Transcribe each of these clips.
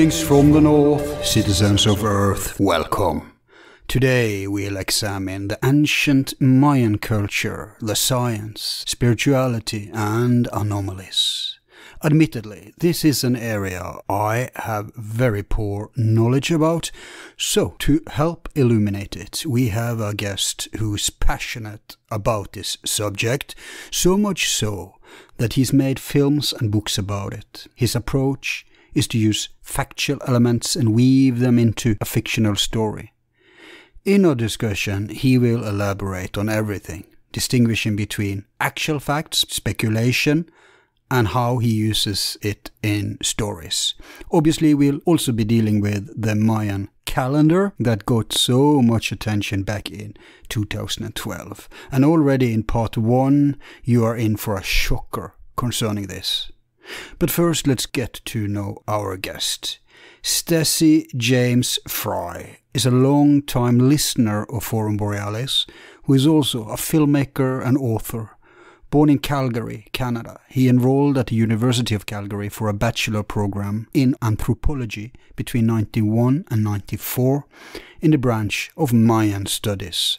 Greetings from the north, citizens of Earth, welcome. Today we'll examine the ancient Mayan culture, the science, spirituality, and anomalies. Admittedly, this is an area I have very poor knowledge about, so to help illuminate it, we have a guest who's passionate about this subject, so much so that he's made films and books about it. His approach is to use factual elements and weave them into a fictional story. In our discussion, he will elaborate on everything, distinguishing between actual facts, speculation, and how he uses it in stories. Obviously, we'll also be dealing with the Mayan calendar that got so much attention back in 2012. And already in part one, you are in for a shocker concerning this. But first, let's get to know our guest. Stacy James Fry is a long-time listener of Forum Borealis, who is also a filmmaker and author. Born in Calgary, Canada, he enrolled at the University of Calgary for a bachelor program in anthropology between 91 and 94 in the branch of Mayan studies.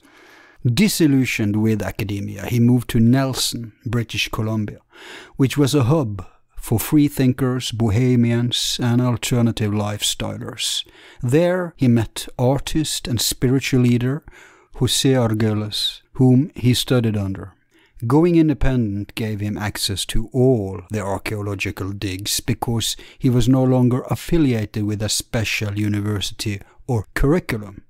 Disillusioned with academia, he moved to Nelson, British Columbia, which was a hub for free thinkers, bohemians, and alternative lifestylers. There he met artist and spiritual leader José Argüelles, whom he studied under. Going independent gave him access to all the archaeological digs because he was no longer affiliated with a special university or curriculum.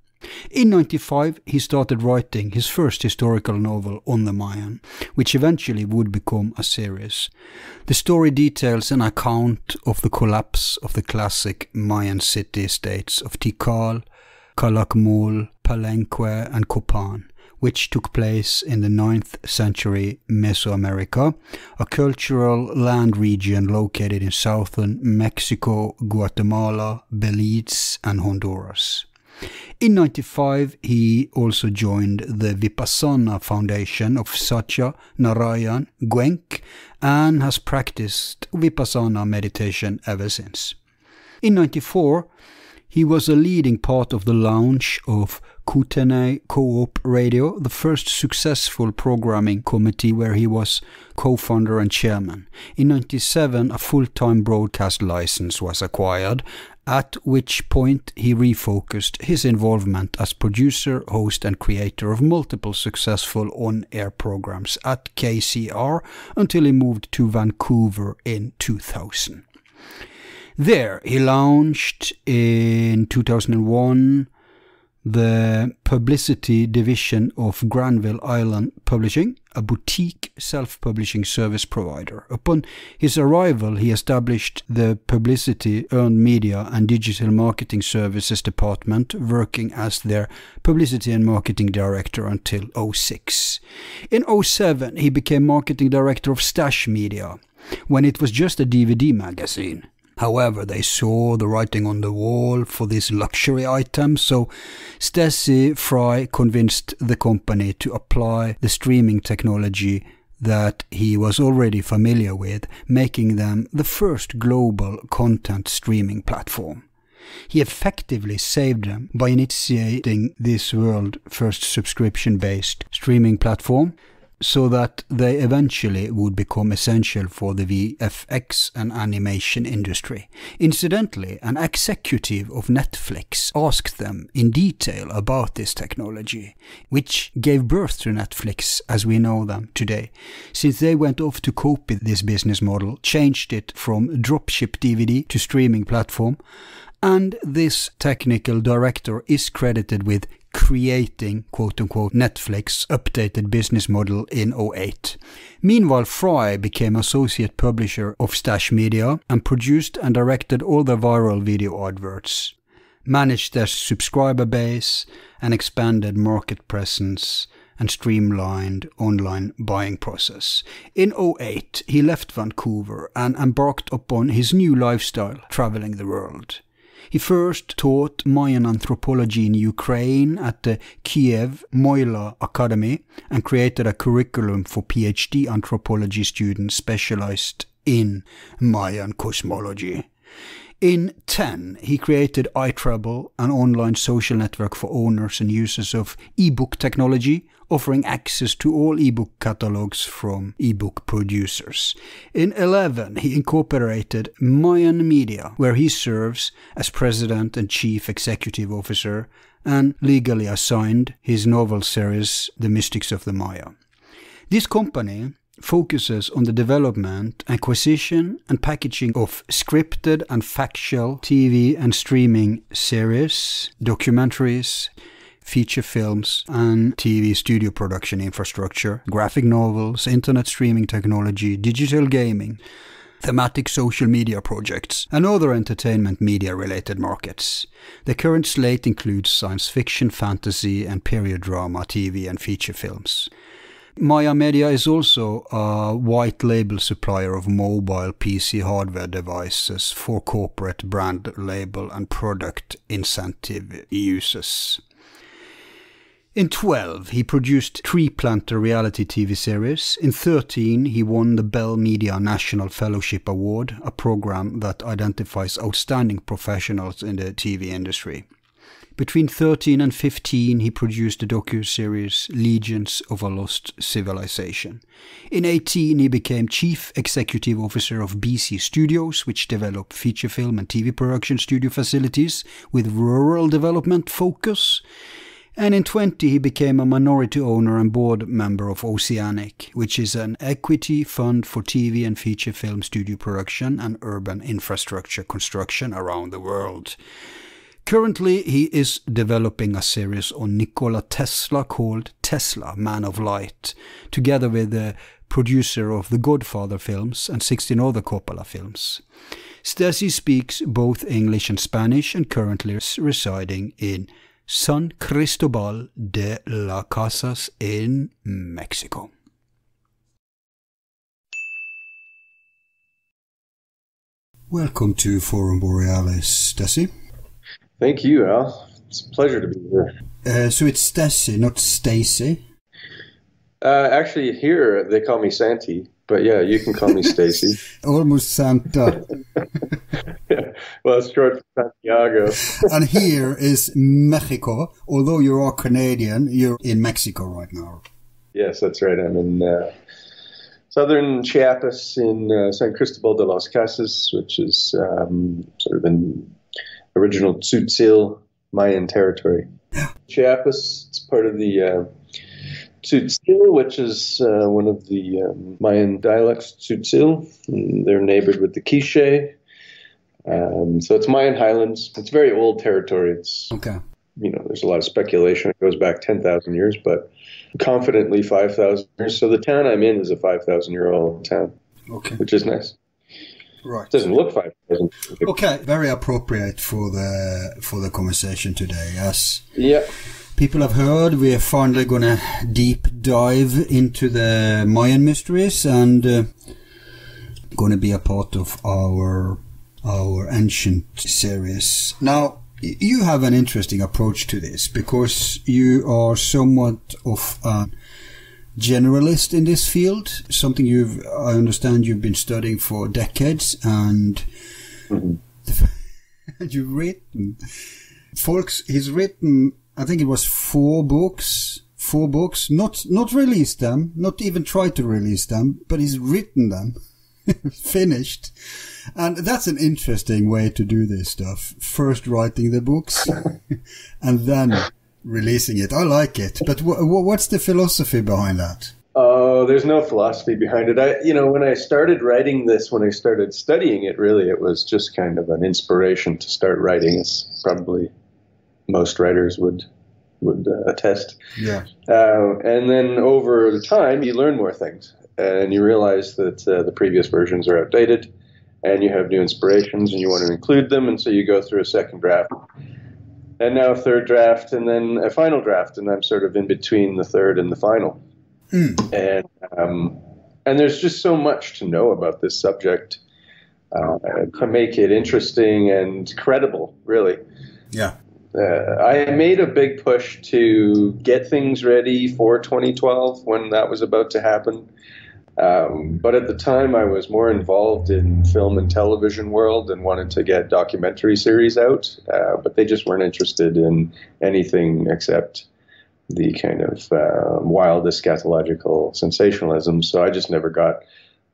In 95, he started writing his first historical novel on the Mayan, which eventually would become a series. The story details an account of the collapse of the classic Mayan city-states of Tikal, Calakmul, Palenque, and Copan, which took place in the 9th century Mesoamerica, a cultural land region located in southern Mexico, Guatemala, Belize, and Honduras. In 95, he also joined the Vipassana Foundation of Satya Narayan Goenka and has practiced Vipassana meditation ever since. In 94, he was a leading part of the launch of Kootenay Co-op Radio, the first successful programming committee where he was co-founder and chairman. In 97, a full-time broadcast license was acquired, at which point he refocused his involvement as producer, host, and creator of multiple successful on air programs at KCR until he moved to Vancouver in 2000. There, he launched in 2001 the publicity division of Granville Island Publishing, a boutique self-publishing service provider. Upon his arrival, he established the publicity, earned media and digital marketing services department, working as their publicity and marketing director until 06. In 07, he became marketing director of Stash Media, when it was just a DVD magazine. However, they saw the writing on the wall for this luxury item, so Stacy Fry convinced the company to apply the streaming technology that he was already familiar with, making them the first global content streaming platform. He effectively saved them by initiating this world first subscription based streaming platform so that they eventually would become essential for the VFX and animation industry. Incidentally, an executive of Netflix asked them in detail about this technology, which gave birth to Netflix as we know them today, since they went off to copy this business model, changed it from dropship DVD to streaming platform, and this technical director is credited with creating quote unquote Netflix updated business model in 08. Meanwhile, Fry became associate publisher of Stash Media and produced and directed all the viral video adverts, managed their subscriber base and expanded market presence and streamlined online buying process. In 08, he left Vancouver and embarked upon his new lifestyle, traveling the world. He first taught Mayan anthropology in Ukraine at the Kiev Mohyla Academy and created a curriculum for PhD anthropology students specialized in Mayan cosmology. In 10, he created iTrouble, an online social network for owners and users of ebook technology, offering access to all ebook catalogs from ebook producers. In 11, he incorporated Mayan Media, where he serves as president and chief executive officer, and legally assigned his novel series, The Mystics of the Maya. This company focuses on the development, acquisition, and packaging of scripted and factual TV and streaming series, documentaries, feature films, and TV studio production infrastructure, graphic novels, internet streaming technology, digital gaming, thematic social media projects, and other entertainment media related markets. The current slate includes science fiction, fantasy, and period drama, TV, and feature films. Maya Media is also a white label supplier of mobile PC hardware devices for corporate brand label and product incentive users. In 12, he produced Tree Planter reality TV series. In 13, he won the Bell Media National Fellowship Award, a program that identifies outstanding professionals in the TV industry. Between 13 and 15, he produced the docu-series Legions of a Lost Civilization. In 18, he became chief executive officer of BC Studios, which develop feature film and TV production studio facilities with rural development focus. And in 20, he became a minority owner and board member of Oceanic, which is an equity fund for TV and feature film studio production and urban infrastructure construction around the world. Currently, he is developing a series on Nikola Tesla called Tesla, Man of Light, together with the producer of the Godfather films and 16 other Coppola films. Stasi speaks both English and Spanish and currently is residing in San Cristobal de las Casas in Mexico. Welcome to Forum Borealis, Stasi. Thank you, Al. It's a pleasure to be here. Uh, so it's Stacy, not Stacy. Uh, actually, here they call me Santi, but yeah, you can call me Stacy. Almost Santa. yeah. Well, it's short for Santiago. and here is Mexico. Although you are all Canadian, you're in Mexico right now. Yes, that's right. I'm in uh, southern Chiapas in uh, San Cristobal de las Casas, which is um, sort of in original Tzotzil Mayan territory. Chiapas, it's part of the uh, Tzotzil, which is uh, one of the um, Mayan dialects, Tzotzil. They're neighbored with the Quiche. Um, so it's Mayan highlands. It's very old territory. It's okay. You know, there's a lot of speculation. It goes back 10,000 years, but confidently 5,000 years. So the town I'm in is a 5,000 year old town, okay. which is nice. Right. It doesn't look five thousand. Okay, very appropriate for the for the conversation today. Yes. Yeah. People have heard we're finally going to deep dive into the Mayan mysteries and uh, going to be a part of our our ancient series. Now, you have an interesting approach to this because you are somewhat of a generalist in this field, something you've, I understand you've been studying for decades and mm-hmm. you've written, folks, he's written, I think it was four books, four books, not, not released them, not even tried to release them, but he's written them, finished. And that's an interesting way to do this stuff. First writing the books and then releasing it. I like it, but w- what's the philosophy behind that? Oh, there's no philosophy behind it. I, you know, when I started writing this, when I started studying it, really, it was just kind of an inspiration to start writing. It's probably most writers would would uh, attest. Yeah. Uh, and then over the time, you learn more things, and you realize that uh, the previous versions are outdated, and you have new inspirations, and you want to include them, and so you go through a second draft and now a third draft, and then a final draft, and I'm sort of in between the third and the final. And um, and there's just so much to know about this subject uh, to make it interesting and credible, really. Yeah. Uh, I made a big push to get things ready for 2012 when that was about to happen. Um, but at the time, I was more involved in film and television world and wanted to get documentary series out. Uh, but they just weren't interested in anything except the kind of uh, wild eschatological sensationalism. So I just never got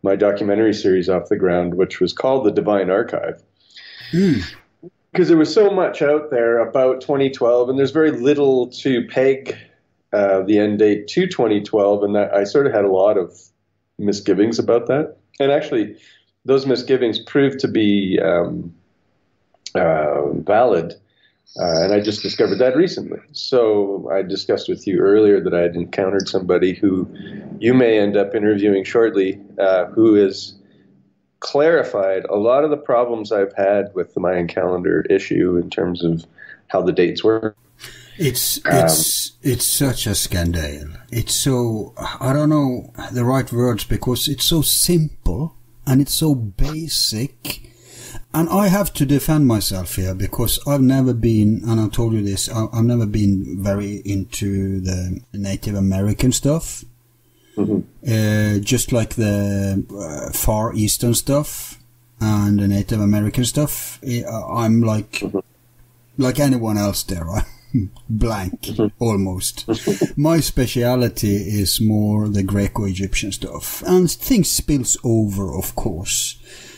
my documentary series off the ground, which was called The Divine Archive. Because there was so much out there about 2012, and there's very little to peg uh, the end date to 2012, and that I sort of had a lot of misgivings about that. And actually, those misgivings proved to be um, uh, valid. Uh, and I just discovered that recently. So I discussed with you earlier that I had encountered somebody who you may end up interviewing shortly, uh, who has clarified a lot of the problems I've had with the Mayan calendar issue in terms of how the dates work. It's it's it's such a scandal. It's so I don't know the right words because it's so simple and it's so basic. And I have to defend myself here because I've never been, and I told you this, I've never been very into the Native American stuff. Uh, just like the uh, Far Eastern stuff and the Native American stuff. eh, I'm like, like anyone else there. I'm blank almost. My speciality is more the Greco-Egyptian stuff, and things spills over, of course,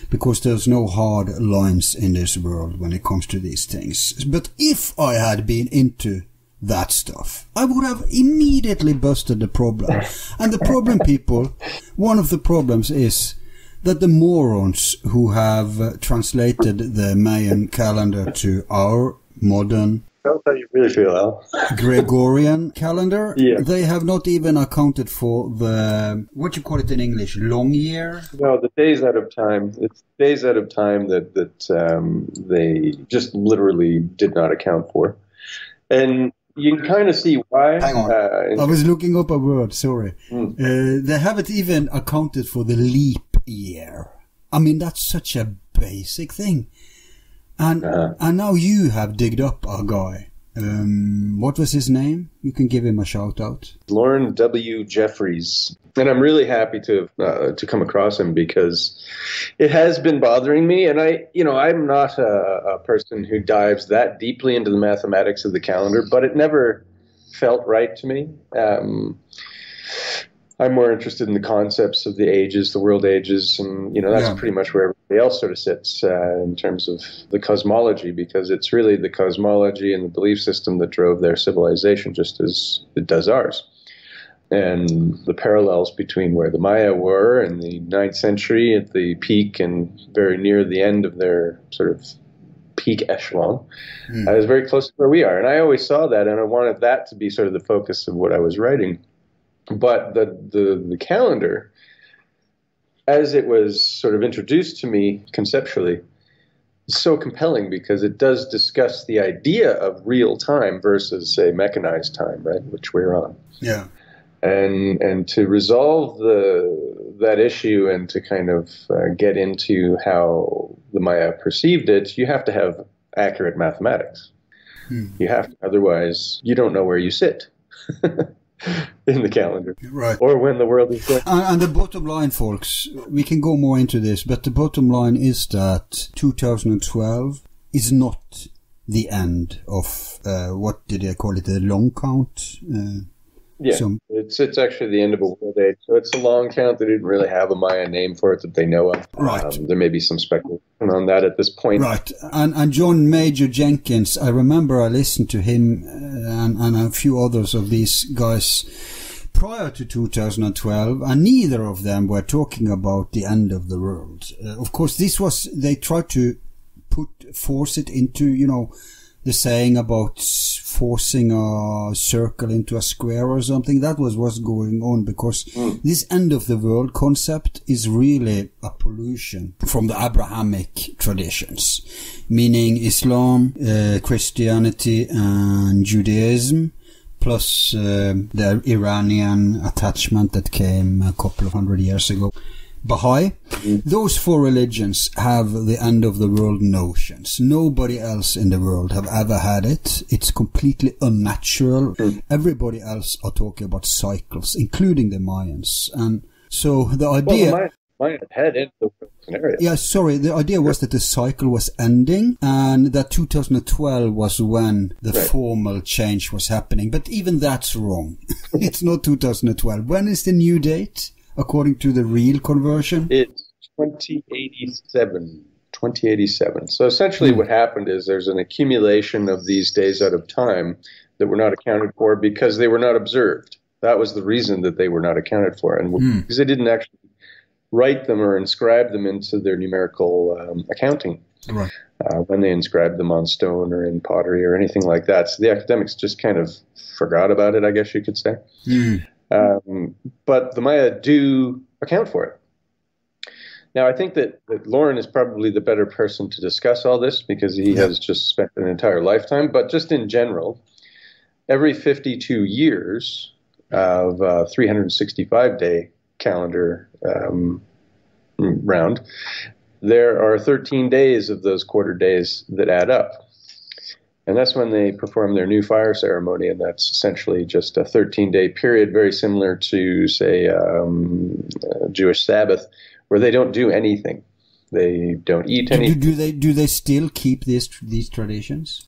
because there's no hard lines in this world when it comes to these things. But if I had been into that stuff, I would have immediately busted the problem. And the problem, people, one of the problems is that the morons who have uh, translated the Mayan calendar to our modern That's how you really feel, Al. Gregorian calendar, Yeah. they have not even accounted for the, what you call it in English, long year? No, the days out of time. It's days out of time that that um, they just literally did not account for, and you can kind of see why. Hang on. Uh, in- I was looking up a word, sorry. Hmm. Uh, they haven't even accounted for the leap year. I mean, that's such a basic thing. And, Uh-huh. and now you have digged up a guy. Um, what was his name? You can give him a shout out. Lauren W. Jeffries, and I'm really happy to uh, to come across him because it has been bothering me. And I, you know, I'm not a, a person who dives that deeply into the mathematics of the calendar, but it never felt right to me. Um, I'm more interested in the concepts of the ages, the world ages, and you know that's Yeah. pretty much where everybody else sort of sits uh, in terms of the cosmology, because it's really the cosmology and the belief system that drove their civilization, just as it does ours. And the parallels between where the Maya were in the ninth century at the peak and very near the end of their sort of peak echelon uh, is very close to where we are. And I always saw that, and I wanted that to be sort of the focus of what I was writing but the, the the calendar as it was sort of introduced to me conceptually is so compelling because it does discuss the idea of real time versus say mechanized time right which we're on Yeah. and and to resolve the that issue and to kind of uh, get into how the Maya perceived it, you have to have accurate mathematics. You have to, otherwise you don't know where you sit in the calendar Right. or when the world is going. And, and the bottom line, folks, we can go more into this, but the bottom line is that 2012 is not the end of uh, what did they call it, the long count? Uh, Yeah, some- it's it's actually the end of a world age, so it's a long count. They didn't really have a Maya name for it that they know of. Right. Um, there may be some speculation on that at this point. right. And, and John Major Jenkins, I remember I listened to him uh, and, and a few others of these guys prior to 2012, and neither of them were talking about the end of the world. Uh, of course, this was, they tried to put, force it into, you know, the saying about forcing a circle into a square or something. That was what's going on because Mm. this end of the world concept is really a pollution from the Abrahamic traditions, meaning Islam, uh, Christianity, and Judaism. Plus uh, the Iranian attachment that came a couple of hundred years ago. Baha'i. Those four religions have the end of the world notions. Nobody else in the world have ever had it. It's completely unnatural. Mm. Everybody else are talking about cycles, including the Mayans. And so the Well, idea. my my head into the scenario. Yeah, sorry. The idea was that the cycle was ending and that 2012 was when the Right. formal change was happening. But even that's wrong. it's not 2012. When is the new date according to the real conversion? It's 2087. 2087. So essentially, what happened is there's an accumulation of these days out of time that were not accounted for because they were not observed. That was the reason that they were not accounted for, and Hmm. because they didn't actually write them or inscribe them into their numerical um, accounting Right. uh, when they inscribed them on stone or in pottery or anything like that. So the academics just kind of forgot about it, I guess you could say. Mm. Um, but the Maya do account for it. Now, I think that, that Lauren is probably the better person to discuss all this because he Yeah. has just spent an entire lifetime. But just in general, every 52 years of uh, 365 day calendar um, round, there are 13 days of those quarter days that add up. And that's when they perform their new fire ceremony, and that's essentially just a 13 day period, very similar to, say, um, Jewish Sabbath, where they don't do anything. They don't eat Do, do, anything. do they do they still keep these these traditions?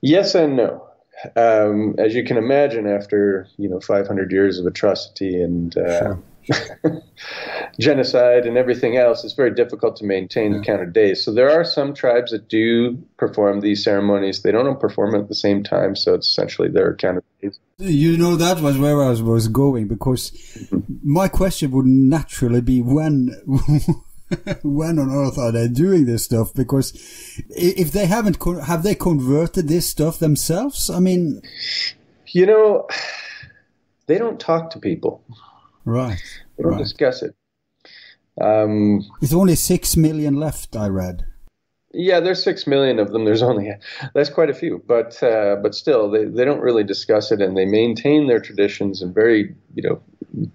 Yes and no. Um, as you can imagine, after you know 500 years of atrocity and uh, genocide and everything else, it's very difficult to maintain the count of days. So there are some tribes that do perform these ceremonies. They don't perform at the same time, so it's essentially their count of days. You know that was where I was, was going because mm-hmm. my question would naturally be when when on earth are they doing this stuff? Because if they haven't, have they converted this stuff themselves? I mean, You know, they don't talk to people. right, They don't right. discuss it. Um, It's only six million left. I read. Yeah, there's six million of them. There's only that's quite a few, but uh, but still, they, they don't really discuss it, and they maintain their traditions in very you know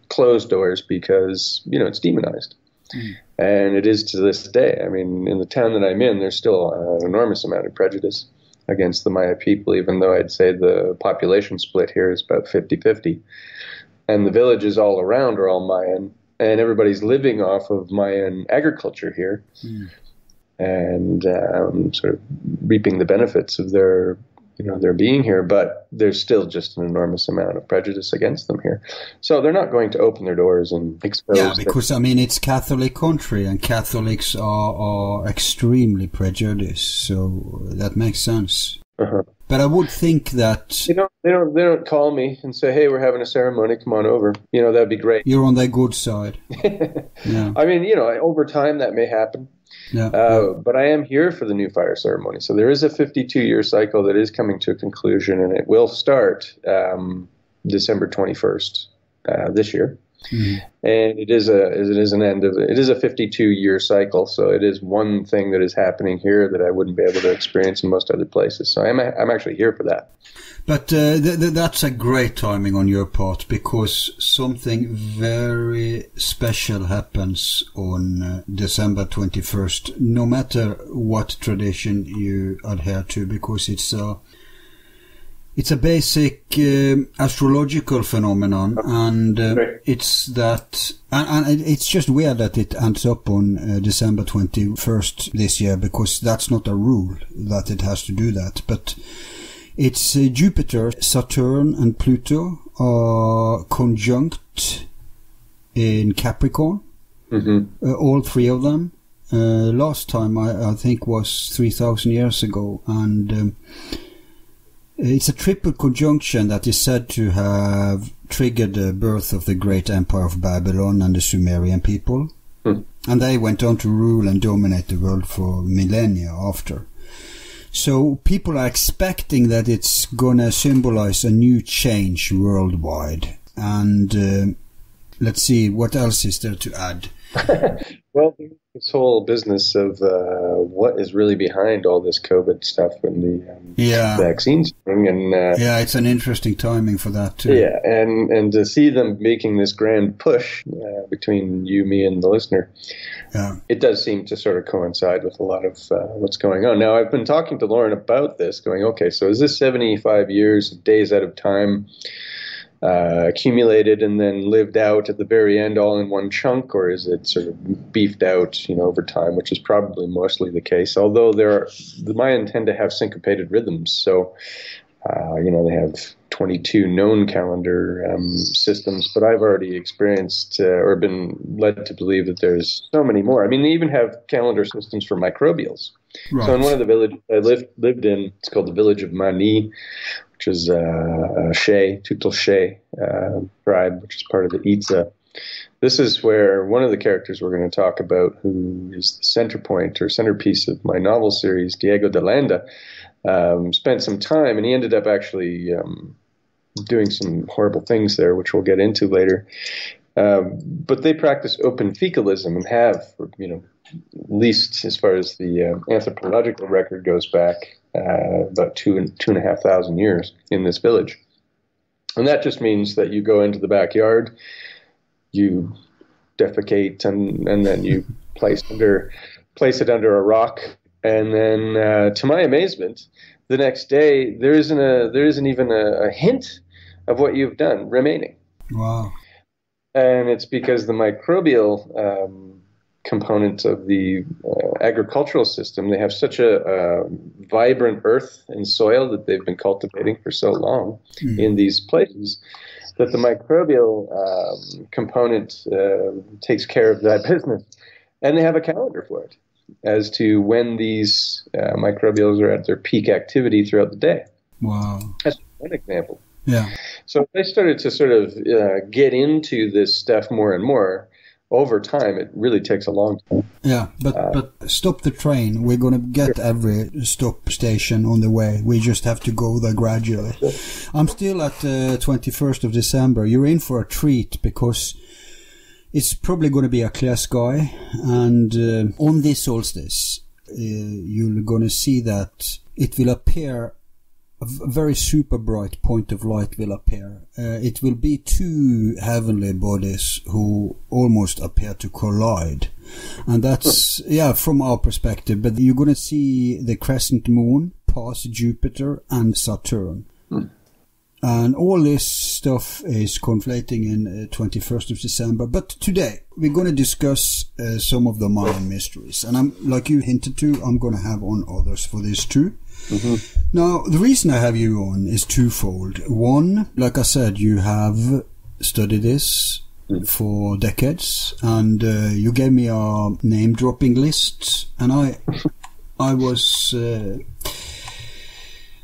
closed doors because you know it's demonized, and it is to this day. I mean, in the town that I'm in, there's still an enormous amount of prejudice against the Maya people, even though I'd say the population split here is about 50-50. And the villages all around are all Mayan, and everybody's living off of Mayan agriculture here. And um, sort of reaping the benefits of their you know their being here but there's still just an enormous amount of prejudice against them here. So they're not going to open their doors and expose Yeah, their- because I mean it's Catholic country, and Catholics are are extremely prejudiced, so that makes sense. Uh-huh. But I would think that they don't they don't they don't call me and say hey we're having a ceremony come on over you know that'd be great you're on their good side. Yeah, i mean you know over time that may happen yeah. Uh, but I am here for the new fire ceremony. So there is a 52 year cycle that is coming to a conclusion, and it will start um, December 21st uh, this year. Mhm. And it is a it is an end of it is a 52 year cycle. So it is one thing that is happening here that I wouldn't be able to experience in most other places. So I'm I'm actually here for that. But uh, th- th- that's a great timing on your part because something very special happens on uh, December 21st, no matter what tradition you adhere to, because it's a it's a basic um, astrological phenomenon, and uh, it's that, and, and it's just weird that it ends up on uh, December 21st this year because that's not a rule that it has to do that, but. It's uh, Jupiter, Saturn, and Pluto are conjunct in Capricorn. hmm Uh, all three of them. Uh, last time I, I think was three thousand years ago, and um, it's a triple conjunction that is said to have triggered the birth of the great empire of Babylon and the Sumerian people, Hmm. and they went on to rule and dominate the world for millennia after. So people are expecting that it's gonna symbolize a new change worldwide. And uh, let's see, what else is there to add? well, this whole business of uh, what is really behind all this COVID stuff and the um, Yeah, vaccines thing, and uh, yeah, it's an interesting timing for that too. yeah, and and to see them making this grand push uh, between you, me, and the listener, Yeah. it does seem to sort of coincide with a lot of uh, what's going on. Now, I've been talking to Lauren about this, going, okay, so is this 75 years, days out of time, uh, accumulated and then lived out at the very end all in one chunk, or is it sort of beefed out, you know, over time, which is probably mostly the case. Although there are, the Mayan tend to have syncopated rhythms, so uh, you know they have 22 known calendar um, systems, but I've already experienced uh, or been led to believe that there's so many more. I mean, they even have calendar systems for microbials. Right. So in one of the villages I lived lived in, it's called the village of Mani, which is uh, a Xiu, Tutul Xiu uh, tribe, which is part of the Itza. This is where one of the characters we're going to talk about, who is the center point or centerpiece of my novel series, Diego de Landa, um, spent some time, and he ended up actually um, doing some horrible things there, which we'll get into later. Um, but they practice open fecalism and have, you know, at least as far as the uh, anthropological record goes back, uh, about two and two and a half thousand years in this village. And that just means that you go into the backyard, you defecate, and, and then you place under place it under a rock, and then uh, to my amazement, the next day there isn't a there isn't even a, a hint of what you've done remaining Wow. and it's because the microbial um, component of the uh, agricultural system they have such a, uh vibrant earth and soil that they've been cultivating for so long Mm. in these places that the microbial um, component uh, takes care of that business and they have a calendar for it as to when these uh, microbials are at their peak activity throughout the day Wow. that's one example Yeah. so I started to sort of uh, get into this stuff more and more. Over time, it really takes a long time. Yeah, but Uh, but stop the train. We're gonna get every stop station on the way. We just have to go there gradually. I'm still at the 21st of December. You're in for a treat because it's probably going to be a clear sky, and uh, on this solstice, uh, you're going to see that it will appear. A very super bright point of light will appear. Uh, it will be two heavenly bodies who almost appear to collide. And that's, yeah, from our perspective, but you're going to see the crescent moon pass Jupiter and Saturn. And all this stuff is conflating in uh, 21st of December. But today we're going to discuss uh, some of the Mayan mysteries. And I'm, like you hinted to, I'm going to have on others for this too. Now, the reason I have you on is twofold. One, like I said, you have studied this for decades, and uh, you gave me a name dropping list, and I, I was uh,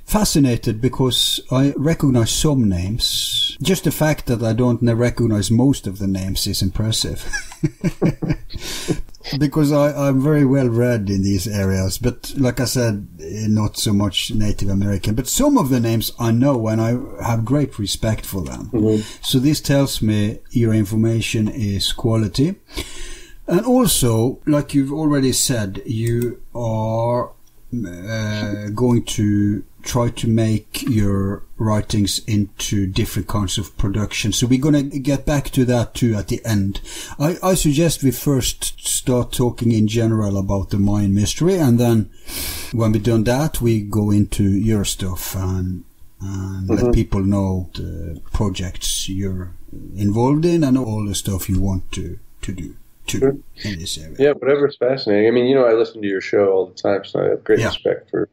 fascinated because I recognize some names. Just the fact that I don't recognize most of the names is impressive. because I, I'm very well read in these areas, but like I said, eh, not so much Native American. But some of the names I know and I have great respect for them. So this tells me your information is quality. And also, like you've already said, you are uh, going to try to make your writings into different kinds of production. So we're going to get back to that too at the end. I, I suggest we first start talking in general about the Mayan mystery, and then when we've done that, we go into your stuff and, and let people know the projects you're involved in and all the stuff you want to, to do too Sure. in this area. Yeah, whatever's fascinating. I mean, you know, I listen to your show all the time, so I have great Yeah. respect for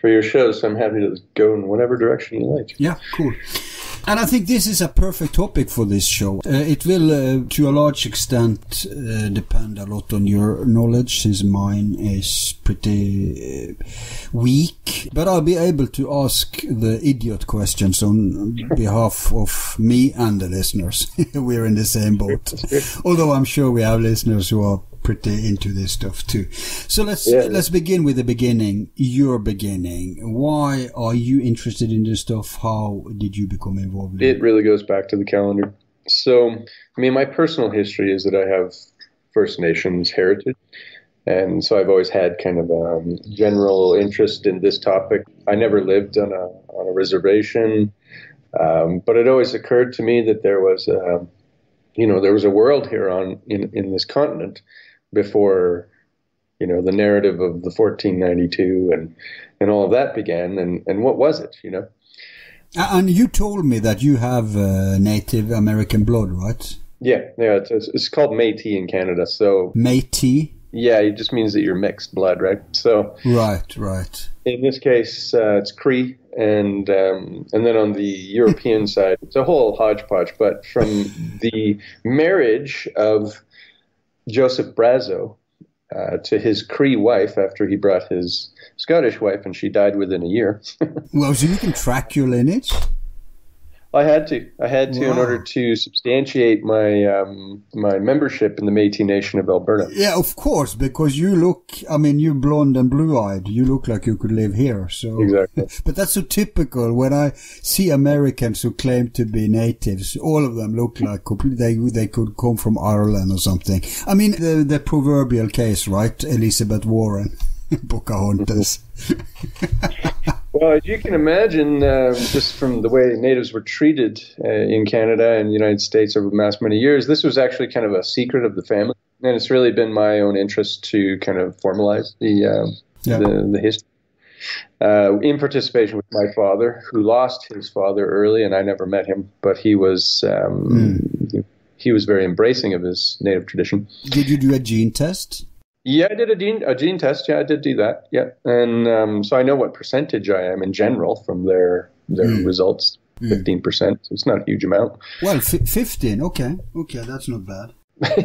for your show. So I'm happy to go in whatever direction you like. Yeah, cool. And I think this is a perfect topic for this show. Uh, it will, uh, to a large extent, uh, depend a lot on your knowledge, since mine is pretty uh, weak. But I'll be able to ask the idiot questions on behalf of me and the listeners. We're in the same boat. Although I'm sure we have listeners who are pretty into this stuff too. So let's Yeah. let's begin with the beginning. Your beginning. Why are you interested in this stuff? How did you become involved? In It really goes back to the calendar. So, I mean, my personal history is that I have First Nations heritage. And so I've always had kind of a um, general interest in this topic. I never lived on a, on a reservation, um, but it always occurred to me that there was a, you know, there was a world here on in, in this continent before, you know, the narrative of the 1492 and, and all of that began. And, and what was it, you know? And you told me that you have uh, Native American blood, right? Yeah, yeah, it's, it's, called Métis in Canada. So Métis. yeah, it just means that you're mixed blood, right? So Right, right. in this case, uh, it's Cree, and um, and then on the European side, it's a whole hodgepodge. But from the marriage of Joseph Brazo uh, to his Cree wife after he brought his Scottish wife, and she died within a year. Well, so you can track your lineage. I had to. I had to in order to substantiate my um, my membership in the Métis Nation of Alberta. Yeah, of course, because you look, I mean, you're blonde and blue eyed. You look like you could live here. So, Exactly. but that's so typical. When I see Americans who claim to be natives, all of them look like they, they could come from Ireland or something. I mean, the, the proverbial case, right? Elizabeth Warren, Pocahontas. Well, as you can imagine, um, just from the way natives were treated uh, in Canada and the United States over the last many years, this was actually kind of a secret of the family, and it's really been my own interest to kind of formalize the um Yeah. the, the history. Uh, in participation with my father, who lost his father early, and I never met him, but he was um, he, he was very embracing of his native tradition. Did you do a gene test? Yeah, I did a gene a gene test. Yeah, I did do that. Yeah, and um, so I know what percentage I am in general from their their Mm. results. Fifteen percent. So it's not a huge amount. Well, f- 15. Okay. Okay, that's not bad.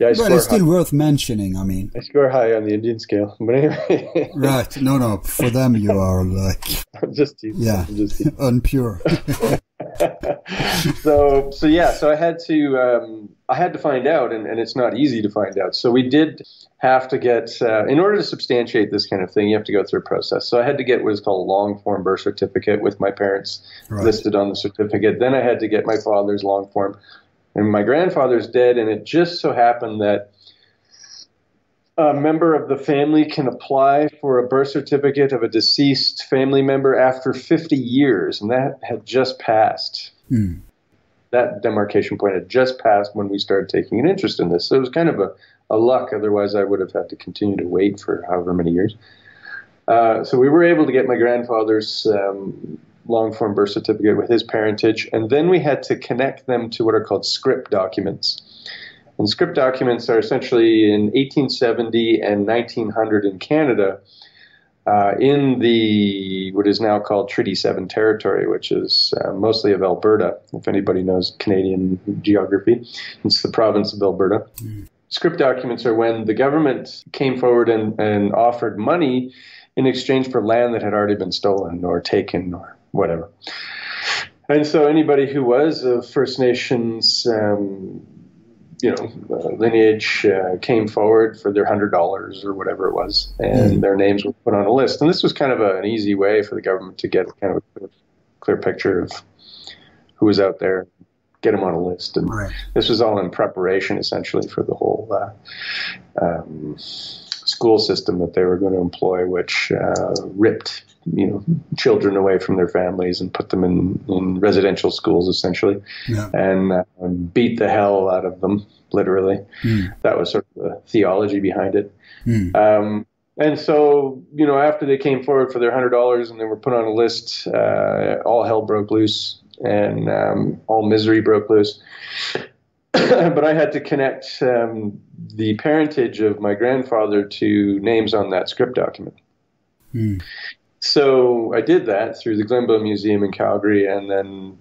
yeah, I But it's still high. worth mentioning, I mean. I score high on the Indian scale, but anyway, Right. No, no. For them, you are like, I'm just yeah, just unpure. so so yeah, so I had to um, I had to find out, and, and it's not easy to find out. So we did have to get uh, in order to substantiate this kind of thing, you have to go through a process. So I had to get what is called a long form birth certificate with my parents Right. listed on the certificate. Then I had to get my father's long form, and my grandfather's dead, and it just so happened that. A member of the family can apply for a birth certificate of a deceased family member after 50 years, and that had just passed Hmm. that demarcation point had just passed when we started taking an interest in this. So it was kind of a, a luck. Otherwise, I would have had to continue to wait for however many years. Uh, so we were able to get my grandfather's um, long form birth certificate with his parentage, and then we had to connect them to what are called scrip documents. And scrip documents are essentially in 1870 and 1900 in Canada. Uh, in the what is now called Treaty 7 territory, which is uh, mostly of Alberta. If anybody knows Canadian geography, it's the province of Alberta. Scrip documents are when the government came forward and, and offered money in exchange for land that had already been stolen or taken or whatever. And so anybody who was of First Nations, um, you know, uh, lineage uh, came forward for their hundred dollars or whatever it was, and their names were put on a list. And this was kind of a, an easy way for the government to get kind of a clear, clear picture of who was out there, get them on a list. And Right. this was all in preparation, essentially, for the whole uh, um, school system that they were going to employ, which uh, ripped you know children away from their families and put them in, in residential schools, essentially Yeah. and uh, beat the hell out of them, literally. Hmm. That was sort of the theology behind it. Hmm. Um, and so, you know, after they came forward for their hundred dollars and they were put on a list, uh, all hell broke loose and um, all misery broke loose. but I had to connect um, the parentage of my grandfather to names on that scrip document. Hmm. So I did that through the Glenbow Museum in Calgary, and then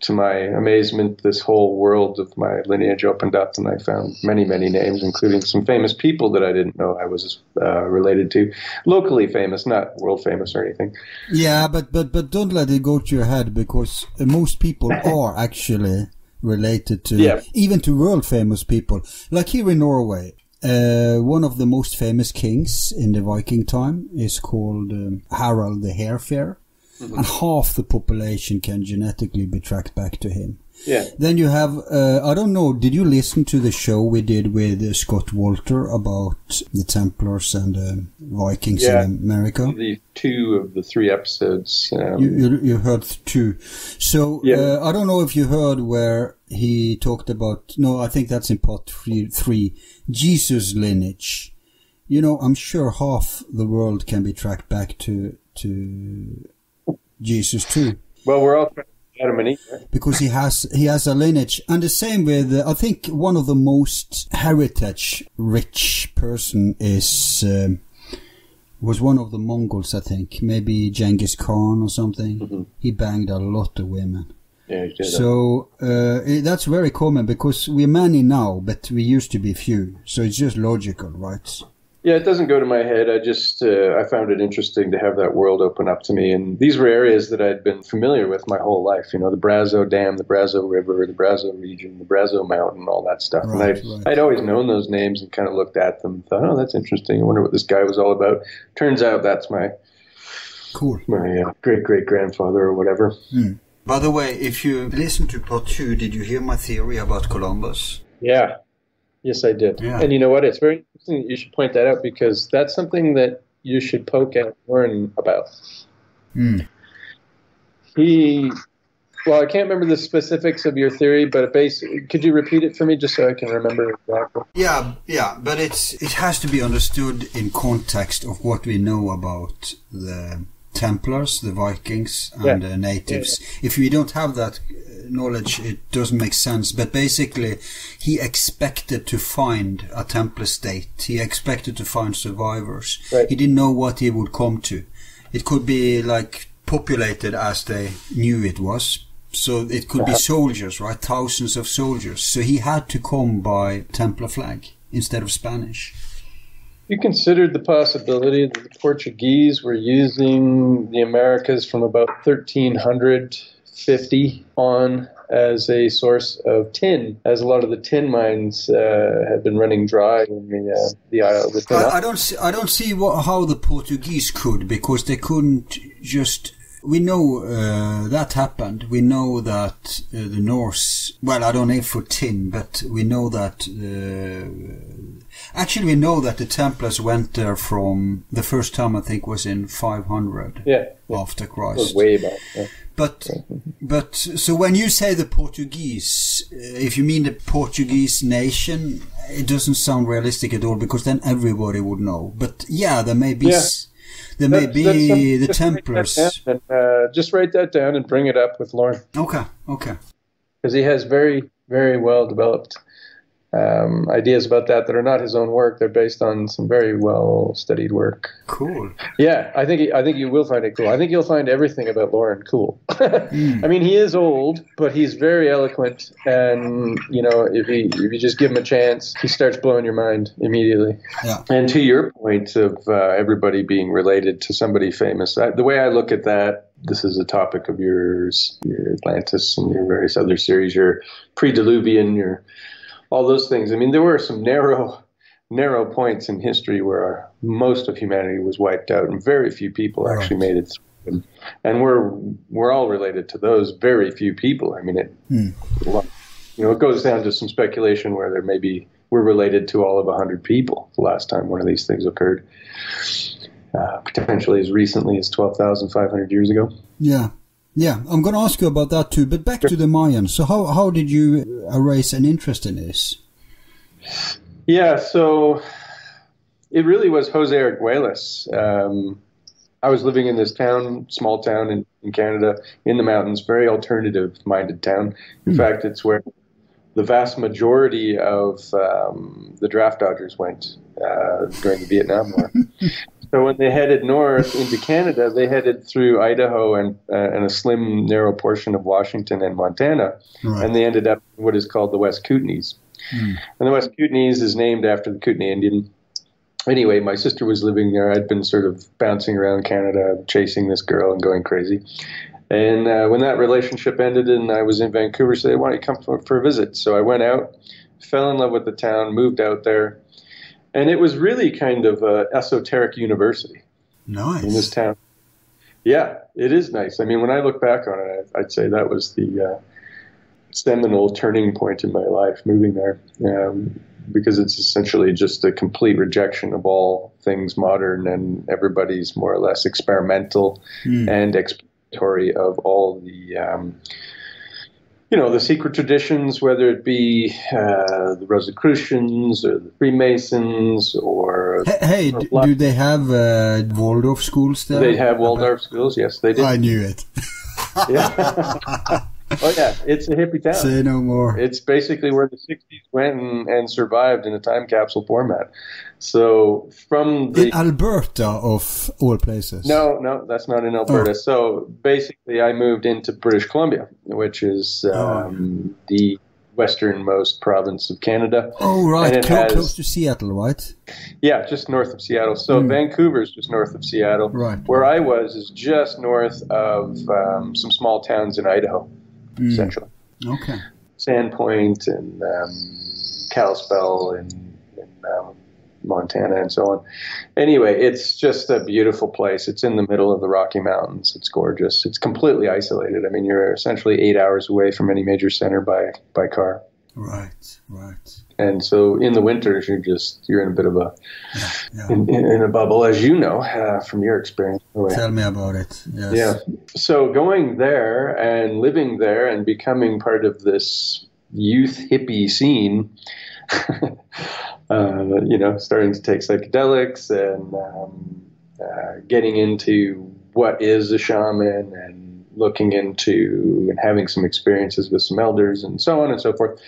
to my amazement, this whole world of my lineage opened up, and I found many, many names, including some famous people that I didn't know I was uh, related to. Locally famous, not world famous or anything. Yeah, but, but, but don't let it go to your head because uh, most people are actually related to, Yeah. even to world famous people. Like here in Norway, uh, one of the most famous kings in the Viking time is called um, Harald the Hair Fair, and half the population can genetically be tracked back to him. Yeah. Then you have, uh, I don't know, did you listen to the show we did with uh, Scott Wolter about the Templars and uh, Vikings Yeah. in America? The two of the three episodes. Um, You, you, you heard two. So, Yeah. uh, I don't know if you heard where he talked about, no, I think that's in part three, three Jesus lineage. You know, I'm sure half the world can be tracked back to, to Jesus too. well, we're all Adam and Eve. because he has he has a lineage and the same with uh, I think one of the most heritage rich person is um, was one of the Mongols I think maybe Genghis Khan or something he banged a lot of women Yeah, so uh, it, that's very common because we're many now but we used to be few so it's just logical right Yeah, it doesn't go to my head. I just uh, I found it interesting to have that world open up to me, and these were areas that I'd been familiar with my whole life. You know, the Brazeau Dam, the Brazeau River, the Brazeau region, the Brazeau Mountain, all that stuff. Right, and I, right. I'd always known those names and kind of looked at them, and thought, oh, that's interesting. I wonder what this guy was all about. Turns out that's my cool my uh, great great grandfather or whatever. By the way if you listen to part two did you hear my theory about Columbus Yeah. Yes, I did. Yeah. And you know what? It's very interesting that you should point that out because that's something that you should poke at and learn about. Hmm. He, well, I can't remember the specifics of your theory, but it basically, could you repeat it for me just so I can remember exactly? Yeah, yeah, but it's it has to be understood in context of what we know about the Templars, the Vikings, and Yeah. the natives. If we don't have that knowledge, it doesn't make sense. But basically, he expected to find a Templar state. He expected to find survivors. Right. He didn't know what he would come to. It could be like populated as they knew it was. So it could be uh-huh. soldiers, right? Thousands of soldiers. So he had to come by Templar flag instead of Spanish. You considered the possibility that the Portuguese were using the Americas from about 1350 on as a source of tin, as a lot of the tin mines uh, had been running dry in the uh, the isle. The tin I, I don't see, I don't see what, how the Portuguese could because they couldn't just. We know uh, that happened. We know that uh, the Norse. Well, I don't know for tin, but we know that. Actually, we know that the Templars went there from the first time. I think was in 500 yeah, after it was Christ. way back. Yeah. But but so when you say the Portuguese, uh, if you mean the Portuguese nation, it doesn't sound realistic at all because then everybody would know. But yeah, there may be Yeah. there may That's- be that's the just Templars. and, uh, just write that down and bring it up with Lauren Okay, okay, because he has very, very well developed um, ideas about that that are not his own work. They're based on some very well studied work. cool. Yeah, I think I think you will find it cool. I think you'll find everything about Lauren cool. Hmm. I mean, he is old, but he's very eloquent, and you know, if he if you just give him a chance, he starts blowing your mind immediately. Yeah. And to your point of uh, everybody being related to somebody famous, I, the way I look at that, this is a topic of yours, your Atlantis and your various other series, your pre-Diluvian, your all those things. I mean, there were some narrow, narrow points in history where most of humanity was wiped out, and very few people actually made it through them. And we're we're all related to those very few people. I mean, it, a you know, it goes down to some speculation where there may be we're related to all of hundred people. The last time one of these things occurred, uh, potentially as recently as twelve thousand five hundred years ago. Yeah. Yeah, I'm going to ask you about that too. But back to the Mayans. So how how did you raise an interest in this? Yeah, so it really was José Argüelles. Um, I was living in this town, small town in, in Canada, in the mountains, very alternative minded town. In fact, it's where the vast majority of um, the draft dodgers went uh, during the Vietnam War. so when they headed north into Canada, they headed through Idaho and, uh, and a slim, narrow portion of Washington and Montana, Right. and they ended up in what is called the West Kootenays. And the West Kootenays is named after the Kootenay Indian. Anyway, my sister was living there. I'd been sort of bouncing around Canada, chasing this girl and going crazy. And uh, when that relationship ended and I was in Vancouver, she said, Why don't you come for, for a visit? So I went out, fell in love with the town, moved out there. And it was really kind of a esoteric university Nice. in this town. Yeah, it is nice. I mean, when I look back on it, I'd say that was the uh, seminal turning point in my life, moving there, um, because it's essentially just a complete rejection of all things modern, and everybody's more or less experimental Hmm. and exploratory of all the. Um, you know the secret traditions, whether it be uh, the Rosicrucians or the Freemasons, or Hey, hey d- do they have uh, Waldorf schools there? they have Waldorf schools. Yes, they do. I knew it. Yeah. oh yeah, it's a hippie town. Say no more. It's basically where the '60s went and, and survived in a time capsule format. So from the In Alberta, of all places. no, no, that's not in Alberta. Oh. So basically, I moved into British Columbia, which is Oh. um, the westernmost province of Canada. Oh, right. Has- Close to Seattle, right? Yeah, just north of Seattle. So Vancouver's just north of Seattle. Right. Where I was is just north of um, some small towns in Idaho, Hmm. essentially. Okay. Sandpoint and um, Kalispell and, and um, Montana and so on. Anyway, it's just a beautiful place. It's in the middle of the Rocky Mountains. It's gorgeous. It's completely isolated. I mean, you're essentially eight hours away from any major center by by car. Right, right. And so in the winters, you're just you're in a bit of a Yeah. in, in, in a bubble, as you know uh, from your experience. Anyway. Tell me about it. Yes. Yeah. So going there and living there and becoming part of this youth hippie scene, uh, you know, starting to take psychedelics and um, uh, getting into what is a shaman and looking into and having some experiences with some elders and so on and so forth.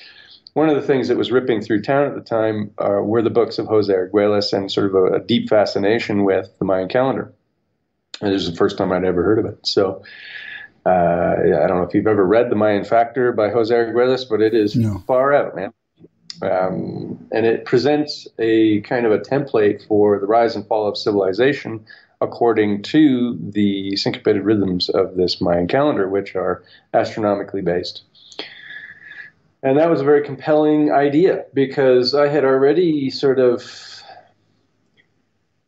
One of the things that was ripping through town at the time uh, were the books of José Argüelles and sort of a, a deep fascination with the Mayan calendar. And it was the first time I'd ever heard of it. So uh, I don't know if you've ever read The Mayan Factor by José Argüelles, but it is No. far out, man. Um, and it presents a kind of a template for the rise and fall of civilization according to the syncopated rhythms of this Mayan calendar, which are astronomically based. And that was a very compelling idea because I had already sort of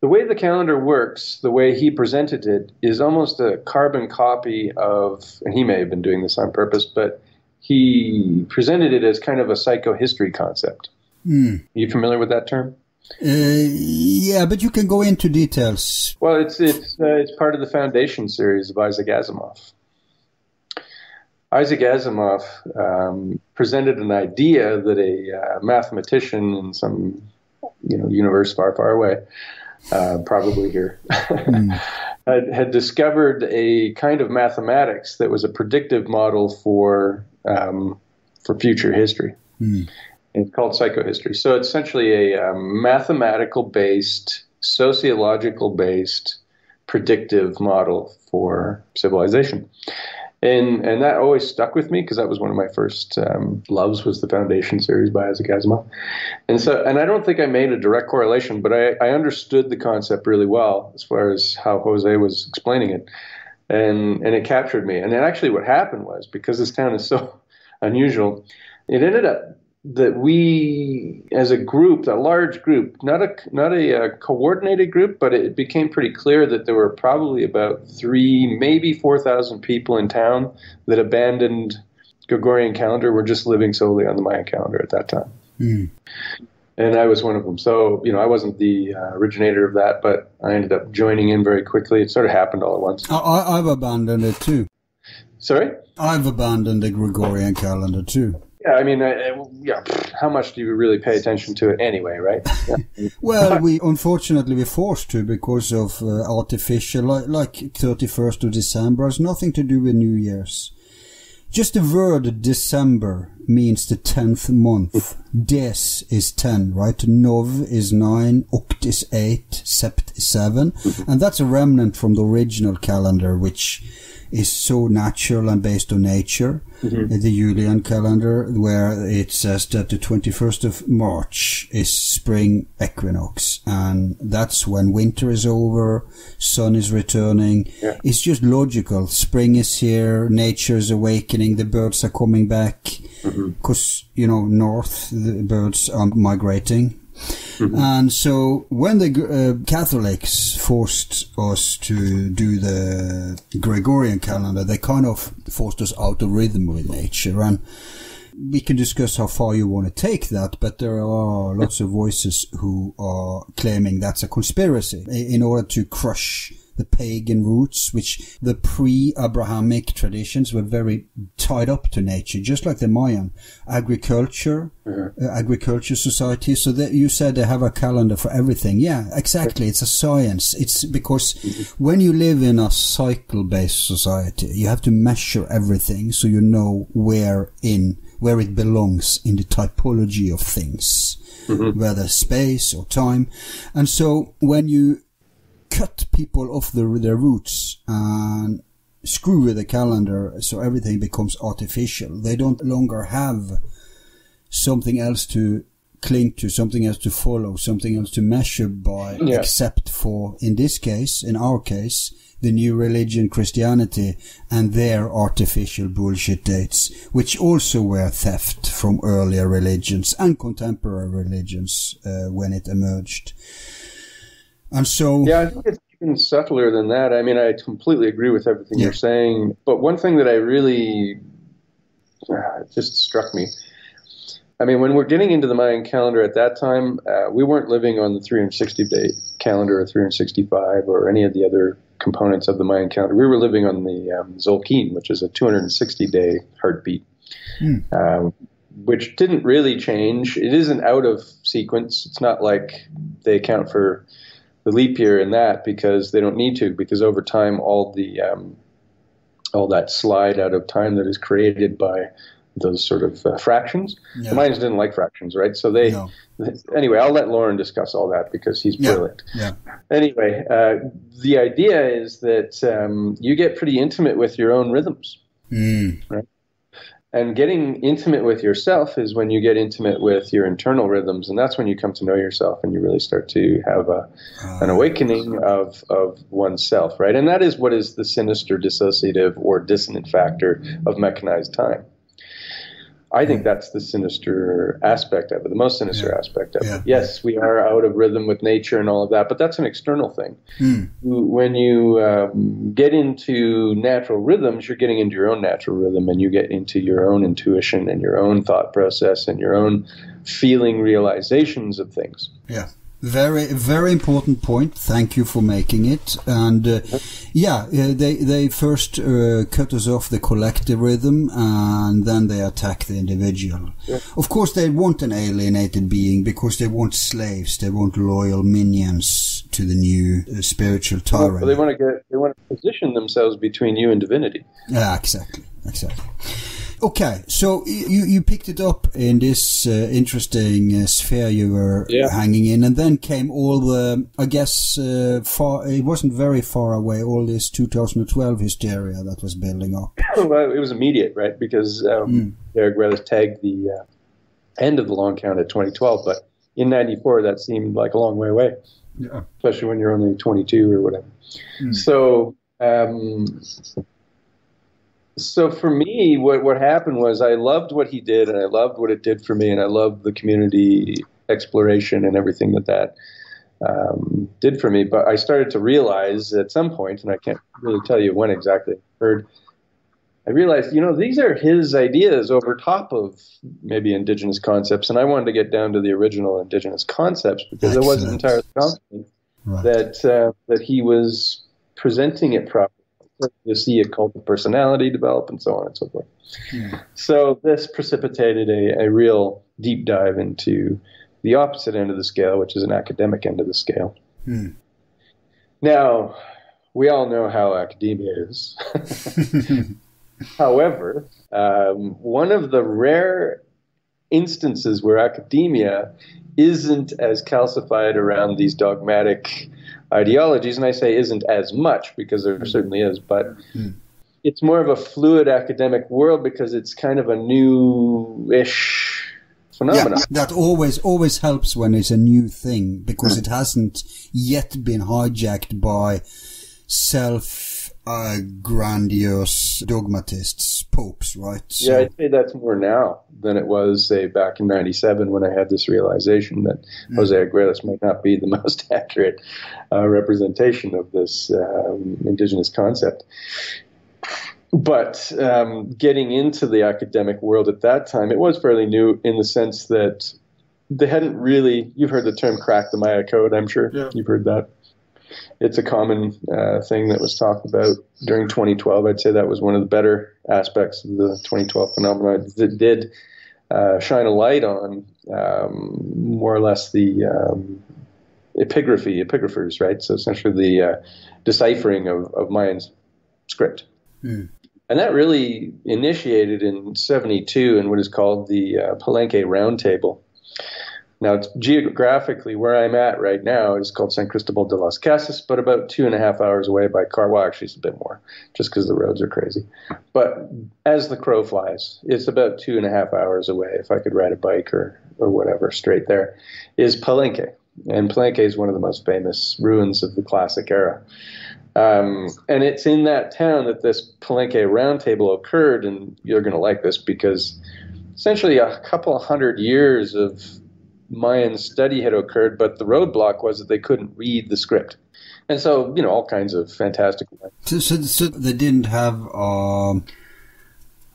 the way the calendar works, the way he presented it, is almost a carbon copy of, and he may have been doing this on purpose, but he presented it as kind of a psychohistory concept. Hmm. Are you familiar with that term? Uh, yeah, but you can go into details. Well, it's it's uh, it's part of the foundation series of Isaac Asimov. Isaac Asimov um, presented an idea that a uh, mathematician in some you know universe far, far away, uh, probably here, had, had discovered a kind of mathematics that was a predictive model for um, for future history. It's called psychohistory. So it's essentially a um, mathematical based, sociological based, predictive model for civilization. And and that always stuck with me because that was one of my first um, loves was the Foundation series by Isaac Asimov. And so and I don't think I made a direct correlation, but I, I understood the concept really well as far as how José was explaining it. And and it captured me. And actually what happened was because this town is so unusual, it ended up that we, as a group, a large group, not a not a, uh coordinated group, but it became pretty clear that there were probably about three, maybe four thousand people in town that abandoned Gregorian calendar. Were just living solely on the Mayan calendar at that time. And I was one of them. So, you know, I wasn't the uh, originator of that, but I ended up joining in very quickly. It sort of happened all at once. I, I've abandoned it too. Sorry? I've abandoned the Gregorian calendar too. Yeah, I mean, I, I- yeah, how much do you really pay attention to it anyway, right? Yeah. Well, we unfortunately we're forced to because of uh, artificial, like, like 31st of December has nothing to do with New Year's. Just the word December means the 10th month. Des is 10, right? Nov is 9, Oct is 8, Sept is 7. Mm-hmm. And that's a remnant from the original calendar, which is so natural and based on nature. Uh, The Julian calendar, where it says that the 21st of March is spring equinox, and that's when winter is over, sun is returning. Yeah. It's just logical. Spring is here, nature is awakening, the birds are coming back, because, you know, north, the birds are migrating. And so when the uh, Catholics forced us to do the Gregorian calendar, they kind of forced us out of rhythm with nature. And we can discuss how far you want to take that, but there are lots of voices who are claiming that's a conspiracy in order to crush the pagan roots, which the pre-Abrahamic traditions were very tied up to nature, just like the Mayan agriculture, mm-hmm. uh, agriculture society. So that you said they have a calendar for everything. Yeah, exactly. It's a science. It's because mm-hmm. when you live in a cycle-based society, you have to measure everything so you know where in where it belongs in the typology of things, mm-hmm. whether space or time. And so when you cut people off the, their roots and screw with the calendar so everything becomes artificial. They don't longer have something else to cling to, something else to follow, something else to measure by, yeah. except for, in this case, in our case, the new religion, Christianity, and their artificial bullshit dates, which also were theft from earlier religions and contemporary religions uh, when it emerged. And so, yeah, I think it's even subtler than that. I mean, I completely agree with everything yeah. you're saying. But one thing that I really uh, just struck me. I mean, when we're getting into the Mayan calendar at that time, uh, we weren't living on the 360 day calendar or 365 or any of the other components of the Mayan calendar. We were living on the um, Tzolk'in, which is a 260 day heartbeat. Mm. Um, which didn't really change. It isn't out of sequence. It's not like they account for the leap year in that because they don't need to because over time all the um, all that slide out of time that is created by those sort of uh, fractions. Yeah. The Mayans didn't like fractions, right? So they, no. anyway, I'll let Lauren discuss all that because he's brilliant. Yeah. Anyway, uh, the idea is that um, you get pretty intimate with your own rhythms, mm. right? And getting intimate with yourself is when you get intimate with your internal rhythms, and that's when you come to know yourself and you really start to have a, ah. an awakening of, of oneself, right? And that is what is the sinister, dissociative, or dissonant factor of mechanized time. I think that's the sinister aspect of it, the most sinister yeah. aspect of yeah. it. Yes, we are out of rhythm with nature and all of that, but that's an external thing. Hmm. When you um, get into natural rhythms, you're getting into your own natural rhythm and you get into your own intuition and your own thought process and your own feeling realizations of things. Yeah. Very, very important point. Thank you for making it. And uh, yeah, uh, they they first uh, cut us off the collective rhythm, and then they attack the individual. Yeah. Of course, they want an alienated being because they want slaves. They want loyal minions to the new uh, spiritual tyrant. Well, they want to get they want to position themselves between you and divinity. Yeah, exactly, exactly. Okay, so you you picked it up in this uh, interesting uh, sphere you were yeah. hanging in, and then came all the, I guess, uh, far. It wasn't very far away. All this 2012 hysteria that was building up. well, it was immediate, right? Because um, mm. Derek Rellis tagged the uh, end of the long count at 2012, but in '94 that seemed like a long way away. Yeah. Especially when you're only 22 or whatever. Mm. So. Um, so for me, what what happened was I loved what he did, and I loved what it did for me, and I loved the community exploration and everything that that um, did for me. But I started to realize at some point, and I can't really tell you when exactly it occurred. I realized, you know, these are his ideas over top of maybe indigenous concepts, and I wanted to get down to the original indigenous concepts because Excellent. I wasn't entirely confident right. that uh, that he was presenting it properly you see a cult of personality develop and so on and so forth. Hmm. So this precipitated a, a real deep dive into the opposite end of the scale, which is an academic end of the scale. Hmm. Now, we all know how academia is. However, um, one of the rare instances where academia isn't as calcified around these dogmatic ideologies, and I say isn't as much because there certainly is, but mm. it's more of a fluid academic world because it's kind of a new-ish phenomenon. Yeah, that always always helps when it's a new thing because it hasn't yet been hijacked by self uh, grandiose dogmatists, popes, right? So, yeah, I'd say that's more now than it was, say, back in '97 when I had this realization that mm. José Argüelles might not be the most accurate uh, representation of this um, indigenous concept. But um, getting into the academic world at that time, it was fairly new in the sense that they hadn't really. You've heard the term "crack the Maya code," I'm sure. Yeah. You've heard that it's a common uh, thing that was talked about during 2012. I'd say that was one of the better aspects of the 2012 phenomenon that did uh, shine a light on um, more or less the um, epigraphy, epigraphers, right? So essentially the uh, deciphering of, of Mayan script. Mm. And that really initiated in 72 in what is called the uh, Palenque Roundtable. Now, geographically, where I'm at right now is called San Cristobal de las Casas, but about two and a half hours away by car. Well, actually, it's a bit more, just because the roads are crazy. But as the crow flies, it's about two and a half hours away. If I could ride a bike or or whatever, straight there, is Palenque, and Palenque is one of the most famous ruins of the classic era. Um, and it's in that town that this Palenque roundtable occurred, and you're going to like this because essentially a couple hundred years of Mayan study had occurred, but the roadblock was that they couldn't read the script. And so, you know, all kinds of fantastic. So, so, so they didn't have, um,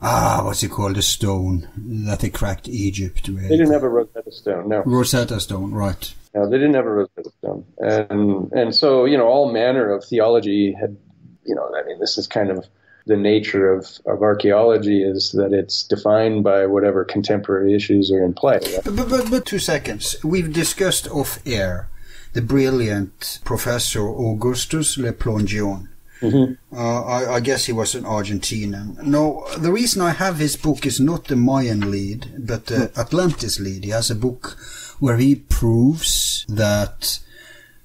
ah, what's it called, a stone that they cracked Egypt with. They didn't have a Rosetta Stone, no. Rosetta Stone, right. No, they didn't have a Rosetta Stone. And, and so, you know, all manner of theology had, you know, I mean, this is kind of the nature of, of archaeology is that it's defined by whatever contemporary issues are in play. But, but, but two seconds. We've discussed off air the brilliant Professor Augustus Le Plongeon. Mm-hmm. Uh, I, I, guess he was an Argentinian. No, the reason I have his book is not the Mayan lead, but the Atlantis lead. He has a book where he proves that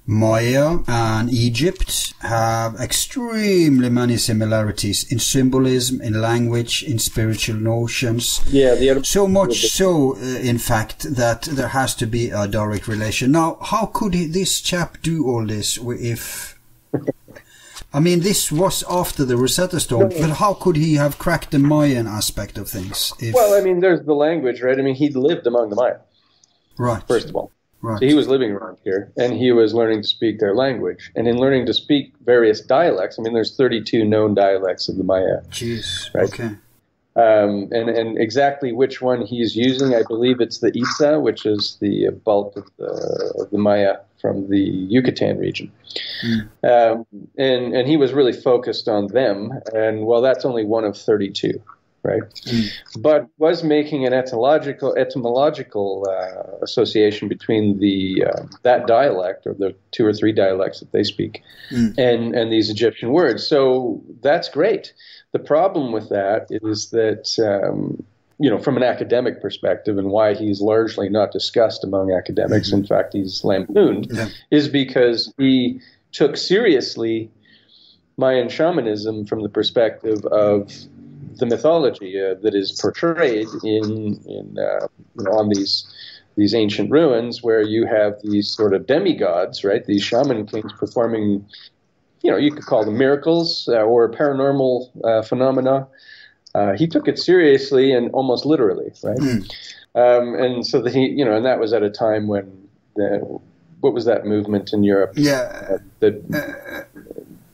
Maya and Egypt have extremely many similarities in symbolism, in language, in spiritual notions. Yeah, the so much so, uh, in fact, that there has to be a direct relation. Now, how could he, this chap do all this if? I mean, this was after the Rosetta Stone, but how could he have cracked the Mayan aspect of things? If... Well, I mean, there's the language, right? I mean, he lived among the Maya. Right. First of all. Right. So he was living around here, and he was learning to speak their language. And in learning to speak various dialects, I mean, there's 32 known dialects of the Maya. Jeez. Right? Okay. Um, and, and exactly which one he's using, I believe it's the Itza, which is the bulk of the, of the Maya from the Yucatan region. Mm. Um, and, and he was really focused on them. And well, that's only one of 32 right? Mm. But was making an etymological etymological uh, association between the uh, that dialect or the two or three dialects that they speak mm. and and these Egyptian words. So that's great. The problem with that is that. Um, you know, from an academic perspective, and why he's largely not discussed among academics, mm-hmm. in fact, he's lampooned, yeah. is because he took seriously Mayan shamanism from the perspective of the mythology uh, that is portrayed in, in uh, you know, on these these ancient ruins, where you have these sort of demigods, right? These shaman kings performing, you know, you could call them miracles uh, or paranormal uh, phenomena. Uh, he took it seriously and almost literally, right? Mm. Um, and so the, he, you know, and that was at a time when the, what was that movement in Europe? Yeah, uh, that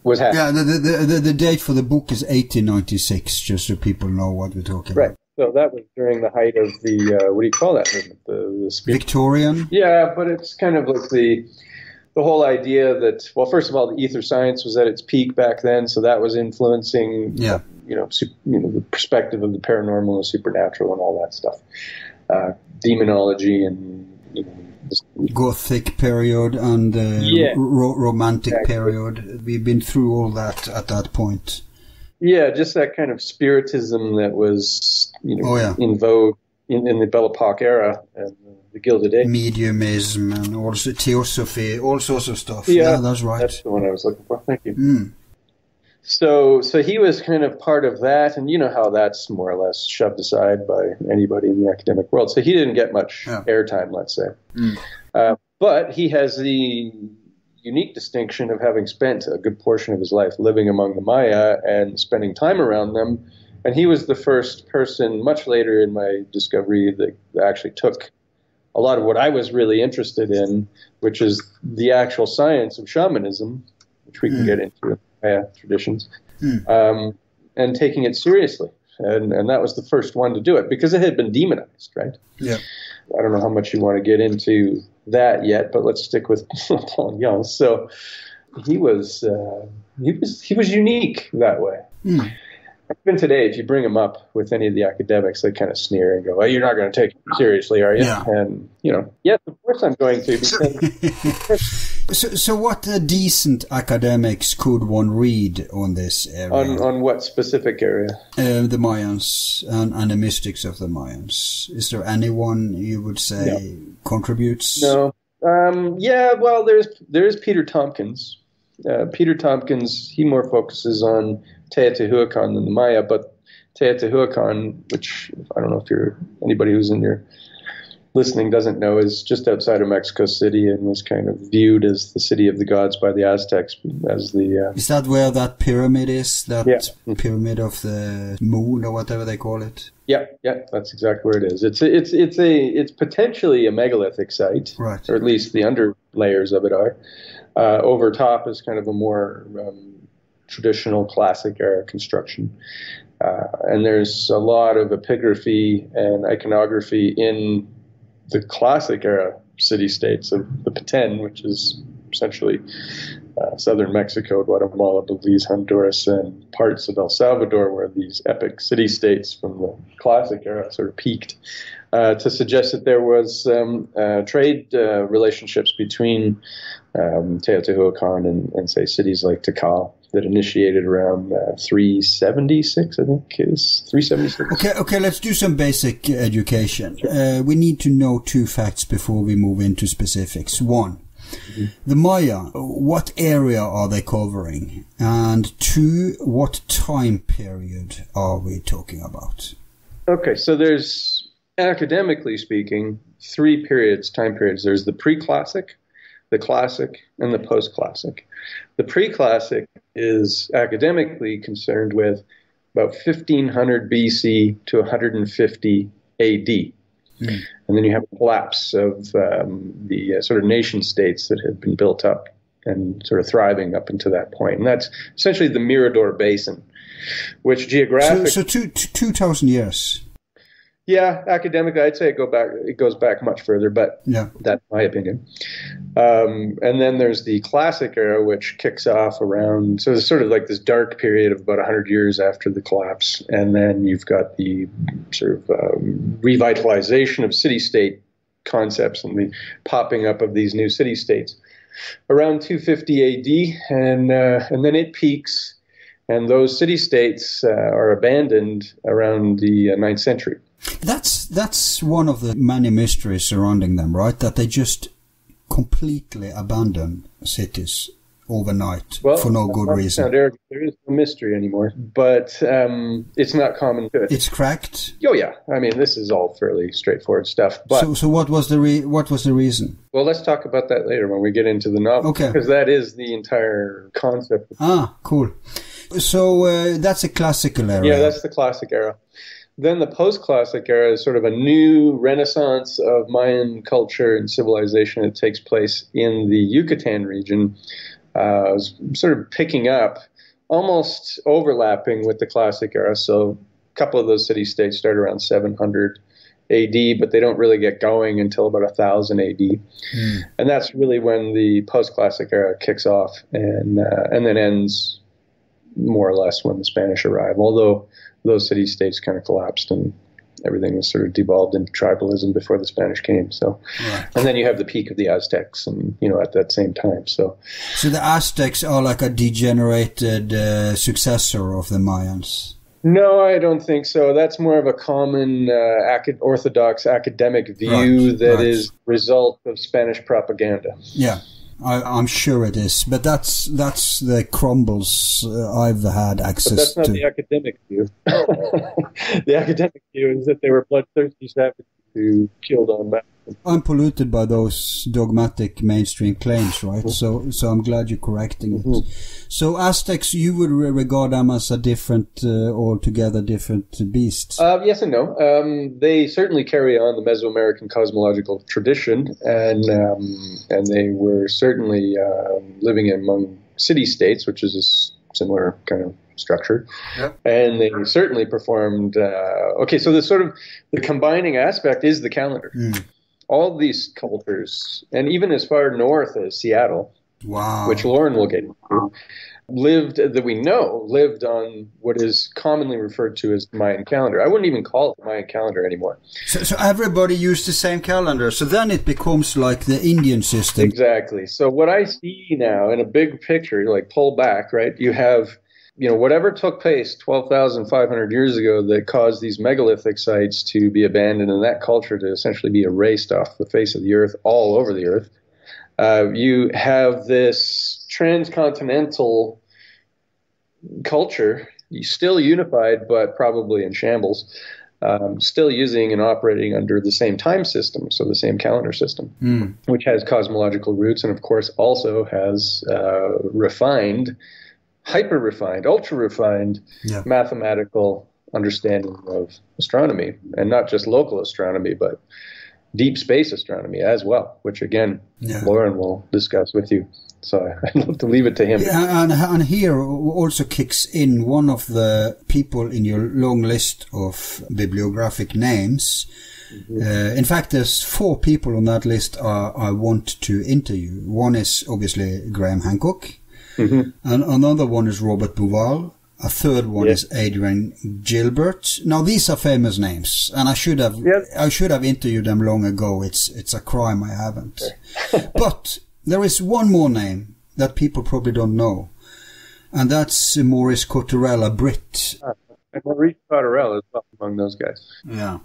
was happening. Yeah, the, the, the, the, date for the book is 1896, just so people know what we're talking about. right. about. So that was during the height of the, uh, what do you call that movement? The, the Victorian? Yeah, but it's kind of like the, the whole idea that, well, first of all, the ether science was at its peak back then, so that was influencing, yeah. you know, su- you know, the perspective of the paranormal and supernatural and all that stuff. Uh, demonology and, you know, Gothic period and uh, yeah, ro- romantic exactly. period. We've been through all that at that point. Yeah, just that kind of spiritism that was, you know, oh, yeah. in vogue in, in the Belle Epoque era and the Gilded Age. Mediumism and also theosophy, all sorts of stuff. Yeah, yeah that's right. That's the one I was looking for. Thank you. Mm. So, so he was kind of part of that, and you know how that's more or less shoved aside by anybody in the academic world. So he didn't get much yeah. airtime, let's say. Mm. Uh, but he has the unique distinction of having spent a good portion of his life living among the Maya and spending time around them. And he was the first person, much later in my discovery, that actually took a lot of what I was really interested in, which is the actual science of shamanism, which we can Mm. get into in Maya traditions, Mm. um, and taking it seriously. And, and that was the first one to do it because it had been demonized, right? Yeah. I don't know how much you want to get into that yet, but let's stick with Plongeon. So he was uh, he was he was unique that way. Mm. Even today, if you bring him up with any of the academics, they kind of sneer and go, "Well, you're not going to take it seriously, are you?" Yeah. And you know, yes, of course I'm going to because So, so what uh, decent academics could one read on this area? on on what specific area? Uh, the Mayans and, and the mystics of the Mayans. Is there anyone you would say contributes? No. Um, yeah, well, there's there's Peter Tompkins. Uh, Peter Tompkins, he more focuses on Teotihuacan than the Maya, but Teotihuacan, which I don't know if you're anybody who's in your listening doesn't know, is just outside of Mexico City and was kind of viewed as the city of the gods by the Aztecs as the uh, Is that where that pyramid is? That Yeah. pyramid of the moon or whatever they call it? yeah yeah that's exactly where it is. It's a, it's it's a it's potentially a megalithic site. Right. or at least the under layers of it are. Uh, over top is kind of a more um, traditional classic era construction. Uh, and there's a lot of epigraphy and iconography in the classic era city states of the Petén, which is essentially uh, southern Mexico, Guatemala, Belize, Honduras, and parts of El Salvador, where these epic city states from the classic era sort of peaked, uh, to suggest that there was um, uh, trade uh, relationships between um, Teotihuacan and, and, say, cities like Tikal that initiated around uh, 376, I think is 376. Okay, okay, let's do some basic education. Uh, we need to know two facts before we move into specifics. One, the Maya, what area are they covering? And two, what time period are we talking about? Okay, so there's, academically speaking, three periods, time periods. There's the pre-classic, the classic, and the post-classic. The pre-classic is academically concerned with about 1500 BC to 150 AD. Hmm. And then you have a collapse of um, the uh, sort of nation states that had been built up and sort of thriving up until that point. And that's essentially the Mirador Basin, which So, geographically. so two, two, 2,000 years. Yeah, academically, I'd say it go back. It goes back much further, but Yeah. that's my opinion. Um, and then there's the classic era, which kicks off around. So it's sort of like this dark period of about 100 years after the collapse, and then you've got the sort of um, revitalization of city-state concepts and the popping up of these new city-states around 250 AD, and uh, and then it peaks, and those city-states uh, are abandoned around the uh, 9th century. That's, that's one of the many mysteries surrounding them, right? That they just completely abandon cities overnight Well, for no good reason. arrogant, there is no mystery anymore, but um, it's not common to it. It's cracked. oh yeah, I mean this is all fairly straightforward stuff. But so, so what was the re- what was the reason? well, let's talk about that later when we get into the novel, Okay. because that is the entire concept. Ah, cool. So uh, that's a classical era. Yeah, that's the classic era. Then the post-classic era is sort of a new renaissance of Mayan culture and civilization that takes place in the Yucatan region, uh, sort of picking up, almost overlapping with the classic era. So a couple of those city-states start around 700 AD, but they don't really get going until about 1000 AD. And that's really when the post-classic era kicks off and, uh, and then ends more or less when the Spanish arrive, although those city states kind of collapsed and everything was sort of devolved into tribalism before the Spanish came. So, Right. and then you have the peak of the Aztecs, and you know at that same time. So, So the Aztecs are like a degenerated uh, successor of the Mayans. no, I don't think so. That's more of a common uh, acad- orthodox academic view Right, that right. is result of Spanish propaganda. Yeah, I, I'm sure it is. But that's that's the crumbles uh, I've had But access that's not to. the academic view. the academic view is that they were bloodthirsty savages who killed on that. Unpolluted by those dogmatic mainstream claims, right? So, so I'm glad you're correcting it. Mm-hmm. So Aztecs, you would re- regard them as a different, uh, altogether different beasts. Uh, yes and no. Um, they certainly carry on the Mesoamerican cosmological tradition, and um, and they were certainly um, living among city states, which is a s- similar kind of structure. Yeah. And they certainly performed. Uh, okay, so the sort of the combining aspect is the calendar. Mm. All these cultures, and even as far north as Seattle, Wow. which Lauren will get into, lived that we know lived on what is commonly referred to as the Mayan calendar. I wouldn't even call it the Mayan calendar anymore. So, so everybody used the same calendar. So then it becomes like the Indian system. Exactly. So what I see now in a big picture, like pull back, right? You have, you know, whatever took place 12,500 years ago that caused these megalithic sites to be abandoned and that culture to essentially be erased off the face of the earth, all over the earth. Uh, you have this transcontinental culture, still unified, but probably in shambles. Um, still using and operating under the same time system, so the same calendar system Mm. which has cosmological roots and, of course, also has uh, refined, hyper refined, ultra refined Yeah. mathematical understanding of astronomy, and not just local astronomy, but deep space astronomy as well, which again, Yeah. Lauren will discuss with you. So I'd love to leave it to him. Yeah, and, and here also kicks in one of the people in your long list of bibliographic names. Uh, in fact, there's four people on that list I, I want to interview. One is obviously Graham Hancock, and another one is Robert Bauval. A third one Yes. is Adrian Gilbert. Now these are famous names, and I should have Yes. I should have interviewed them long ago. It's it's a crime I haven't. but there is one more name that people probably don't know, and that's Maurice Cotterell, a Brit. And Maurice Cotterell is among those guys. Yeah.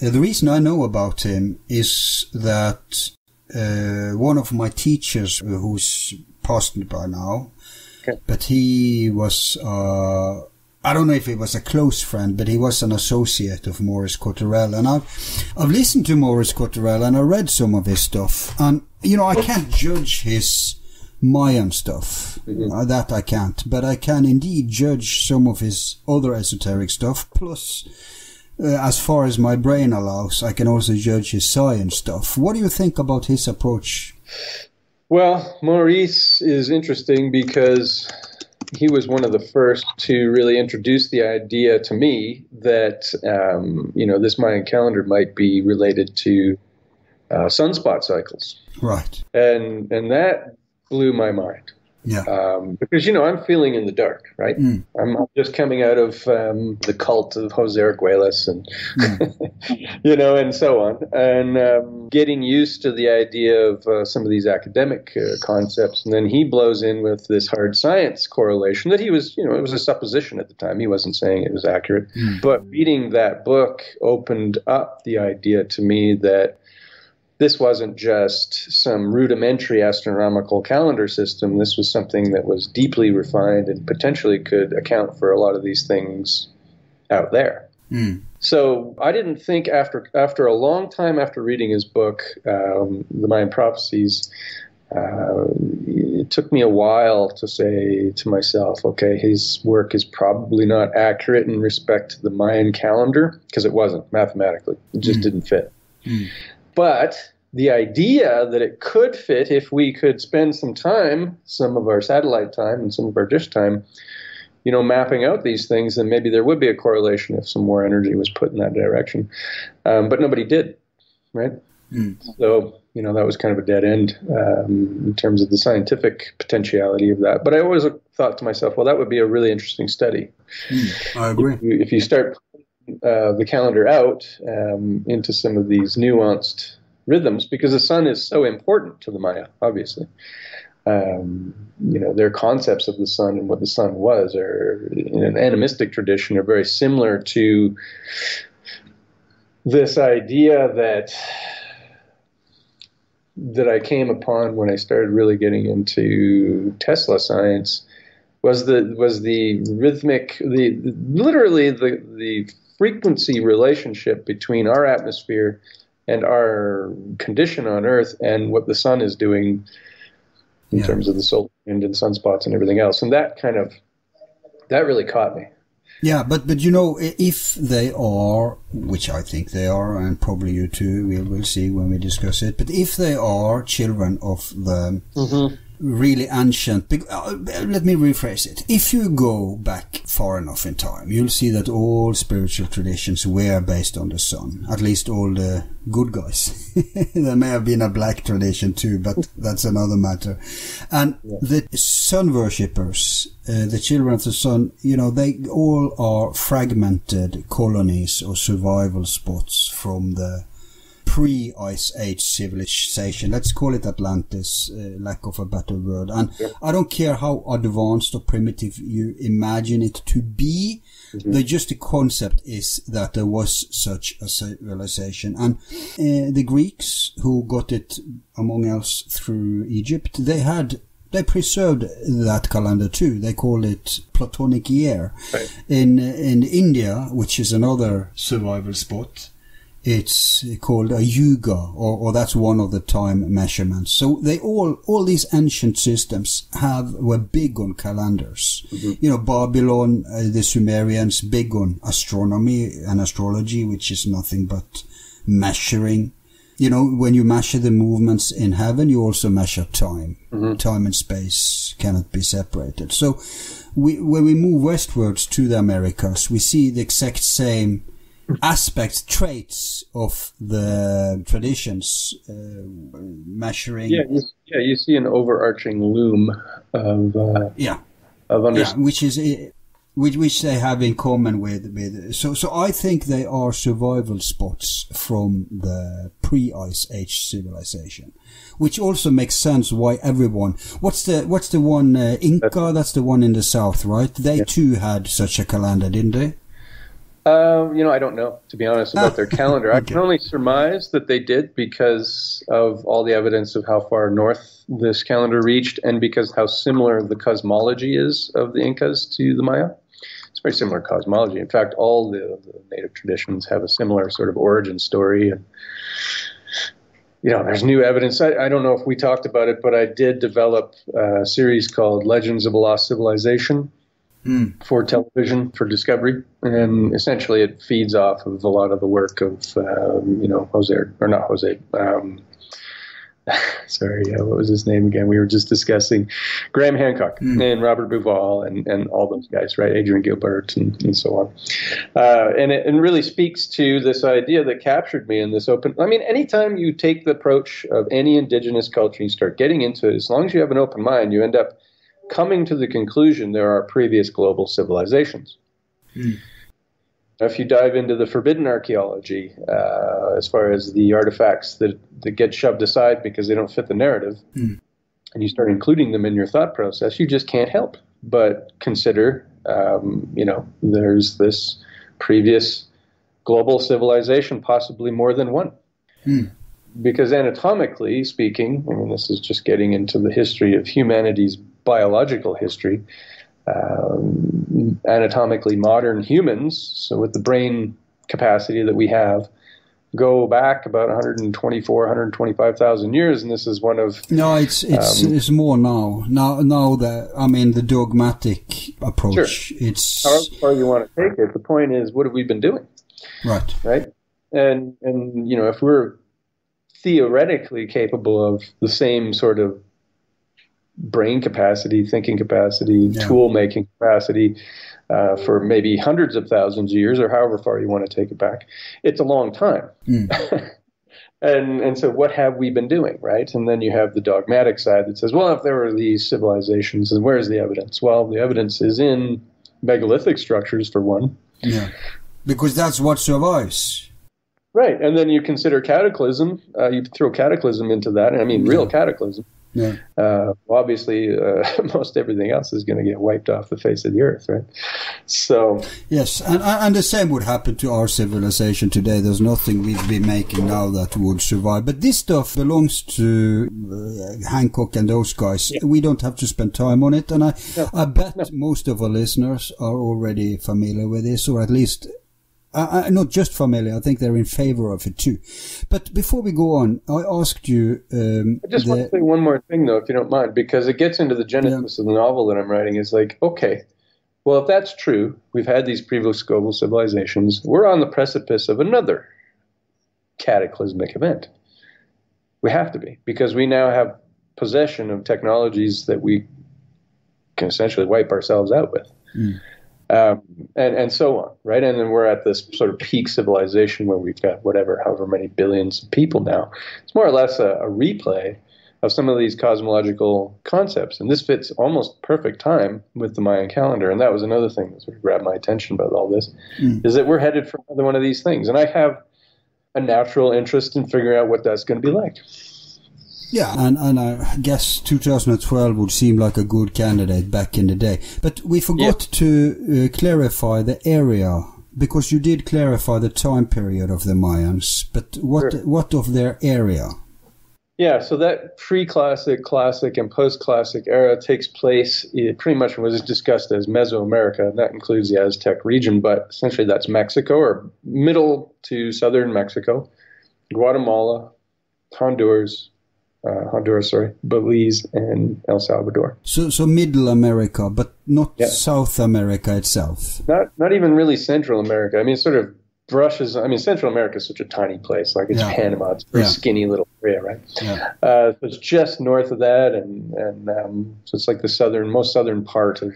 Uh, the reason I know about him is that uh, one of my teachers, uh, who's passed by now, Okay. but he was, uh, I don't know if he was a close friend, but he was an associate of Maurice Cotterell. And I've, I've listened to Maurice Cotterell and I read some of his stuff. And, you know, I can't judge his Mayan stuff. Uh, that I can't. But I can indeed judge some of his other esoteric stuff. Plus, uh, as far as my brain allows, I can also judge his science stuff. What do you think about his approach? Well, Maurice is interesting because he was one of the first to really introduce the idea to me that um, you know this Mayan calendar might be related to uh, sunspot cycles, Right. and and that blew my mind Yeah. um, because you know I'm feeling in the dark, right? Mm. I'm just coming out of um, the cult of José Argüelles and you know, and so on, and um, getting used to the idea of uh, some of these academic uh, concepts, and then he blows in with this hard science correlation that he was, you know, it was a supposition at the time. He wasn't saying it was accurate, but reading that book opened up the idea to me that this wasn't just some rudimentary astronomical calendar system. This was something that was deeply refined and potentially could account for a lot of these things out there. Mm. So I didn't think after after a long time after reading his book, um, The Mayan Prophecies, uh, it took me a while to say to myself, okay, his work is probably not accurate in respect to the Mayan calendar because it wasn't mathematically. It just didn't fit. But the idea that it could fit if we could spend some time, some of our satellite time and some of our dish time, you know, mapping out these things, then maybe there would be a correlation if some more energy was put in that direction. Um, but nobody did, right? So, you know, that was kind of a dead end um, in terms of the scientific potentiality of that. But I always thought to myself, well, that would be a really interesting study. I agree. If you, if you start uh, the calendar out um, into some of these nuanced rhythms, because the sun is so important to the Maya, obviously. Um, you know, their concepts of the sun and what the sun was are, in an animistic tradition, are very similar to this idea that that I came upon when I started really getting into Tesla science was the was the rhythmic the, the literally the the frequency relationship between our atmosphere and our condition on Earth and what the sun is doing in Yeah. terms of the solar wind and sunspots and everything else. And that kind of that really caught me. Yeah, but but you know, if they are, which I think they are, and probably you too, we'll we'll see when we discuss it. But if they are children of the mm-hmm. Really ancient, big, uh, let me rephrase it. If you go back far enough in time, you'll see that all spiritual traditions were based on the sun. At least all the good guys. there may have been a black tradition too, but that's another matter. And the sun worshippers, uh, the children of the sun, you know, they all are fragmented colonies or survival spots from the pre-ice age civilization. Let's call it Atlantis, uh, lack of a better word. And I don't care how advanced or primitive you imagine it to be. The just the concept is that there was such a civilization, and uh, the Greeks who got it, among else, through Egypt, they had they preserved that calendar too. They call it Platonic year. Right. In in India, which is another survival spot, it's called a yuga, or, or that's one of the time measurements. So they all, all these ancient systems have, were big on calendars. You know, Babylon, uh, the Sumerians, big on astronomy and astrology, which is nothing but measuring. You know, when you measure the movements in heaven, you also measure time. Time and space cannot be separated. So we, when we move westwards to the Americas, we see the exact same aspects, traits of the traditions, uh, measuring. Yeah, you, yeah, you see an overarching loom of uh, yeah, of yeah, which is uh, which which they have in common with with. So so I think they are survival spots from the pre-ice age civilization, which also makes sense why everyone. What's the what's the one uh, Inca? That's the one in the south, right? They too had such a calendar, didn't they? Um, you know, I don't know to be honest about their calendar. I can only surmise that they did because of all the evidence of how far north this calendar reached, and because how similar the cosmology is of the Incas to the Maya. It's very similar cosmology. In fact, all the, the native traditions have a similar sort of origin story, and you know, there's new evidence. I, I don't know if we talked about it, but I did develop a series called Legends of a Lost Civilization for television for Discovery, and essentially it feeds off of a lot of the work of um, you know Jose or not Jose. Um, sorry, uh, what was his name again? We were just discussing Graham Hancock and Robert Bauval and, and all those guys, right? Adrian Gilbert and, and so on. Uh, and it and really speaks to this idea that captured me in this open. I mean, anytime you take the approach of any indigenous culture, you start getting into it. As long as you have an open mind, you end up coming to the conclusion there are previous global civilizations. If you dive into the forbidden archaeology, uh, as far as the artifacts that, that get shoved aside because they don't fit the narrative, and you start including them in your thought process, you just can't help but consider, um, you know, there's this previous global civilization, possibly more than one. Because anatomically speaking, I mean, this is just getting into the history of humanity's biological history. Um, anatomically modern humans, so with the brain capacity that we have, go back about 124, 125,000 years, and this is one of No, it's it's Um, it's more now. Now now the I mean the dogmatic approach. It's however far you want to take it. The point is, what have we been doing? right. right? And and you know, if we're theoretically capable of the same sort of brain capacity, thinking capacity, Yeah. tool making capacity uh, for maybe hundreds of thousands of years, or however far you want to take it back, it's a long time. and and so, what have we been doing, right? And then you have the dogmatic side that says, well, if there were these civilizations, then where's the evidence? Well, the evidence is in megalithic structures, for one. Yeah, because that's what survives. Right, and then you consider cataclysm. Uh, you throw cataclysm into that, and I mean real cataclysm. Yeah. Uh, obviously, uh, most everything else is going to get wiped off the face of the earth, right? So, Yes, and and the same would happen to our civilization today. There's nothing we'd be making now that would survive. But this stuff belongs to uh, Hancock and those guys. We don't have to spend time on it, and I I bet most of our listeners are already familiar with this, or at least Not just familiar, I think they're in favor of it too. But before we go on, I asked you. Um, I just the, want to say one more thing, though, if you don't mind, because it gets into the genesis yeah. of the novel that I'm writing. Is like, okay, well, if that's true, we've had these previous global civilizations. We're on the precipice of another cataclysmic event. We have to be, because we now have possession of technologies that we can essentially wipe ourselves out with. Mm. Um, and, and so on, right? And then we're at this sort of peak civilization where we've got whatever, however many billions of people now. It's more or less a, a replay of some of these cosmological concepts. And this fits almost perfect time with the Mayan calendar. And that was another thing that sort of grabbed my attention about all this, mm. is that we're headed for another one of these things. And I have a natural interest in figuring out what that's going to be like. Yeah, and, and I guess 2012 would seem like a good candidate back in the day. But we forgot yeah. to uh, clarify the area because you did clarify the time period of the Mayans. But what sure. what of their area? Yeah, so that pre-classic, classic, and post-classic era takes place. It pretty much was discussed as Mesoamerica, and that includes the Aztec region. But essentially, that's Mexico or middle to southern Mexico, Guatemala, Honduras, uh, Honduras, sorry, Belize, and El Salvador. So, so Middle America, but not yeah. South America itself. Not, not even really Central America. I mean, sort of brushes. I mean, Central America is such a tiny place. Like it's yeah. Panama. It's a very yeah. skinny little area, right? Yeah. Uh, so it's just north of that, and and um, so it's like the southern, most southern part of,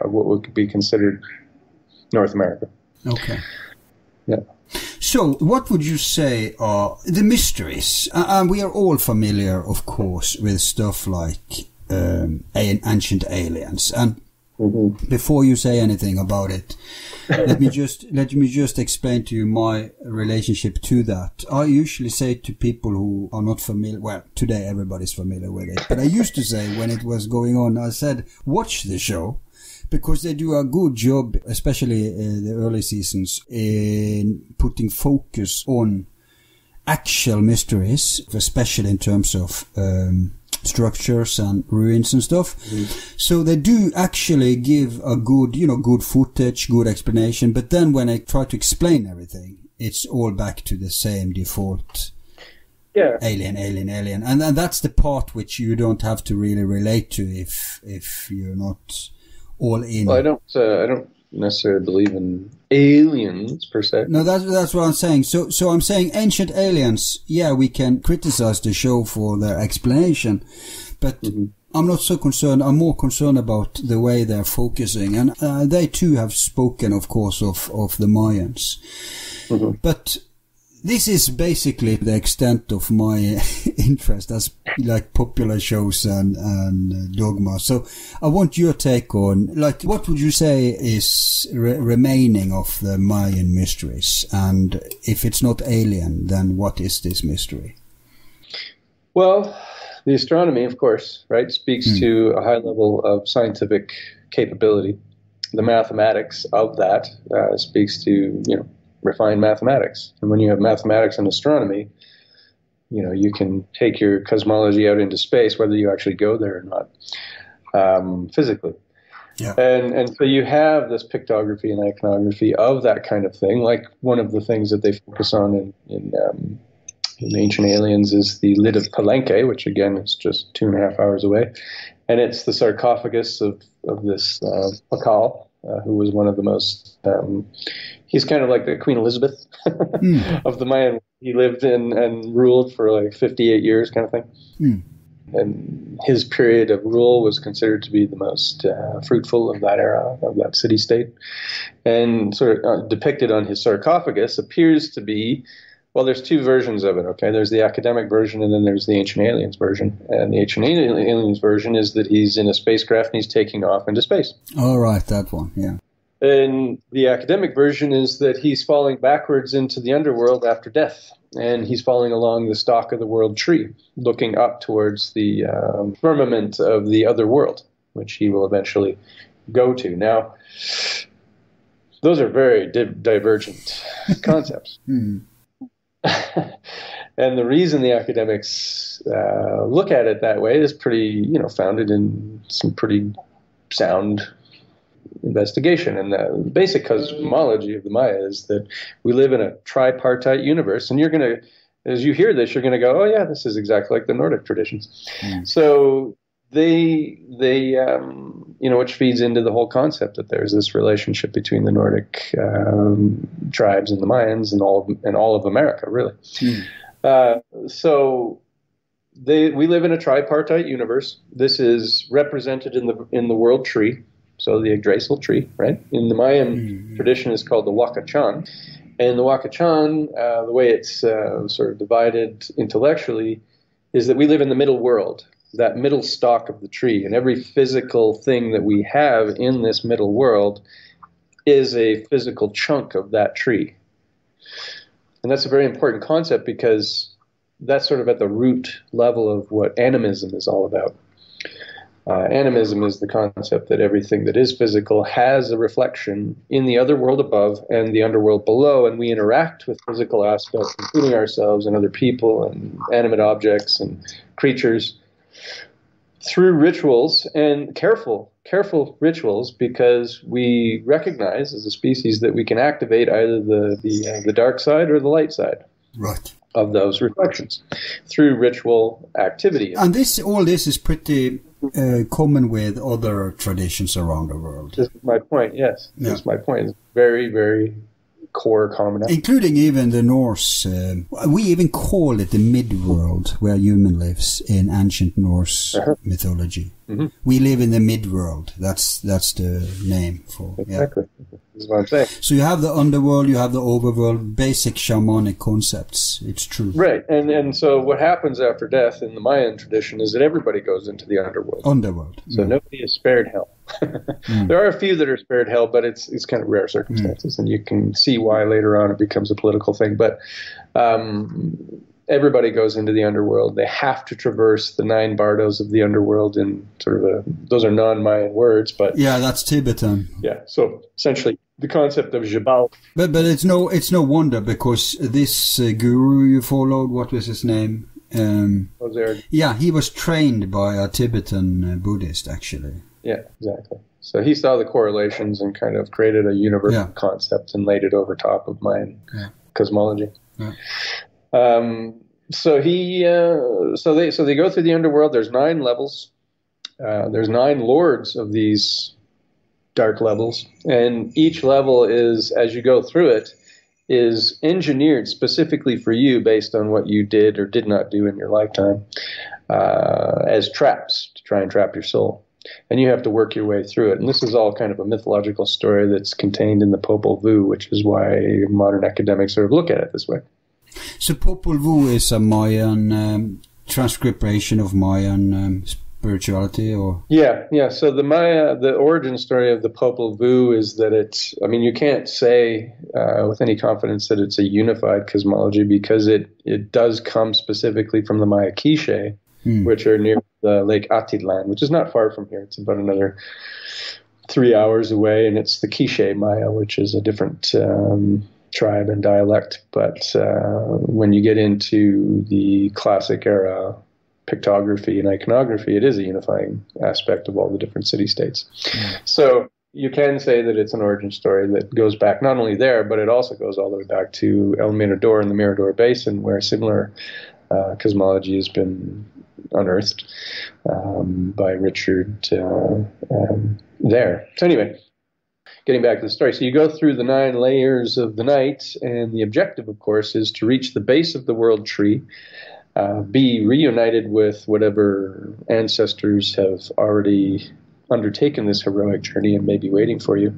of what would be considered North America. Okay. Yeah. So, what would you say are the mysteries? Uh, and we are all familiar, of course, with stuff like um, ancient aliens. And mm-hmm. before you say anything about it, let me just let me just explain to you my relationship to that. I usually say to people who are not familiar. Well, today everybody's familiar with it, but I used to say when it was going on, I said, "Watch the show." Because they do a good job, especially uh, the early seasons, in putting focus on actual mysteries, especially in terms of um, structures and ruins and stuff. Mm. So they do actually give a good, you know, good footage, good explanation. But then when I try to explain everything, it's all back to the same default. Yeah. Alien, alien, alien, and, and that's the part which you don't have to really relate to if if you're not all in. Well, I don't. Uh, I don't necessarily believe in aliens per se. No, that's that's what I'm saying. So, so I'm saying ancient aliens. Yeah, we can criticize the show for their explanation, but. Mm-hmm. I'm not so concerned. I'm more concerned about the way they're focusing, and uh, they too have spoken, of course, of of the Mayans. Mm-hmm. But this is basically the extent of my interest as like popular shows and, and uh, dogma. So I want your take on like what would you say is re- remaining of the Mayan mysteries, and if it's not alien, then what is this mystery? Well, the astronomy, of course, right, speaks hmm. to a high level of scientific capability. The mathematics of that uh, speaks to you know refined mathematics. And when you have mathematics and astronomy, you know, you can take your cosmology out into space, whether you actually go there or not, um, physically. Yeah. And and so you have this pictography and iconography of that kind of thing. Like one of the things that they focus on in in, um, in Ancient Aliens is the lid of Palenque, which again is just two and a half hours away, and it's the sarcophagus of of this uh, Pakal, uh, who was one of the most um, he's kind of like the Queen Elizabeth mm. of the Mayan. He lived in and ruled for like 58 years, kind of thing. Mm. And his period of rule was considered to be the most uh, fruitful of that era, of that city state. And sort of uh, depicted on his sarcophagus appears to be well, there's two versions of it, okay? There's the academic version and then there's the Ancient Aliens version. And the Ancient Aliens version is that he's in a spacecraft and he's taking off into space. All right, that one, yeah. And the academic version is that he's falling backwards into the underworld after death. And he's falling along the stalk of the world tree, looking up towards the um, firmament of the other world, which he will eventually go to. Now, those are very di- divergent concepts. Hmm. and the reason the academics uh, look at it that way is pretty, you know, founded in some pretty sound investigation. And the basic cosmology of the Maya is that we live in a tripartite universe, and you're going to, as you hear this, you're going to go, oh yeah, this is exactly like the Nordic traditions. Mm. So they they um, you know which feeds into the whole concept that there's this relationship between the Nordic um, tribes and the Mayans and all of, and all of America really. Mm. Uh, so they we live in a tripartite universe. This is represented in the in the world tree, so the Yggdrasil tree, right? In the Mayan mm-hmm. tradition, is called the Wakachan, and the Wakachan, uh, the way it's uh, sort of divided intellectually, is that we live in the middle world, that middle stalk of the tree, and every physical thing that we have in this middle world is a physical chunk of that tree. And that's a very important concept because that's sort of at the root level of what animism is all about. Uh, animism is the concept that everything that is physical has a reflection in the other world above and the underworld below, and we interact with physical aspects, including ourselves and other people and animate objects and creatures, through rituals and careful, careful rituals, because we recognize as a species that we can activate either the the, uh, the dark side or the light side. Right of those reflections through ritual activity. And this, all this is pretty uh, common with other traditions around the world. This is my point. Yes, yeah. this is my point. It's very, very core commonality. Including even the Norse. Uh, we even call it the mid-world where human lives in ancient Norse uh-huh. mythology. Mm-hmm. We live in the mid-world. That's that's the name for exactly. Yeah. That's what I'm saying. So you have the underworld, you have the overworld, basic shamanic concepts. It's true. Right, and and so what happens after death in the Mayan tradition is that everybody goes into the underworld. Underworld. So mm. nobody is spared hell. mm. There are a few that are spared hell, but it's it's kind of rare circumstances, mm. and you can see why later on it becomes a political thing. But um, everybody goes into the underworld. They have to traverse the nine bardos of the underworld in sort of a those are non-Mayan words, but yeah, that's Tibetan. Yeah, so essentially the concept of Jabal. But but it's no it's no wonder because this uh, guru you followed, what was his name? Um, was there? Yeah, he was trained by a Tibetan uh, Buddhist actually. Yeah, exactly. So he saw the correlations and kind of created a universal yeah. concept and laid it over top of Mayan yeah. cosmology. Yeah. Um, so he, uh, so they, so they go through the underworld. There's nine levels. Uh, there's nine lords of these dark levels, and each level is, as you go through it, is engineered specifically for you based on what you did or did not do in your lifetime uh, as traps to try and trap your soul. And you have to work your way through it. And this is all kind of a mythological story that's contained in the Popol Vuh, which is why modern academics sort of look at it this way. So Popol Vuh is a Mayan um, transcription of Mayan um, spirituality, or yeah, yeah. So the Maya, the origin story of the Popol Vuh is that it's. I mean, you can't say uh, with any confidence that it's a unified cosmology because it it does come specifically from the Maya Quiche, hmm. which are near the Lake Atitlan, which is not far from here. It's about another three hours away, and it's the Quiche Maya, which is a different. Um, tribe and dialect, but uh, when you get into the classic era pictography and iconography, it is a unifying aspect of all the different city states. Mm. So you can say that it's an origin story that goes back not only there, but it also goes all the way back to El Mirador and the Mirador Basin, where similar uh, cosmology has been unearthed um, by Richard uh, um, there. So anyway, getting back to the story. So you go through the nine layers of the night, and the objective, of course, is to reach the base of the world tree uh, be reunited with whatever ancestors have already undertaken this heroic journey and may be waiting for you.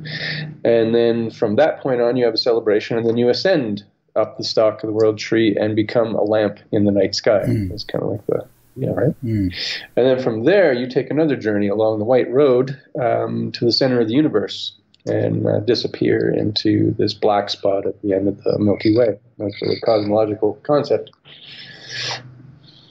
And then from that point on, you have a celebration, and then you ascend up the stalk of the world tree and become a lamp in the night sky. Mm. It's kind of like the yeah, right. Mm. And then from there, you take another journey along the White Road um, to the center of the universe and uh, disappear into this black spot at the end of the Milky Way. That's a cosmological concept.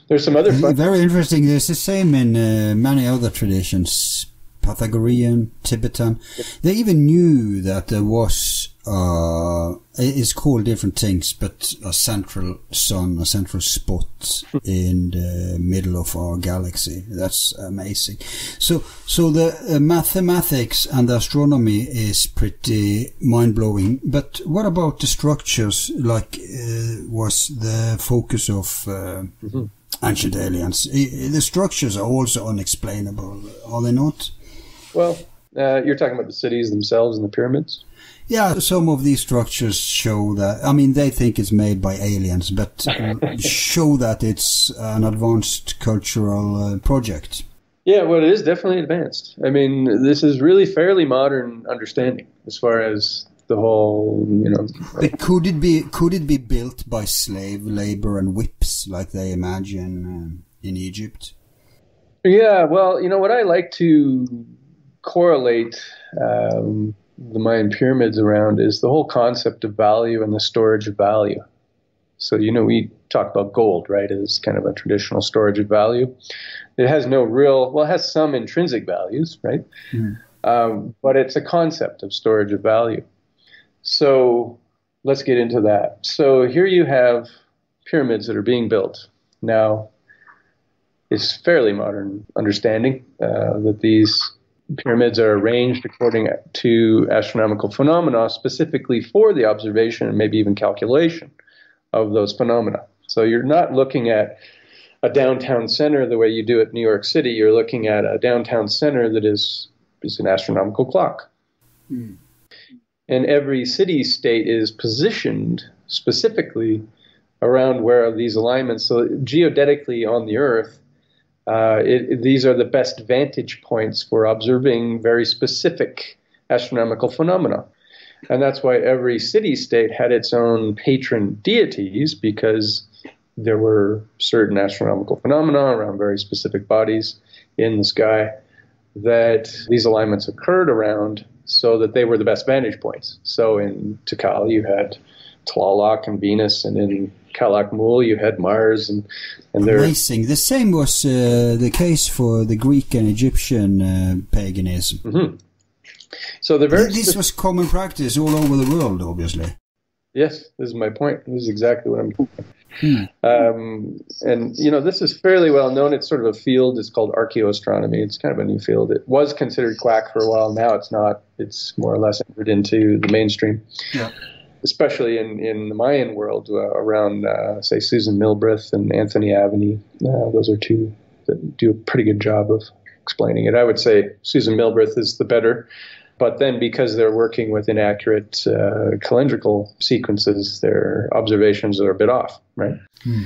There's some other fun- very interesting. It's the same in uh, many other traditions, Pythagorean, Tibetan. They even knew that there was uh, it's called different things, but a central sun, a central spot in the middle of our galaxy. That's amazing. So, so the uh, mathematics and the astronomy is pretty mind blowing. But what about the structures? Like uh, was the focus of uh, mm-hmm. ancient aliens? The structures are also unexplainable, are they not? Well, uh, you're talking about the cities themselves and the pyramids. Yeah, some of these structures show that. I mean, they think it's made by aliens, but show that it's an advanced cultural uh, project. Yeah, well, it is definitely advanced. I mean, this is really fairly modern understanding as far as the whole, you know. But could it be could it be built by slave labor and whips like they imagine um, in Egypt? Yeah, well, you know what I like to correlate. Um, the Mayan pyramids around is the whole concept of value and the storage of value. So, you know, we talk about gold, right, as kind of a traditional storage of value. It has no real, well, it has some intrinsic values, right? Mm. Um, but it's a concept of storage of value. So, let's get into that. So, here you have pyramids that are being built. Now, it's fairly modern understanding uh, that these pyramids are arranged according to astronomical phenomena specifically for the observation and maybe even calculation of those phenomena. So you're not looking at a downtown center the way you do at New York City. You're looking at a downtown center that is, is an astronomical clock. Mm. And every city state is positioned specifically around where these alignments, so geodetically on the Earth, uh, it, these are the best vantage points for observing very specific astronomical phenomena. And that's why every city state had its own patron deities because there were certain astronomical phenomena around very specific bodies in the sky that these alignments occurred around so that they were the best vantage points. So in Tikal, you had Tlaloc and Venus, and in Calakmul, you had Mars, and and there. Amazing. The same was uh, the case for the Greek and Egyptian uh, paganism. Mm-hmm. So the very this was common practice all over the world, obviously. Yes, this is my point. This is exactly what I'm. Hmm. Um, and you know, this is fairly well known. It's sort of a field. It's called archaeoastronomy. It's kind of a new field. It was considered quack for a while. Now it's not. It's more or less entered into the mainstream. Yeah especially in, in the Mayan world, uh, around, uh, say, Susan Milbrath and Anthony Aveni. Uh, those are two that do a pretty good job of explaining it. I would say Susan Milbrath is the better. But then, because they're working with inaccurate uh, calendrical sequences, their observations are a bit off, right? Hmm.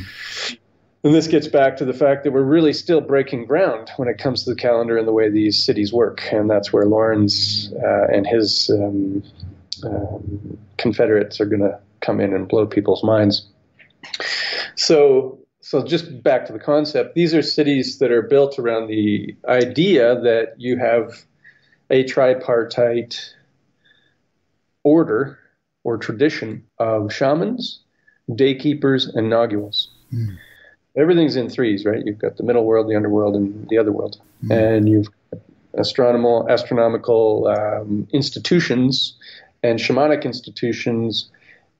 And this gets back to the fact that we're really still breaking ground when it comes to the calendar and the way these cities work. And that's where Lawrence uh, and his um, um, Confederates are going to come in and blow people's minds. So, so just back to the concept, these are cities that are built around the idea that you have a tripartite order or tradition of shamans, daykeepers, and naguals. Mm. Everything's in threes, right? You've got the middle world, the underworld, and the other world. Mm. And you've astronomical, astronomical um, institutions and shamanic institutions,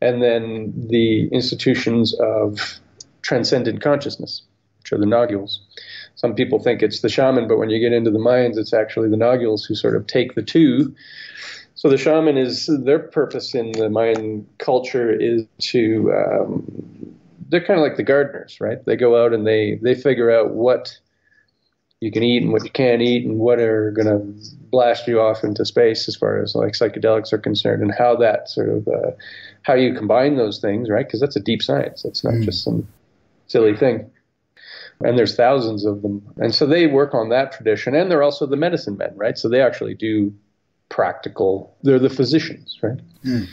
and then the institutions of transcendent consciousness, which are the naguals. Some people think it's the shaman, but when you get into the Mayans, it's actually the naguals who sort of take the two. So the shaman is their purpose in the Mayan culture is to um, they're kind of like the gardeners, right? They go out and they they figure out what you can eat and what you can't eat and what are going to blast you off into space as far as like psychedelics are concerned and how that sort of uh, how you combine those things right? Because that's a deep science. That's not mm. just some silly thing. And there's thousands of them. And so they work on that tradition. And they're also the medicine men right? So they actually do practical they're the physicians right? Mm.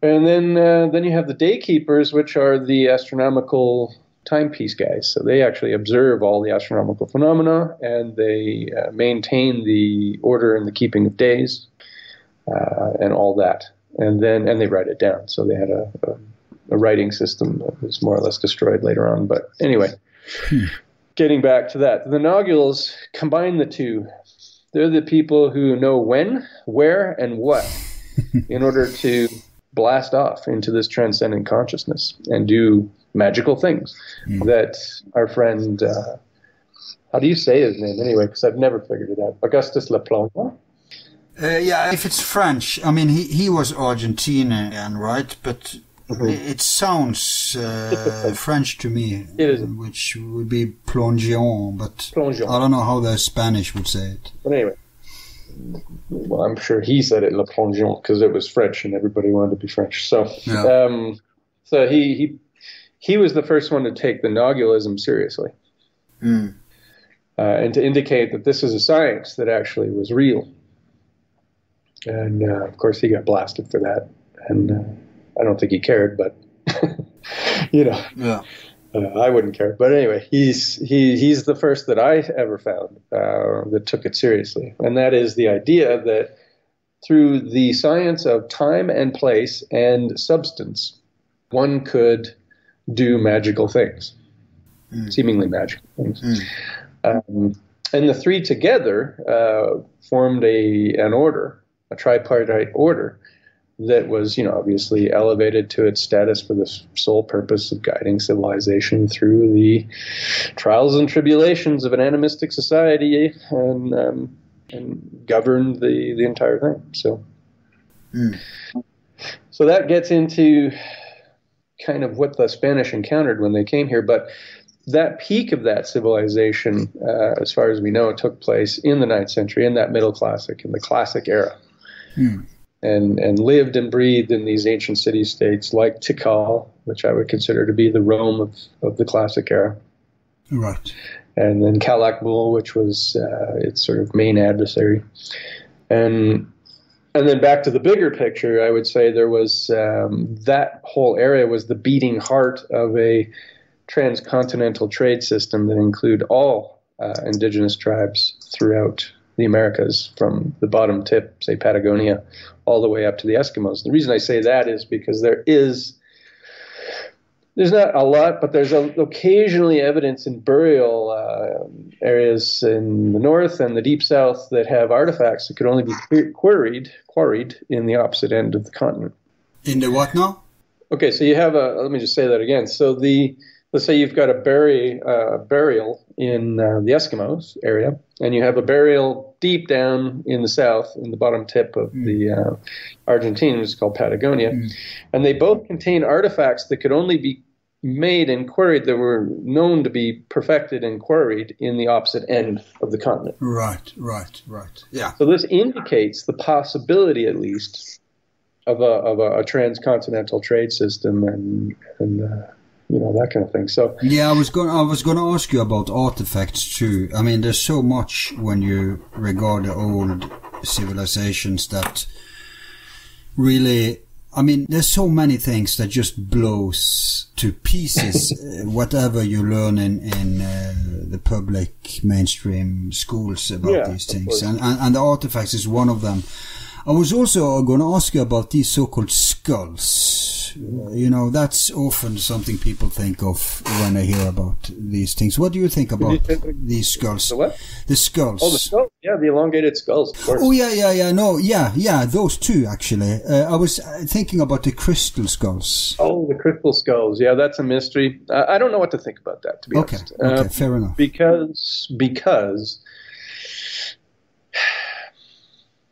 and then uh, then you have the day keepers which are the astronomical timepiece guys. So they actually observe all the astronomical phenomena and they uh, maintain the order and the keeping of days uh, and all that. And then and they write it down. So they had a, a, a writing system that was more or less destroyed later on. But anyway, hmm. getting back to that, the naguals combine the two. They're the people who know when, where, and what in order to blast off into this transcendent consciousness and do magical things that our friend, uh, how do you say his name anyway? Because I've never figured it out. Augustus Laplante. Uh, yeah, if it's French, I mean, he, he was Argentinian, right? But it sounds uh, French to me, which would be plongeon, but Plongeon. I don't know how the Spanish would say it. But anyway, well, I'm sure he said it Le Plongeon because it was French and everybody wanted to be French. So, Yeah. um, so he he he was the first one to take the nagualism seriously Mm. uh, and to indicate that this is a science that actually was real. And uh, of course, he got blasted for that, and uh, I don't think he cared, but you know. Yeah. Uh, I wouldn't care, but anyway, he's he he's the first that I ever found uh, that took it seriously, and that is the idea that through the science of time and place and substance, one could do magical things, seemingly magical things, um, and the three together uh, formed a an order, a tripartite order that was, you know, obviously elevated to its status for the sole purpose of guiding civilization through the trials and tribulations of an animistic society and um, and governed the the entire thing. So, so that gets into kind of what the Spanish encountered when they came here, but. That peak of that civilization, uh, as far as we know, took place in the ninth century, in that Middle Classic, in the Classic era and and lived and breathed in these ancient city states like Tikal, which I would consider to be the Rome of, of the classic era, Right. and then Calakmul, which was uh, its sort of main adversary, and and then back to the bigger picture, I would say there was um, that whole area was the beating heart of a transcontinental trade system that include all uh, indigenous tribes throughout the Americas, from the bottom tip, say Patagonia, all the way up to the Eskimos. The reason I say that is because there is there's not a lot, but there's a, occasionally evidence in burial uh, areas in the north and the deep south that have artifacts that could only be quarried quarried in the opposite end of the continent. In the what now? Okay, so you have a. Let me just say that again. So the let's say you've got a bury uh, burial in uh, the Eskimos area, and you have a burial deep down in the south, in the bottom tip of the uh, Argentina, which is called Patagonia, and they both contain artifacts that could only be made and quarried that were known to be perfected and quarried in the opposite end of the continent. Right, right, right. Yeah. So this indicates the possibility, at least, of a of a, a transcontinental trade system and and uh, you know that kind of thing. So Yeah, I was going. I was going to ask you about artifacts too. I mean, there's so much when you regard the old civilizations that really. I mean, there's so many things that just blows to pieces. uh, whatever you learn in in uh, the public mainstream schools about Yeah, these things, and, and and the artifacts is one of them. I was also going to ask you about these so-called skulls. You know, that's often something people think of when they hear about these things. What do you think about these skulls? the what? The skulls. Oh, the skull. Yeah, the elongated skulls. Of course. Oh yeah, yeah, yeah. No, yeah, yeah. Those two actually. Uh, I was uh, thinking about the crystal skulls. Oh, the crystal skulls. Yeah, that's a mystery. Uh, I don't know what to think about that, to be Okay, honest. okay, Uh, fair enough. because because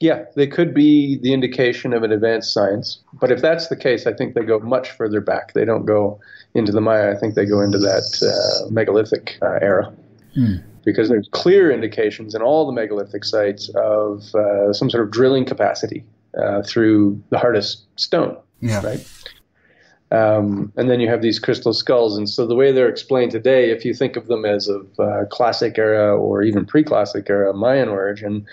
yeah, they could be the indication of an advanced science. But if that's the case, I think they go much further back. They don't go into the Maya. I think they go into that uh, megalithic uh, era. Because there's clear indications in all the megalithic sites of uh, some sort of drilling capacity uh, through the hardest stone Yeah. right? Um, and then you have these crystal skulls, and so the way they're explained today, if you think of them as of uh, classic era or even pre-classic era Mayan origin,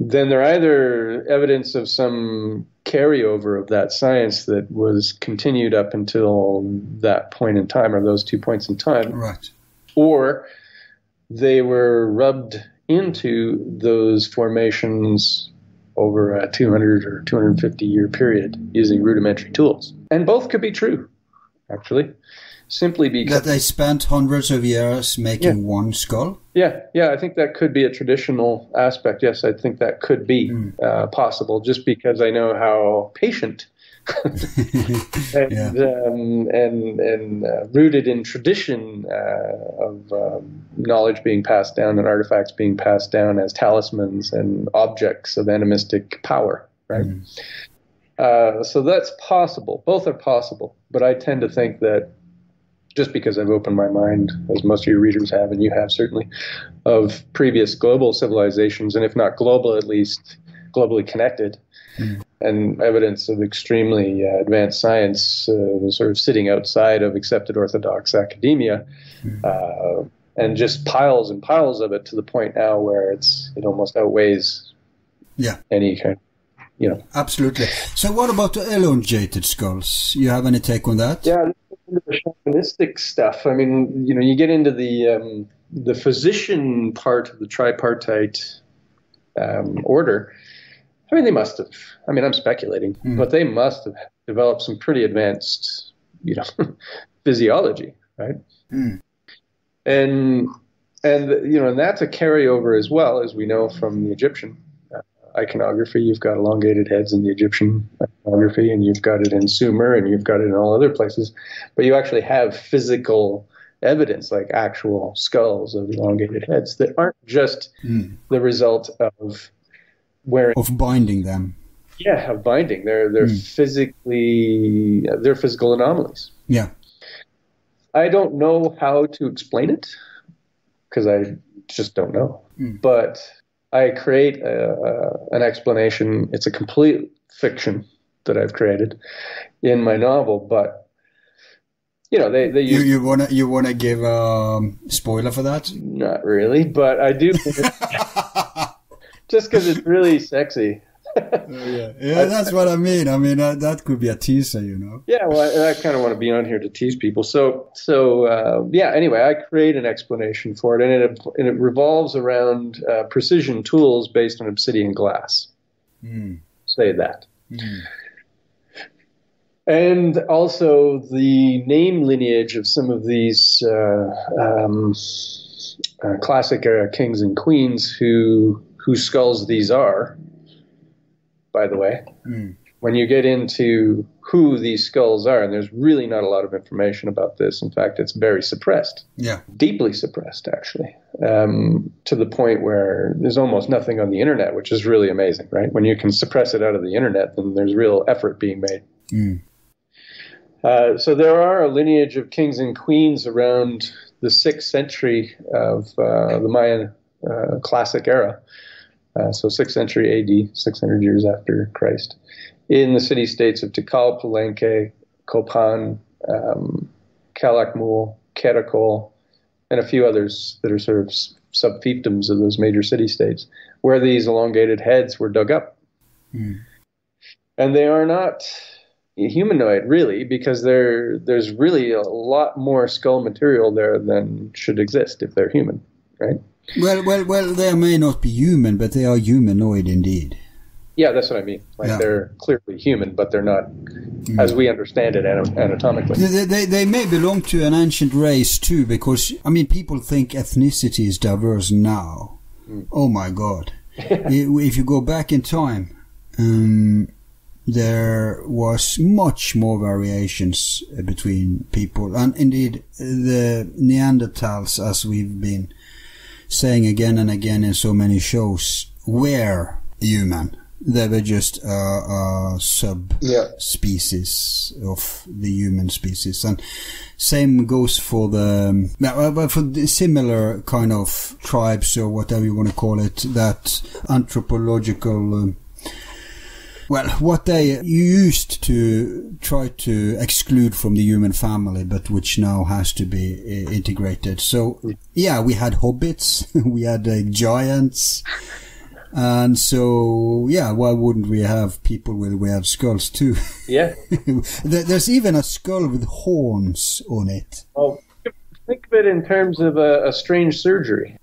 then they're either evidence of some carryover of that science that was continued up until that point in time, or those two points in time, Right. or they were rubbed into those formations over a 200 or 250 year period using rudimentary tools. And both could be true, actually, simply because. That they spent hundreds of years making one skull. Yeah, yeah, I think that could be a traditional aspect. Yes, I think that could be uh, possible just because I know how patient and, um, and and uh, rooted in tradition uh, of um, knowledge being passed down and artifacts being passed down as talismans and objects of animistic power, right? Uh, so that's possible. Both are possible, but I tend to think that just because I've opened my mind, as most of your readers have, and you have certainly, of previous global civilizations, and if not global, at least globally connected, mm. and evidence of extremely uh, advanced science uh, sort of sitting outside of accepted orthodox academia, mm. uh, and just piles and piles of it to the point now where it's it almost outweighs yeah. any kind. You know. Absolutely. So, what about the elongated skulls? You have any take on that? Yeah, the shamanistic stuff. I mean, you know, you get into the um, the physician part of the tripartite um, order, I mean, they must have. I mean, I'm speculating, mm. but they must have developed some pretty advanced, you know, physiology, right? Mm. And and you know, and that's a carryover as well as we know from the Egyptian iconography. You've got elongated heads in the Egyptian iconography, and you've got it in Sumer, and you've got it in all other places. But you actually have physical evidence, like actual skulls of elongated heads, that aren't just mm. the result of wearing of binding them. Yeah, of binding. They're they're mm. physically they're physical anomalies. Yeah. I don't know how to explain it because I just don't know. Mm. But I create a, a, an explanation. It's a complete fiction that I've created in my novel, but you know they they use, you you wanna you wanna give a um, spoiler for that? Not really, but I do. just because it's really sexy. Uh, yeah, yeah, that's what I mean. I mean, uh, that could be a teaser, you know. Yeah, well, I, I kind of want to be on here to tease people. So, so uh, yeah. Anyway, I create an explanation for it, and it and it revolves around uh, precision tools based on obsidian glass. Mm. Say that. Mm. And also the name lineage of some of these uh, um, uh, classic era kings and queens who whose skulls these are, by the way. Mm. When you get into who these skulls are, and there's really not a lot of information about this. In fact, it's very suppressed. Yeah. Deeply suppressed, actually, um, to the point where there's almost nothing on the internet, which is really amazing, right? When you can suppress it out of the internet, then there's real effort being made. Mm. Uh, so there are a lineage of kings and queens around the sixth century of uh, the Mayan uh, classic era uh, so 6th century AD, 600 years after Christ, in the city states of Tikal, Palenque, Copan, um, Calakmul, Caracol, and a few others that are sort of sub fiefdoms of those major city states, where these elongated heads were dug up. Mm. And they are not humanoid, really, because there's really a lot more skull material there than should exist if they're human, right? Well, well, well. They may not be human, but they are humanoid indeed. Yeah, that's what I mean. Like yeah. they're clearly human, but they're not, mm. as we understand it, anatomically. They, they, they may belong to an ancient race too, because I mean, people think ethnicity is diverse now. Mm. Oh my God! if you go back in time, um, there was much more variations between people, and indeed the Neanderthals, as we've been saying again and again in so many shows were human. They were just a, a sub yeah. species of the human species, and same goes for the for the similar kind of tribes or whatever you want to call it. That anthropological. Um, well, what they used to try to exclude from the human family, but which now has to be uh, integrated. So, yeah, we had hobbits, we had uh, giants, and so yeah, why wouldn't we have people with we have skulls too? Yeah, there's even a skull with horns on it. Oh, think of it in terms of a, a strange surgery.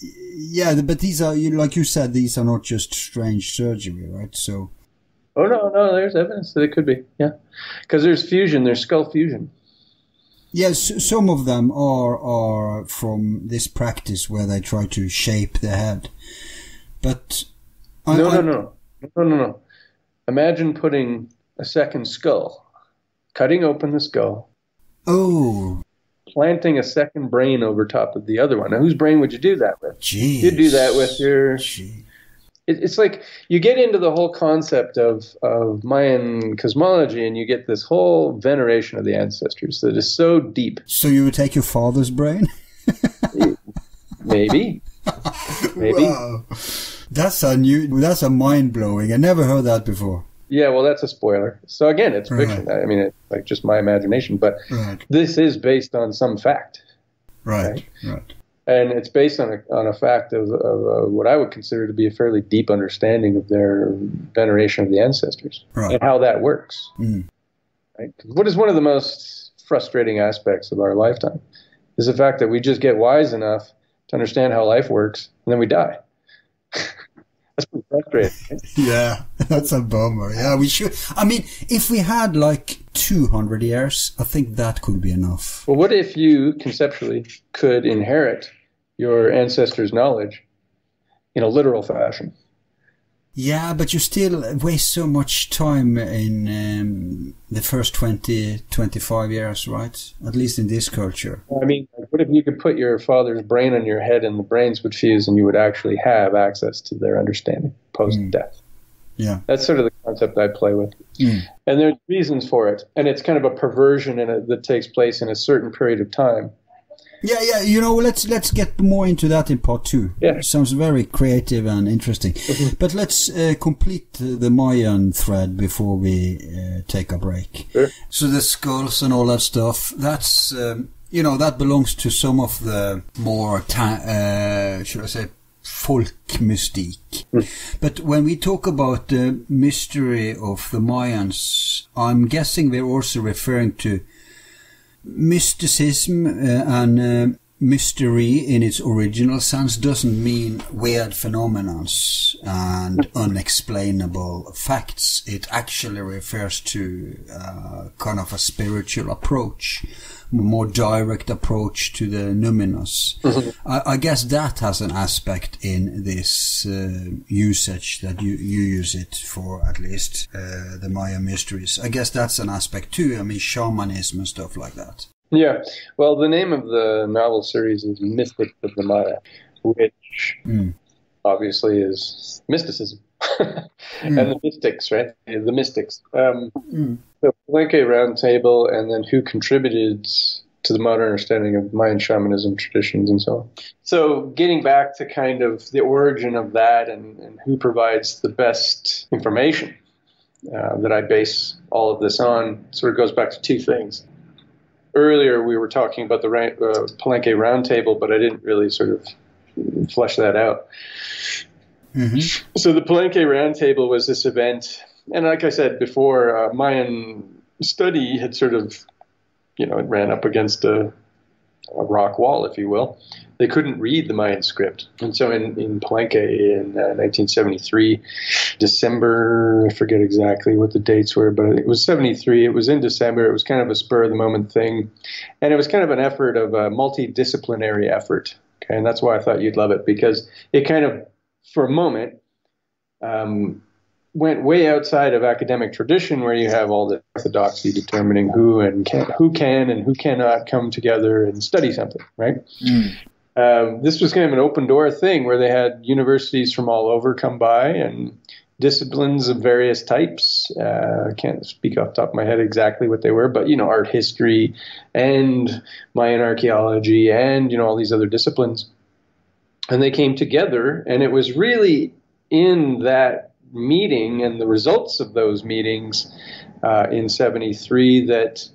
Yeah, but these are like you said, these are not just strange surgery, right? So Oh no, no, there's evidence that it could be. Yeah, because there's fusion. There's skull fusion. Yes, some of them are are from this practice where they try to shape the head, but I, no, no, no, no, no, no. Imagine putting a second skull, cutting open the skull, Oh, planting a second brain over top of the other one. Now, whose brain would you do that with? geez. You'd do that with your. Gee. It, it's like you get into the whole concept of, of Mayan cosmology and you get this whole veneration of the ancestors that is so deep. So you would take your father's brain? Maybe. Maybe. Wow. That's a new. That's a mind blowing. I never heard that before. Yeah, well, that's a spoiler. So again, it's fiction. I mean, it's like just my imagination, but Right. this is based on some fact. Right. Right. And it's based on a on a fact of, of uh, what I would consider to be a fairly deep understanding of their veneration of the ancestors Right. and how that works. Mm. Right? What is one of the most frustrating aspects of our lifetime is the fact that we just get wise enough to understand how life works and then we die. That's pretty frustrating. Yeah, that's a bummer. Yeah, we should. I mean, if we had like 200 years, I think that could be enough. Well, what if you conceptually could inherit your ancestors' knowledge in a literal fashion? Yeah, but you still waste so much time in um, the first 20, 25 years, right? At least in this culture. I mean, what if you could put your father's brain on your head and the brains would fuse and you would actually have access to their understanding post death? Yeah. That's sort of the concept I play with. Mm. And there's reasons for it. And it's kind of a perversion in it that takes place in a certain period of time. Yeah, yeah. You know, let's let's get more into that in part two. Yeah. sounds very creative and interesting. But let's uh, complete the Mayan thread before we uh, take a break. Sure. So the skulls and all that stuff. That's um, you know that belongs to some of the more ta- uh, should I say folk mystique. But when we talk about the mystery of the Mayans, I'm guessing we're also referring to mysticism uh, and uh, mystery in its original sense doesn't mean weird phenomena and unexplainable facts. It actually refers to uh, kind of a spiritual approach, more direct approach to the numinous. I, I guess that has an aspect in this uh, usage that you, you use it for, at least uh, the Maya mysteries. I guess that's an aspect too. I mean, shamanism and stuff like that. Yeah. Well, the name of the novel series is Mystics of the Maya, which Mm. obviously is mysticism. And the mystics, right? The mystics. Um, Mm. The Palenque Roundtable, and then who contributed to the modern understanding of Mayan shamanism traditions and so on. So, getting back to kind of the origin of that and, and who provides the best information uh, that I base all of this on, sort of goes back to two things. Earlier, we were talking about the uh, Palenque Roundtable, but I didn't really sort of flesh that out. Mm-hmm. So the Palenque Roundtable was this event, and like I said before, uh, Mayan study had sort of, you know, it ran up against a, a rock wall, if you will. They couldn't read the Mayan script, and so in in Palenque in uh, 1973, December, I forget exactly what the dates were, but it was 73. It was in December. It was kind of a spur of the moment thing, and it was kind of an effort of a multidisciplinary effort. Okay, and that's why I thought you'd love it because it kind of for a moment, um, went way outside of academic tradition, where you have all the orthodoxy determining who and can, who can and who cannot come together and study something, right? Um, this was kind of an open door thing where they had universities from all over come by and disciplines of various types. Uh, can't speak off the top of my head exactly what they were, but you know, art history and Mayan archaeology and you know all these other disciplines and they came together and it was really in that meeting and the results of those meetings uh, in 73 that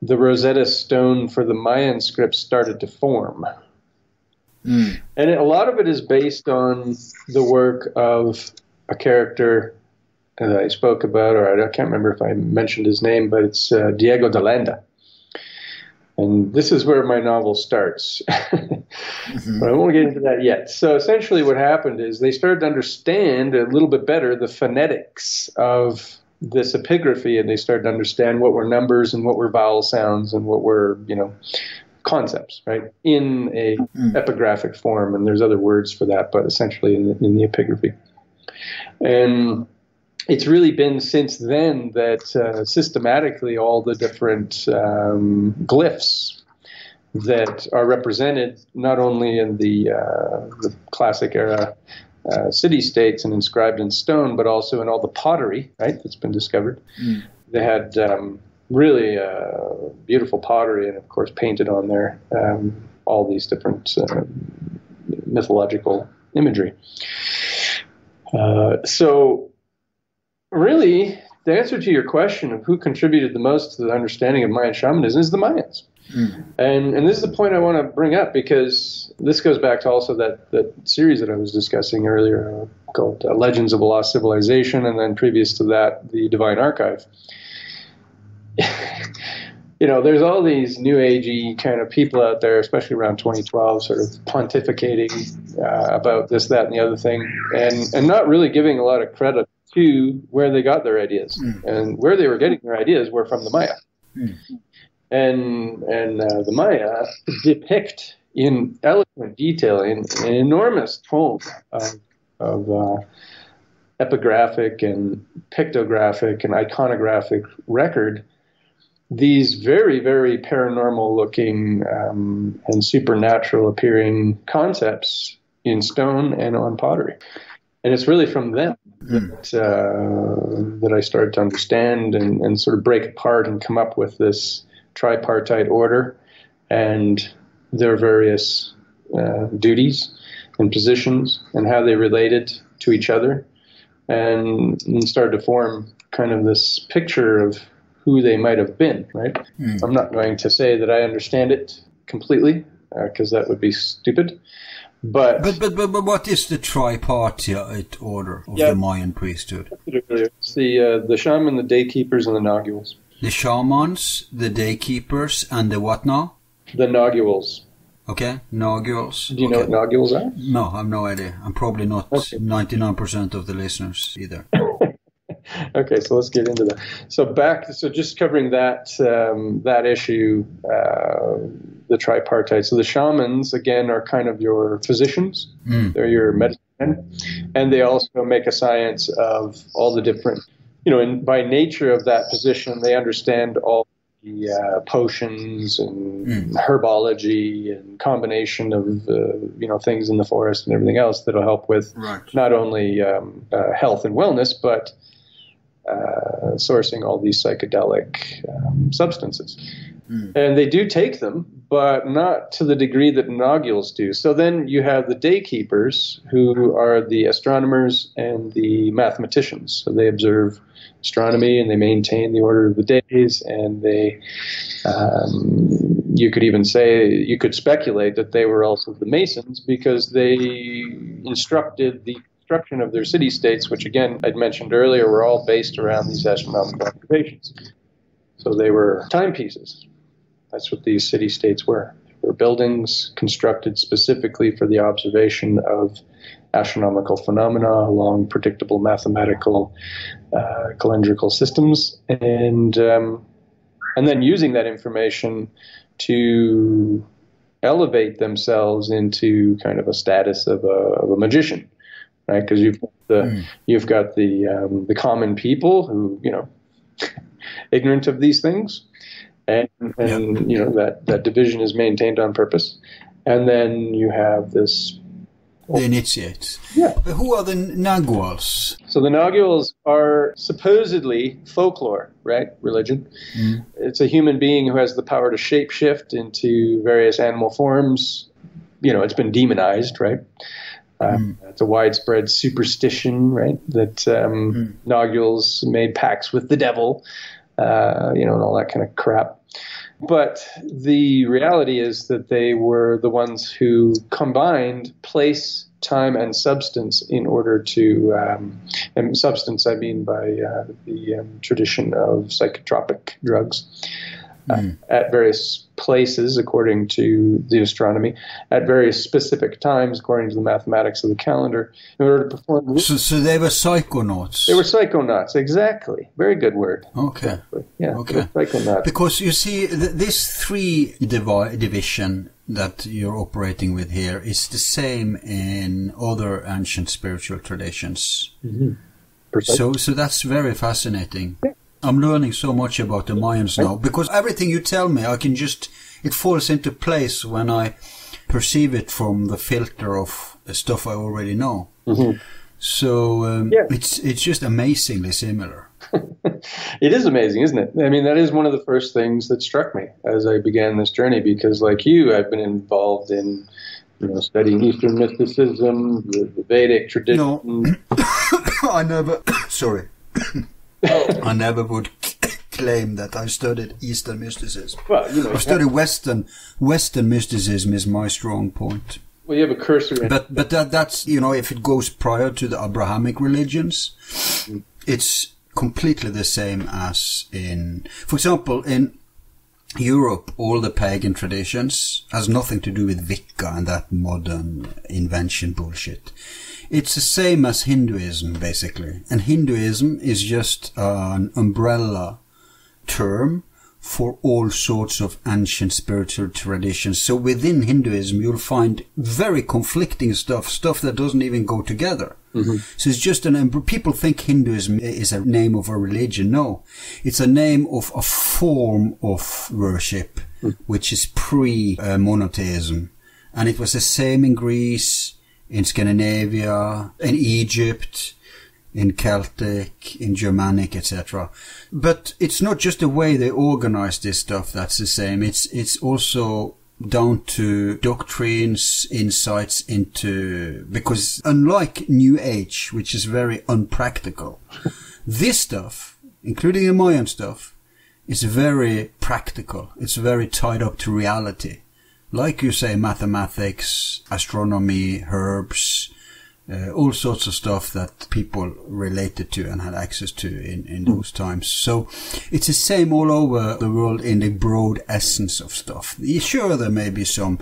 the rosetta stone for the mayan script started to form. And a lot of it is based on the work of a character that i spoke about or i can't remember if i mentioned his name but it's uh, diego de landa and this is where my novel starts. Mm-hmm. But I won't get into that yet. So essentially, what happened is they started to understand a little bit better the phonetics of this epigraphy, and they started to understand what were numbers and what were vowel sounds and what were, you know, concepts, right, in a mm-hmm. epigraphic form. And there's other words for that, but essentially in the, in the epigraphy. And it's really been since then that uh, systematically all the different um, glyphs that are represented not only in the, uh, the classic era uh, city states and inscribed in stone, but also in all the pottery, right, that's been discovered. Mm. They had um, really uh, beautiful pottery and, of course, painted on there um, all these different uh, mythological imagery. Uh, so, really, the answer to your question of who contributed the most to the understanding of Mayan shamanism is the Mayans. Mm. And and this is the point I want to bring up because this goes back to also that, that series that I was discussing earlier uh, called uh, Legends of a Lost Civilization, and then previous to that, the Divine Archive. you know, there's all these new agey kind of people out there, especially around 2012, sort of pontificating uh, about this, that, and the other thing, and and not really giving a lot of credit to where they got their ideas, mm. and where they were getting their ideas were from the Maya. Mm and and uh, the Maya depict in eloquent detail, in an enormous tome of, of uh, epigraphic and pictographic and iconographic record, these very very paranormal looking um, and supernatural appearing concepts in stone and on pottery, and it's really from them. That, uh, that I started to understand and, and sort of break apart and come up with this tripartite order and their various uh, duties and positions and how they related to each other and, and started to form kind of this picture of who they might have been, right? Mm. I'm not going to say that I understand it completely because uh, that would be stupid. But, but but, but but what is the tripartite order of yeah, the Mayan priesthood? It's the uh, the shaman, the daykeepers, and the naguals. The shamans, the daykeepers, and the what now? The naguals. Okay, naguals. Do you okay. know what naguals are? No, I have no idea. I'm probably not 99% of the listeners either. okay, so let's get into that. So back, so just covering that um, that issue, uh, the tripartite. So the shamans again are kind of your physicians. Mm. They're your medicine, and they also make a science of all the different you know, and by nature of that position, they understand all the uh, potions and mm. herbology and combination of uh, you know things in the forest and everything else that'll help with right. not only um, uh, health and wellness, but uh, sourcing all these psychedelic um, substances. Mm. And they do take them, but not to the degree that naguals do. So then you have the day keepers, who are the astronomers and the mathematicians. So they observe astronomy and they maintain the order of the days and they um, you could even say you could speculate that they were also the masons because they instructed the construction of their city states which again i'd mentioned earlier were all based around these astronomical observations. So they were timepieces. That's what these city states were. They were buildings constructed specifically for the observation of astronomical phenomena along predictable mathematical uh, calendrical systems, and um, and then using that information to elevate themselves into kind of a status of a, of a magician, right? Because you've got the mm. you've got the um, the common people who you know ignorant of these things, and and yep. you know that that division is maintained on purpose, and then you have this the initiates. Yeah. But who are the Naguals? So the Naguals are supposedly folklore, right? Religion. Mm. It's a human being who has the power to shapeshift into various animal forms. You know, it's been demonized, right? Uh, mm. It's a widespread superstition, right? That um, mm. Naguals made pacts with the devil, uh, you know, and all that kind of crap. But the reality is that they were the ones who combined place, time, and substance in order to, um, and substance I mean by uh, the um, tradition of psychotropic drugs mm. at various places according to the astronomy, at various specific times according to the mathematics of the calendar, in order to perform. So, so they were psychonauts. They were psychonauts, exactly. Very good word. Okay. Exactly. Yeah. Okay. Psychonauts. Because you see, th- this three divi- division that you're operating with here is the same in other ancient spiritual traditions. Mm-hmm. So, so that's very fascinating. I'm learning so much about the Mayans now because everything you tell me, I can just it falls into place when I perceive it from the filter of the stuff I already know. Mhm. So um, Yeah. it's it's just amazingly similar. It is amazing, isn't it? I mean, that is one of the first things that struck me as I began this journey because, like you, I've been involved in, you know, studying Eastern mysticism, the, the Vedic tradition. No. I never. sorry. Oh. I never would claim that I studied Eastern mysticism. Well, you know, I studied Western. Western mysticism is my strong point. well, you have a cursory. But but that that's you know if it goes prior to the Abrahamic religions, mm-hmm. it's completely the same as in, for example, in Europe, all the pagan traditions has nothing to do with Wicca and that modern invention bullshit. It's the same as Hinduism, basically. And Hinduism is just an umbrella term for all sorts of ancient spiritual traditions. So within Hinduism, you'll find very conflicting stuff, stuff that doesn't even go together. Mm-hmm. So it's just an, people think Hinduism is a name of a religion. No, it's a name of a form of worship, hmm. which is pre-monotheism. Uh, and it was the same in Greece, in Scandinavia, in Egypt, in Celtic, in Germanic, etc. But it's not just the way they organize this stuff that's the same. It's it's also down to doctrines, insights into because unlike New Age, which is very unpractical, this stuff, including the Mayan stuff, is very practical. It's very tied up to reality. Like you say, mathematics, astronomy, herbs, uh, all sorts of stuff that people related to and had access to in, in those times. So it's the same all over the world in the broad essence of stuff. Sure, there may be some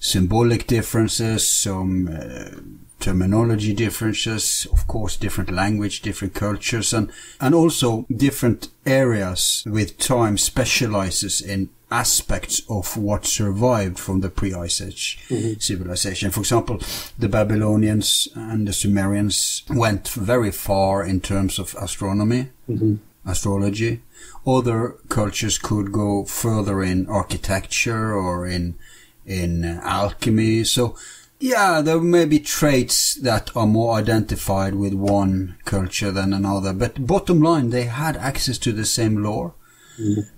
symbolic differences, some uh, terminology differences, of course, different language, different cultures, and, and also different areas with time specializes in aspects of what survived from the pre-ice age mm-hmm. civilization. For example, the Babylonians and the Sumerians went very far in terms of astronomy, mm-hmm. astrology. Other cultures could go further in architecture or in in alchemy. So, yeah, there may be traits that are more identified with one culture than another. But bottom line, they had access to the same lore.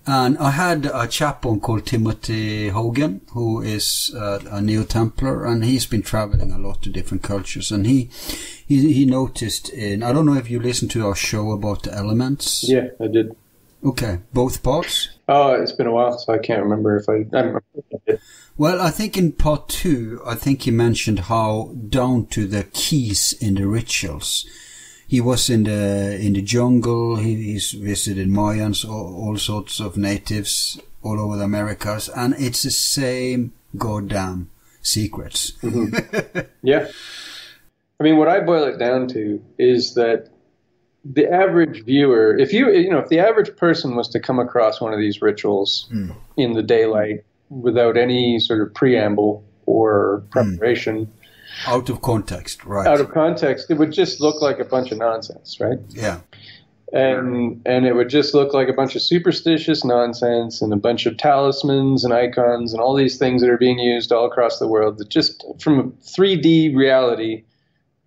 And I had a chap on called Timothy Hogan, who is uh, a Neo Templar, and he's been traveling a lot to different cultures. And he, he he noticed in I don't know if you listened to our show about the elements. yeah, I did. Okay, both parts. Oh, it's been a while, so I can't remember if I. I remember if I did. Well, I think in part two, I think he mentioned how down to the keys in the rituals. He was in the in the jungle. He, he's visited Mayans, all, all sorts of natives all over the Americas, and it's the same goddamn secrets. Mm-hmm. Yeah. I mean, what I boil it down to is that the average viewer, if you, you know, if the average person was to come across one of these rituals hmm. in the daylight without any sort of preamble or hmm. preparation, Out of context, right? out of context, it would just look like a bunch of nonsense, right? yeah. and and it would just look like a bunch of superstitious nonsense and a bunch of talismans and icons and all these things that are being used all across the world that just from a 3D reality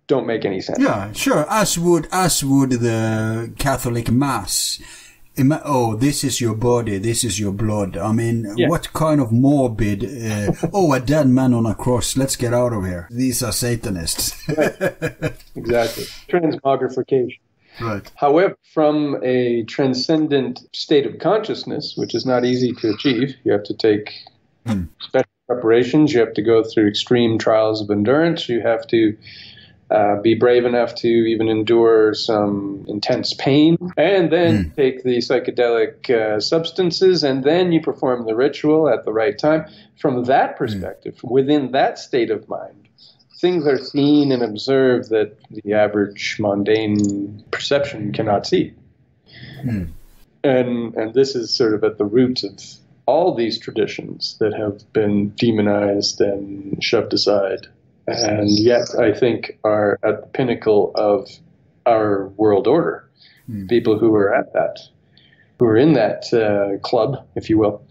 don't make any sense. Yeah, sure. As would as would the Catholic Mass. Ima- Oh, this is your body. This is your blood. I mean, Yeah. what kind of morbid? Uh, oh, a dead man on a cross. Let's get out of here. These are Satanists. Exactly. Transmogrification. right. However, from a transcendent state of consciousness, which is not easy to achieve, you have to take special preparations. You have to go through extreme trials of endurance. You have to uh, be brave enough to even endure some intense pain, and then take the psychedelic uh, substances, and then you perform the ritual at the right time. From that perspective, within that state of mind, things are seen and observed that the average mundane perception cannot see. And and this is sort of at the root of all these traditions that have been demonized and shoved aside, and yet I think are at the pinnacle of our world order. People who are at that, who are in that uh, club, if you will,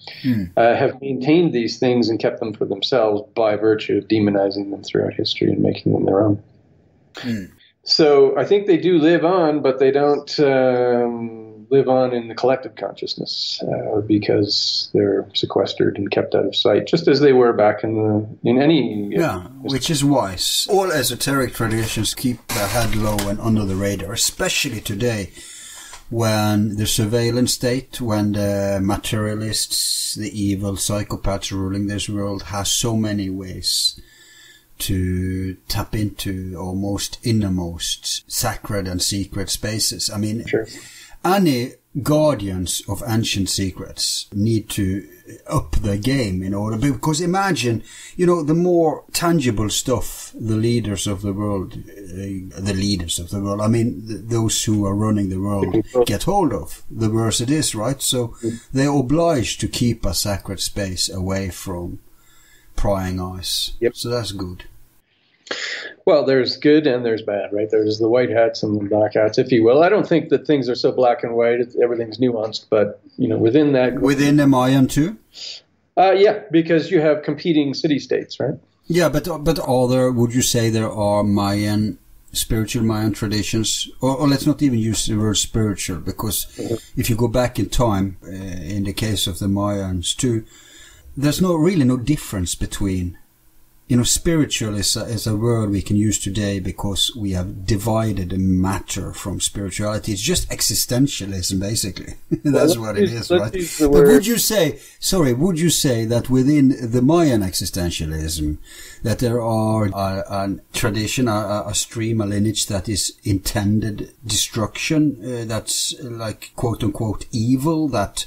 uh, have maintained these things and kept them for themselves by virtue of demonizing them throughout history and making them their own. So I think they do live on, but they don't um, live on in the collective consciousness uh, because they're sequestered and kept out of sight, just as they were back in the in any Yeah, which is wise. All esoteric traditions keep their head low and under the radar, especially today when the surveillance state, when the materialists, the evil psychopaths ruling this world has so many ways to tap into almost innermost sacred and secret spaces. I mean, Sure. Any guardians of ancient secrets need to up their game in order because imagine you know the more tangible stuff the leaders of the world uh, the leaders of the world i mean th- those who are running the world get hold of the worse it is right? So they're obliged to keep a sacred space away from prying eyes. Yep. so that's good Well, there's good and there's bad, right? There's the white hats and the black hats, if you will. I don't think that things are so black and white. It's, everything's nuanced, but you know, within that, within the mayan too uh, yeah, because you have competing city states, right? Yeah, but but are there? Would you say there are Mayan spiritual Mayan traditions, or, or let's not even use the word spiritual, because if you go back in time, uh, in the case of the Mayans too, there's no really no difference between. You know, spiritual is a, is a word we can use today because we have divided matter from spirituality. It's just existentialism, basically. That's what it is, right? But would you say, sorry, would you say that within the Mayan existentialism, that there are a, a tradition, a, a stream, a lineage that is intended destruction, uh, that's like quote unquote evil, that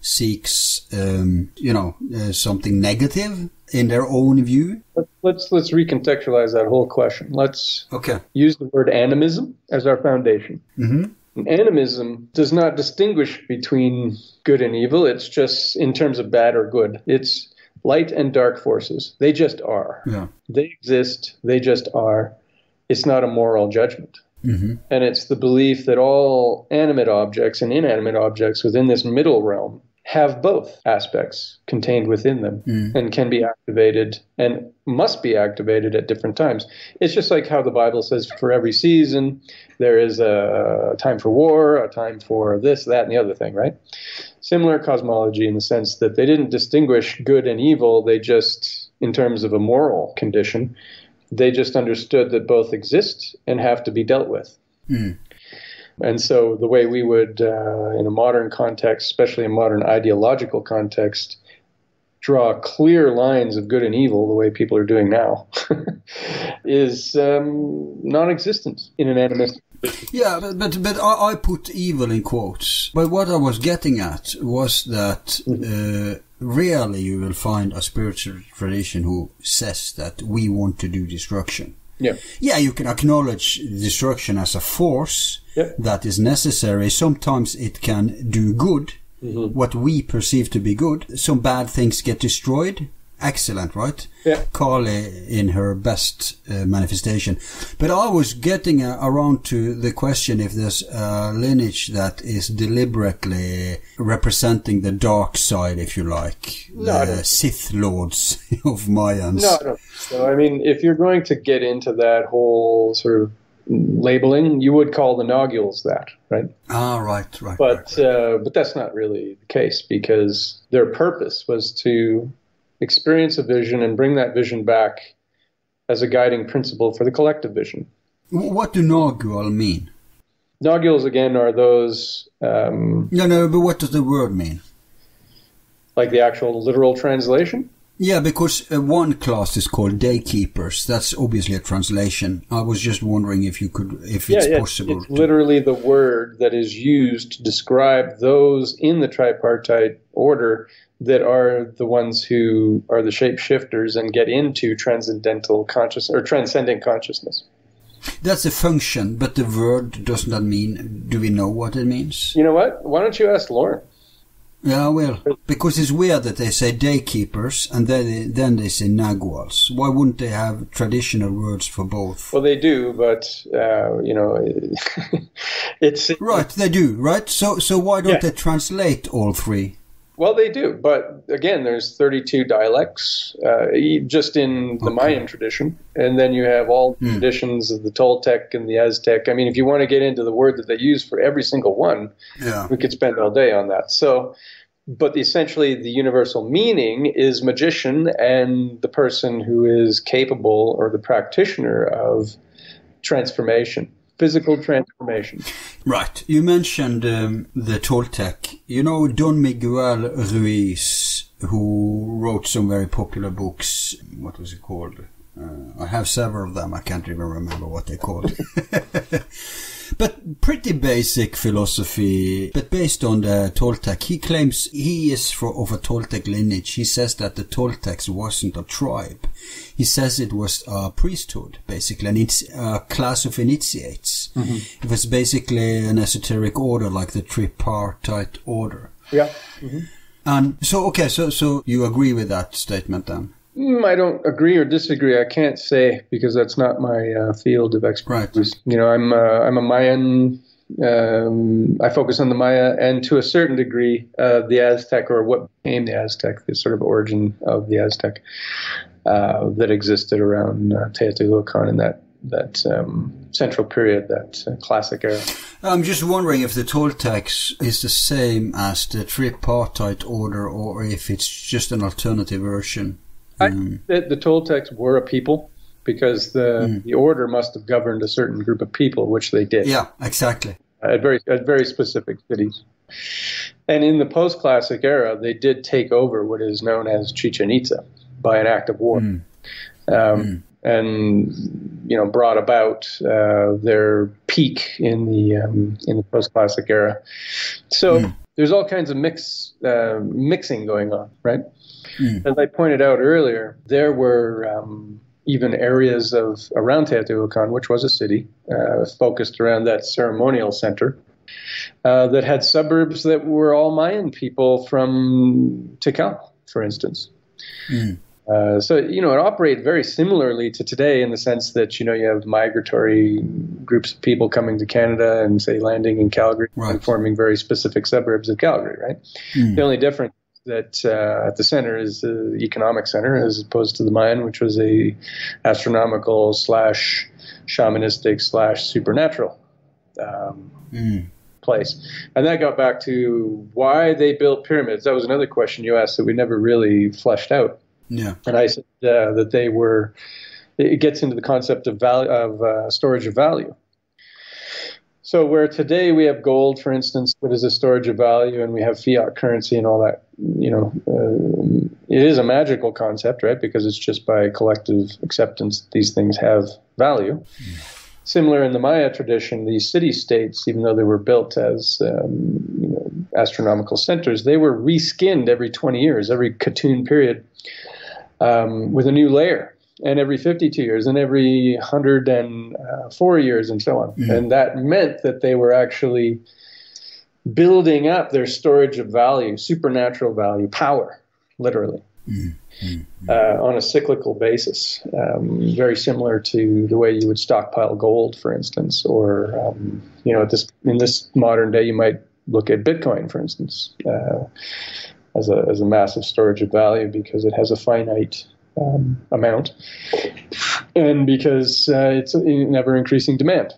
seeks, um, you know, uh, something negative in their own view? Let's let's, recontextualize that whole question. Let's Okay. use the word animism as our foundation. hmm And animism does not distinguish between good and evil. It's just in terms of bad or good. It's light and dark forces. They just are. Yeah. They exist. They just are. It's not a moral judgment. hmm And it's the belief that all animate objects and inanimate objects within this middle realm have both aspects contained within them hmm. and can be activated and must be activated at different times. It's just like how the Bible says for every season there is a time for war, a time for this, that, and the other thing, right? Similar cosmology in the sense that they didn't distinguish good and evil, they just, in terms of a moral condition, they just understood that both exist and have to be dealt with. Hmm. And so, the way we would, uh, in a modern context, especially a modern ideological context, draw clear lines of good and evil, the way people are doing now, is um, non existent in an animistic. Yeah, but but, but I, I put evil in quotes. But what I was getting at was that uh, rarely you will find a spiritual tradition who says that we want to do destruction. Yeah. Yeah, you can acknowledge destruction as a force Yeah. that is necessary. Sometimes it can do good, mm-hmm. what we perceive to be good. Some bad things get destroyed. Excellent, right? Yeah. Kali in her best uh, manifestation. But I was getting uh, around to the question if there's a lineage that is deliberately representing the dark side, if you like, No, the Sith lords of Mayans. No, I don't think so. I mean, if you're going to get into that whole sort of labeling, you would call the Naguals that, right? Ah, right, right. But right. uh, but that's not really the case because their purpose was to experience a vision and bring that vision back as a guiding principle for the collective vision. What do Nagual mean? Naguals again are those um, No, no, but what does the word mean? like the actual literal translation. Yeah, because uh, one class is called daykeepers. That's obviously a translation. I was just wondering if you could, if it's yeah, yeah, possible. It's to- literally the word that is used to describe those in the tripartite order that are the ones who are the shapeshifters and get into transcendental conscious or transcendent consciousness. That's a function, but the word does not mean. Do we know what it means? You know what? Why don't you ask Lauren? Yeah, well, because it's weird that they say daykeepers and then they, then they say naguals. Why wouldn't they have traditional words for both? Well, they do, but uh, you know, it's right. They do, right? So, so why don't yeah. they translate all three? Well, they do, but again, there's 32 dialects uh, just in the okay. Mayan tradition, and then you have all the mm. traditions of the Toltec and the Aztec. I mean, if you want to get into the word that they use for every single one, yeah. we could spend all day on that. So, but essentially, the universal meaning is magician and the person who is capable or the practitioner of transformation physical transformation. Right. You mentioned um, the Toltec. You know Don Miguel Ruiz, who wrote some very popular books. What was it called? Uh, I have several of them. I can't even remember what they called. But pretty basic philosophy, but based on the Toltec. He claims he is for, of a Toltec lineage. He says that the Toltecs wasn't a tribe. He says it was a priesthood, basically, and it's a class of initiates. Mm-hmm. It was basically an esoteric order, like the tripartite order. Yeah. Mm-hmm. And so, okay, so so you agree with that statement then? Mm, I don't agree or disagree. I can't say because that's not my uh, field of expertise. Right. You know, I'm uh, I'm a Mayan. Um, I focus on the Maya and to a certain degree uh, the Aztec or what became the Aztec, the sort of origin of the Aztec uh, that existed around uh, Teotihuacan in that that um, central period, that uh, classic era. I'm just wondering if the Toltecs is the same as the tripartite order, or if it's just an alternative version. I, mm. the, the Toltecs were a people because the mm. the order must have governed a certain group of people, which they did. Yeah, exactly. At very at very specific cities. And in the post-classic era, they did take over what is known as Chichen Itza by an act of war, mm. Um, mm. and you know brought about uh, their peak in the um, in the post-classic era. So mm. there's all kinds of mix uh, mixing going on, right? Mm. As I pointed out earlier, there were um, even areas of around Teotihuacan, which was a city, uh, focused around that ceremonial center, uh, that had suburbs that were all Mayan people from Tikal, for instance. Mm. Uh, so you know it operated very similarly to today in the sense that you know you have migratory groups of people coming to Canada and say landing in Calgary right. and forming very specific suburbs of Calgary, right? Mm. The only difference that uh, at the center is the economic center as opposed to the Mayan, which was a astronomical slash shamanistic slash supernatural um, mm. place. And that got back to why they built pyramids. That was another question you asked that we never really fleshed out. Yeah. And I said uh, that they were. It gets into the concept of value of uh, storage of value. So where today we have gold, for instance, that is a storage of value, and we have fiat currency and all that, you know, uh, it is a magical concept, right? Because it's just by collective acceptance these things have value. Mm. Similar in the Maya tradition, these city-states, even though they were built as um, you know, astronomical centers, they were reskinned every 20 years, every Katun period, um, with a new layer and every 52 years and every 104 years and so on. Mm. And that meant that they were actually building up their storage of value, supernatural value, power, literally. Mm. Mm. Uh, on a cyclical basis, um, very similar to the way you would stockpile gold, for instance, or um, you know, this in this modern day, you might look at Bitcoin, for instance, uh, as a as a massive storage of value because it has a finite um, amount, and because uh, it's an ever increasing demand.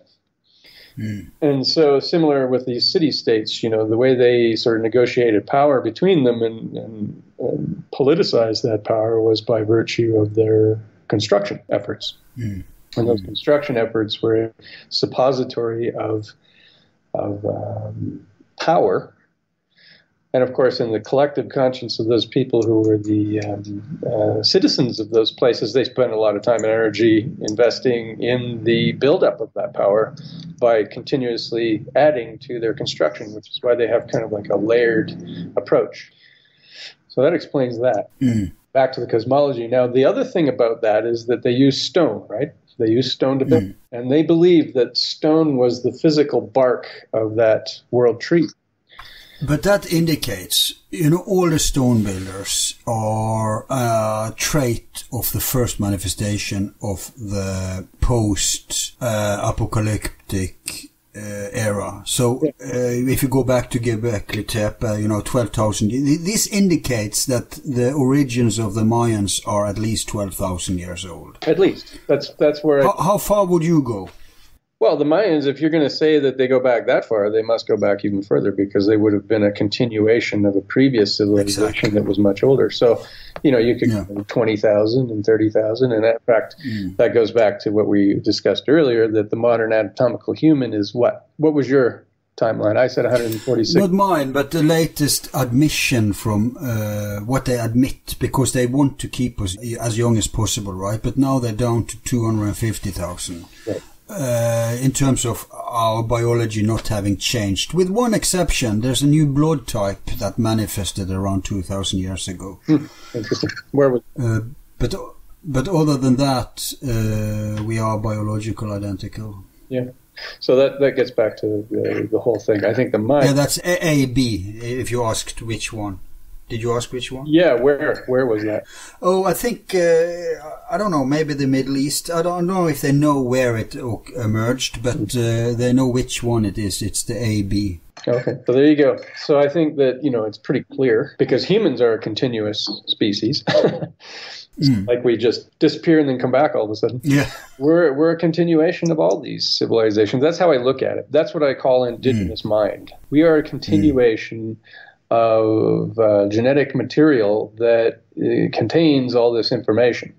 Mm. And so, similar with these city states, you know, the way they sort of negotiated power between them and, and, and politicized that power was by virtue of their construction efforts. Mm. And those mm. construction efforts were suppository of of um, power and of course, in the collective conscience of those people who were the um, uh, citizens of those places, they spent a lot of time and energy investing in the buildup of that power by continuously adding to their construction, which is why they have kind of like a layered approach. So that explains that. Mm. Back to the cosmology. Now, the other thing about that is that they use stone, right? They use stone to build, mm. and they believe that stone was the physical bark of that world tree But that indicates, you know, all the stone builders are a trait of the first manifestation of the post-apocalyptic uh, era. So uh, if you go back to Göbekli Tepe, you know, 12,000, this indicates that the origins of the Mayans are at least 12,000 years old. At least. That's, that's where... How, how far would you go? Well, the Mayans, if you're going to say that they go back that far, they must go back even further because they would have been a continuation of a previous civilization exactly. that was much older. So, you know, you could yeah. 20,000 and 30,000. And in fact, mm. that goes back to what we discussed earlier that the modern anatomical human is what? What was your timeline? I said 146. Not mine, but the latest admission from uh, what they admit because they want to keep us as young as possible, right? But now they're down to 250,000. Right uh, in terms of our biology not having changed, with one exception. There's a new blood type that manifested around 2,000 years ago. Hmm. Interesting. Where was? Uh, but but other than that, uh, we are biological identical. Yeah. So that that gets back to the, the whole thing. I think the mind. Yeah, that's A, A B. If you asked which one. Did you ask which one? Yeah, where where was that? Oh, I think uh, I don't know. Maybe the Middle East. I don't know if they know where it emerged, but uh, they know which one it is. It's the AB. Okay, so there you go. So I think that you know it's pretty clear because humans are a continuous species. mm. Like we just disappear and then come back all of a sudden. Yeah, we're we're a continuation of all these civilizations. That's how I look at it. That's what I call indigenous mm. mind. We are a continuation. Mm of uh, genetic material that uh, contains all this information.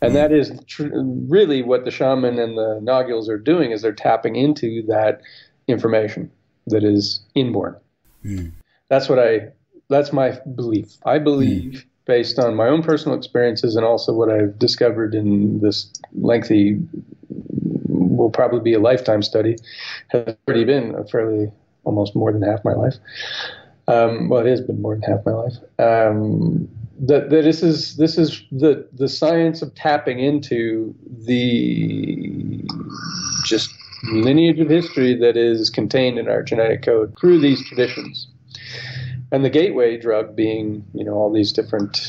And that is tr- really what the shaman and the Naguals are doing is they're tapping into that information that is inborn. Mm. That's what I that's my belief. I believe mm. based on my own personal experiences and also what I've discovered in this lengthy will probably be a lifetime study has already been a fairly almost more than half my life um, well, it has been more than half my life. Um, that, that this is this is the the science of tapping into the just lineage of history that is contained in our genetic code through these traditions, and the gateway drug being you know all these different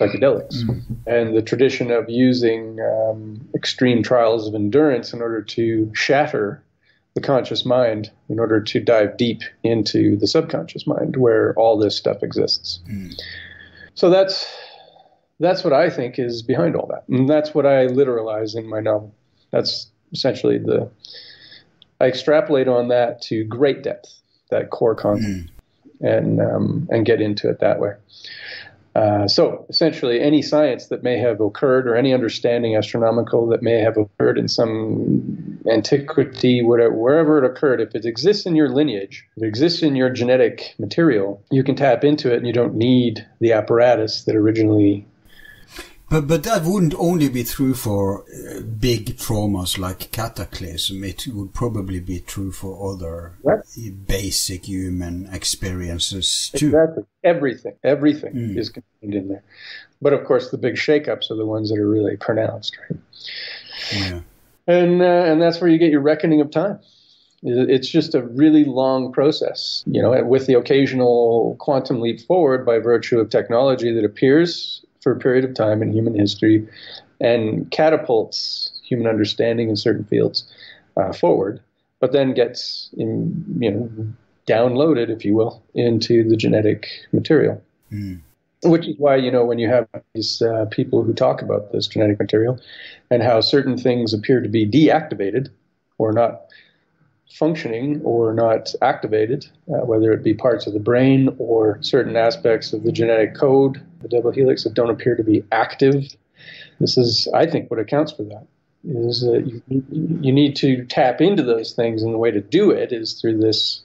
psychedelics, mm-hmm. and the tradition of using um, extreme trials of endurance in order to shatter the conscious mind in order to dive deep into the subconscious mind where all this stuff exists. Mm. So that's that's what I think is behind all that. And that's what I literalize in my novel. That's essentially the I extrapolate on that to great depth, that core concept, mm. and um, and get into it that way. Uh, so essentially, any science that may have occurred or any understanding astronomical that may have occurred in some antiquity, whatever, wherever it occurred, if it exists in your lineage, if it exists in your genetic material, you can tap into it and you don't need the apparatus that originally but but that wouldn't only be true for uh, big traumas like cataclysm. It would probably be true for other basic human experiences too. Exactly. Everything, everything mm. is contained in there. But of course, the big shakeups are the ones that are really pronounced, right? Yeah. And uh, and that's where you get your reckoning of time. It's just a really long process, you know, with the occasional quantum leap forward by virtue of technology that appears for a period of time in human history and catapults human understanding in certain fields uh, forward, but then gets in, you know downloaded, if you will, into the genetic material. Mm. Which is why you know when you have these uh, people who talk about this genetic material and how certain things appear to be deactivated or not functioning or not activated, uh, whether it be parts of the brain or certain aspects of the genetic code, the double helix that don't appear to be active. This is, I think, what accounts for that. Is that you, you need to tap into those things, and the way to do it is through this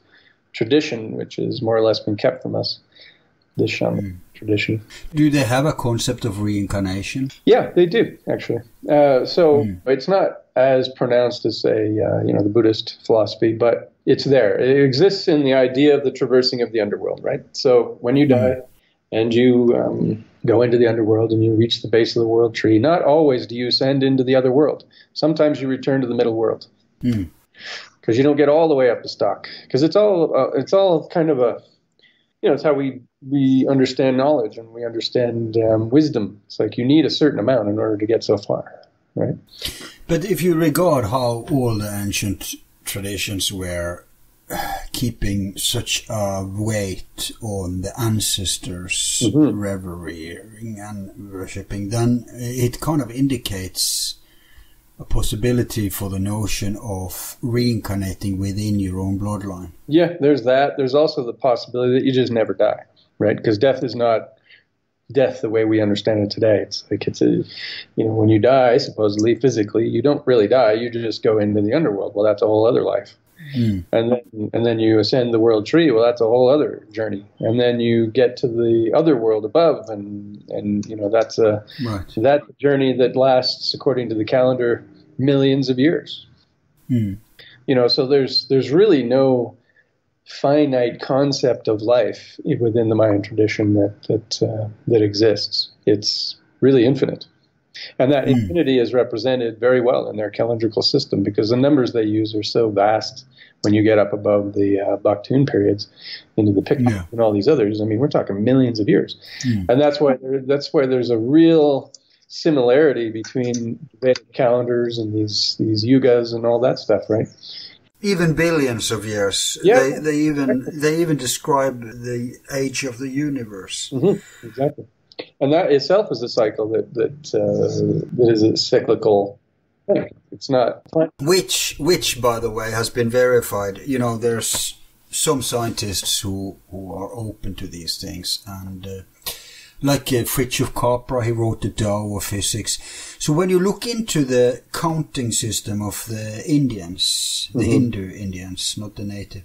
tradition, which has more or less been kept from us. This shaman mm. tradition. Do they have a concept of reincarnation? Yeah, they do actually. Uh, so mm. it's not as pronounced as say uh, you know the Buddhist philosophy, but it's there. It exists in the idea of the traversing of the underworld, right? So when you mm. die and you um, go into the underworld and you reach the base of the world tree, not always do you ascend into the other world. Sometimes you return to the middle world. Mm. because you don't get all the way up the stock because it's all uh, it's all kind of a you know it's how we we understand knowledge and we understand um, wisdom. It's like you need a certain amount in order to get so far, right? But if you regard how all the ancient traditions were keeping such a weight on the ancestors Mhm. revering and worshipping, then it kind of indicates a possibility for the notion of reincarnating within your own bloodline. Yeah, there's that. There's also the possibility that you just never die, right? Because death is not death the way we understand it today. It's like it's a, you know, when you die, supposedly physically, you don't really die. You just go into the underworld. Well, that's a whole other life. Mm. And then and then you ascend the world tree. Well, that's a whole other journey. And then you get to the other world above, and and you know that's a Right. that's a journey that lasts, according to the calendar, millions of years Mm. you know so there's there's really no finite concept of life within the mayan tradition that that uh, that exists it's really infinite and that Hmm. infinity is represented very well in their calendrical system because the numbers they use are so vast when you get up above the uh, Baktun periods into the Pictun Yeah. and all these others. I mean, we're talking millions of years, Hmm. and that's why there, that's where there's a real similarity between Vedic calendars and these these yugas and all that stuff, right? Even billions of years. Yeah. They, they even they even describe the age of the universe. Mm-hmm. Exactly, and that itself is a cycle that that uh, that is a cyclical thing. It's not. Which, which, by the way, has been verified. You know, there's some scientists who, who are open to these things, and uh, like uh, Fritjof Capra, he wrote the Tao of Physics. So when you look into the counting system of the Indians, the Mhm. Hindu Indians, not the native,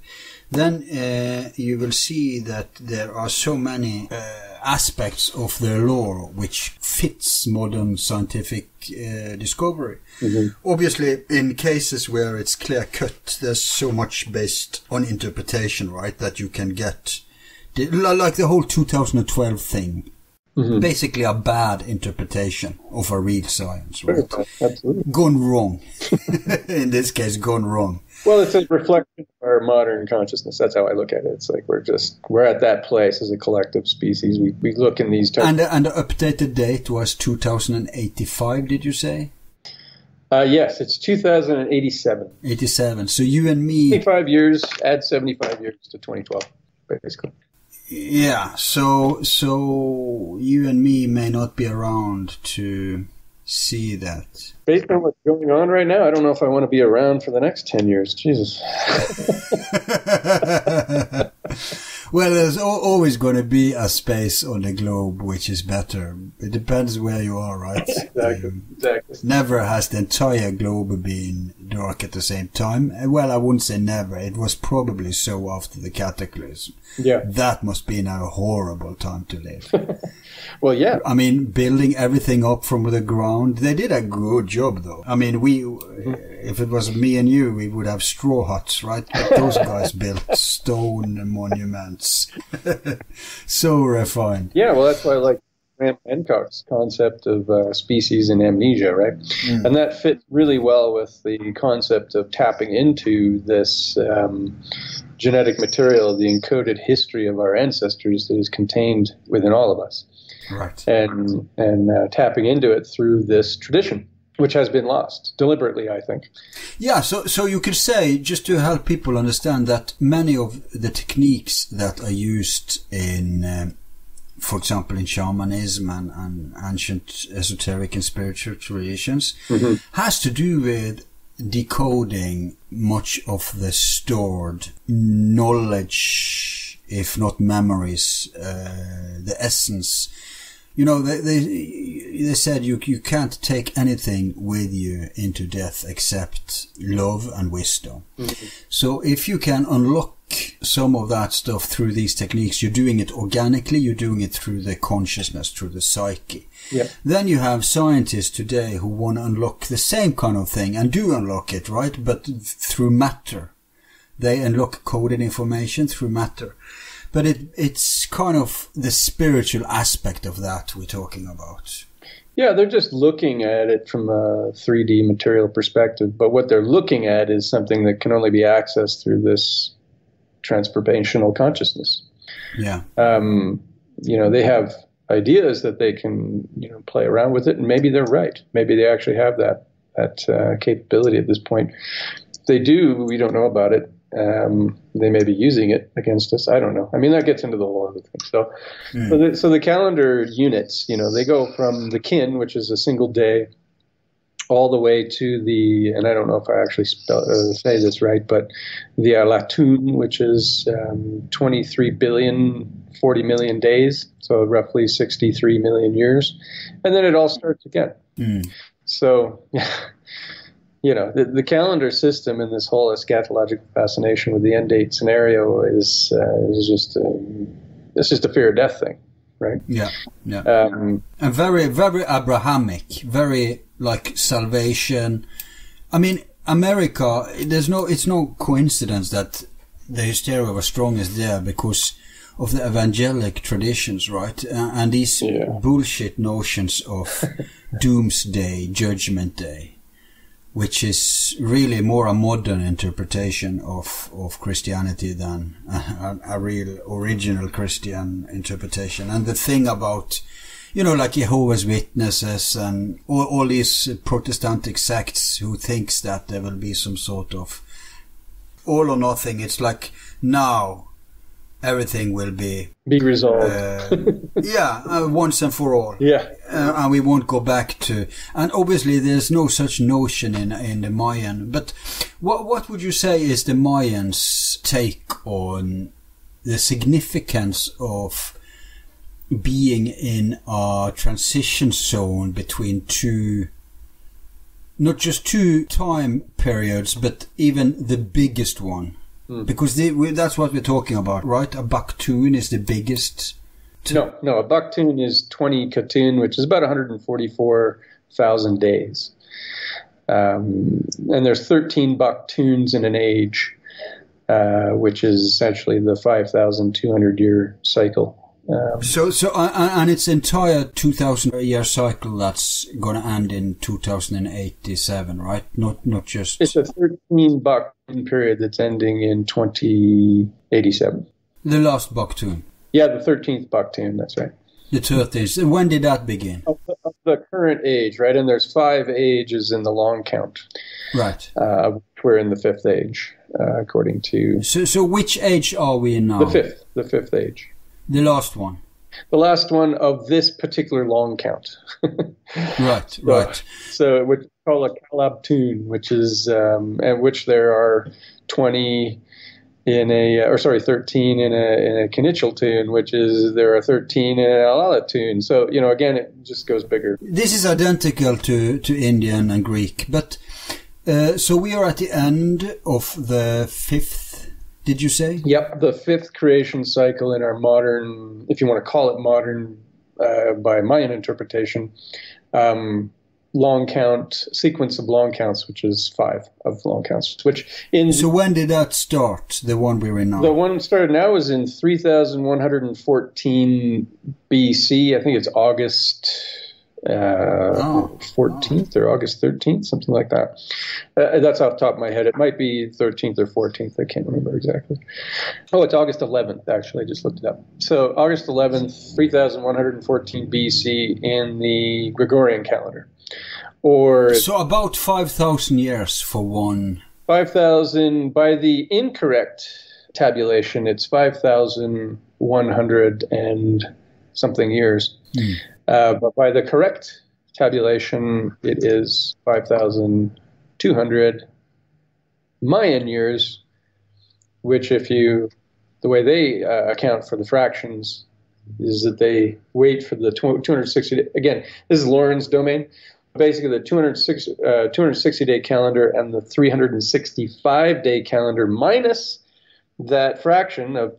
then uh, you will see that there are so many uh, aspects of their lore which fits modern scientific uh, discovery. Mhm. Obviously, in cases where it's clear cut, there's so much based on interpretation, right? That you can get, like the whole 2012 thing, Mhm. basically a bad interpretation of a real science, right? Absolutely. Gone wrong. in this case, gone wrong. Well, it's a reflection of our modern consciousness. That's how I look at it. It's like we're just we're at that place as a collective species. We we look in these terms. And, and the updated date was 2085, did you say? Uh, yes, it's 2087. 87. So you and me 25 years. Add 75 years to 2012, basically. Yeah, so so you and me may not be around to see that. Based on what's going on right now, I don't know if I want to be around for the next 10 years. Jesus. well, there's always going to be a space on the globe which is better. It depends where you are, right? Exactly. Um, Exactly. never has the entire globe been dark at the same time. Uh, Well, I wouldn't say never. It was probably so after the cataclysm. Yeah. That must be now a horrible time to live. Well, yeah. I mean, building everything up from the ground. They did a good job, though. I mean, we, if it was me and you, we would have straw huts, right? But those guys built stone monuments. so refined. Yeah, well, that's why I like Hancock's concept of uh, species and amnesia, right? And that fits really well with the concept of tapping into this um, genetic material, the encoded history of our ancestors that is contained within all of us, Right. and and uh, tapping into it through this tradition, which has been lost deliberately, I think. Yeah, so so you could say just to help people understand that many of the techniques that are used in, um, for example, in shamanism and, and ancient esoteric and spiritual traditions, has to do with decoding much of the stored knowledge, if not memories, uh, the essence you know, they, they, they said you, you can't take anything with you into death except love and wisdom. Mm-hmm. So if you can unlock some of that stuff through these techniques, you're doing it organically, you're doing it through the consciousness, through the psyche. Yeah. Then you have scientists today who want to unlock the same kind of thing and do unlock it, right? But through matter. They unlock coded information through matter. But it, it's kind of the spiritual aspect of that we're talking about. Yeah, they're just looking at it from a 3D material perspective, but what they're looking at is something that can only be accessed through this transformational consciousness. Yeah. Um, you know, they have ideas that they can, you know, play around with it, and maybe they're right. Maybe they actually have that that uh, capability at this point. If they do, we don't know about it. Um, they may be using it against us. I don't know. I mean, that gets into the whole other thing. So, Hmm. so, the, so the calendar units, you know, they go from the kin, which is a single day, all the way to the, and I don't know if I actually spell, uh, say this right, but the Alatun, which is um, 23 billion, 40 million days, so roughly 63 million years, and then it all starts again. Mm. So, you know, the, the calendar system and this whole eschatological fascination with the end date scenario is uh, is just um, it's just a fear of death thing, right? Yeah. Yeah. Um, and very very abrahamic very like salvation i mean america there's no it's no coincidence that the hysteria was strongest there because of the evangelic traditions right uh, and these Yeah. bullshit notions of doomsday judgment day which is really more a modern interpretation of, of Christianity than a, a real original Christian interpretation. And the thing about, you know, like Jehovah's Witnesses and all, all these Protestantic sects who thinks that there will be some sort of all or nothing. It's like now everything will be, be resolved. uh, yeah, uh, once and for all yeah. uh, and we won't go back to. And obviously, there's no such notion in in the Mayan. But what what would you say is the Mayans' take on the significance of being in a transition zone between two? Not just two time periods, but even the biggest one, because the, we, that's what we're talking about, right? A Baktun is the biggest. No, no. A Baktun is 20 Katun, which is about 144,000 days. Um, and there's 13 Baktuns in an age, uh, which is essentially the 5,200 year cycle. Um, So, so, uh, uh, and its entire 2000 year cycle that's going to end in 2087, right? Not, not just. it's a 13 Baktun period that's ending in 2087. the last Baktun. Yeah, the 13th Baktun, that's right. The 13th. When did that begin? Of the, of the current age, right? And there's five ages in the long count. Right. Uh, we're in the fifth age, uh, according to So, so which age are we in now? the fifth, the fifth age. The last one. The last one of this particular long count. Right, right. so, which we call a Kalabtun, which is, um, at which there are 20 in a, or sorry, 13 in a, in a Kinchiltun, which is, there are 13 in an Alautun. So, you know, again, it just goes bigger. This is identical to, to Indian and Greek, but uh, so we are at the end of the fifth, did you say? Yep, the fifth creation cycle in our modern, if you want to call it modern, uh, by Mayan interpretation, um, long count sequence of long counts, which is five of long counts. Which in So when did that start, the one we're in now? the one started now is in 3114 BC. I think it's August uh, Oh. 14th or August 13th, something like that. Uh, that's off the top of my head. It might be 13th or 14th. I can't remember exactly. Oh, it's August 11th, actually. I just looked it up. So August 11th, 3114 BC in the Gregorian calendar. Or So about 5,000 years for one. 5,000 by the incorrect tabulation, it's 5,100 and something years. Uh, but by the correct tabulation, it is 5,200 Mayan years, which, if you, the way they uh, account for the fractions, is that they wait for the 260. Again, this is Lauren's domain. Basically, the 206, uh, 260 day calendar and the 365 day calendar minus that fraction of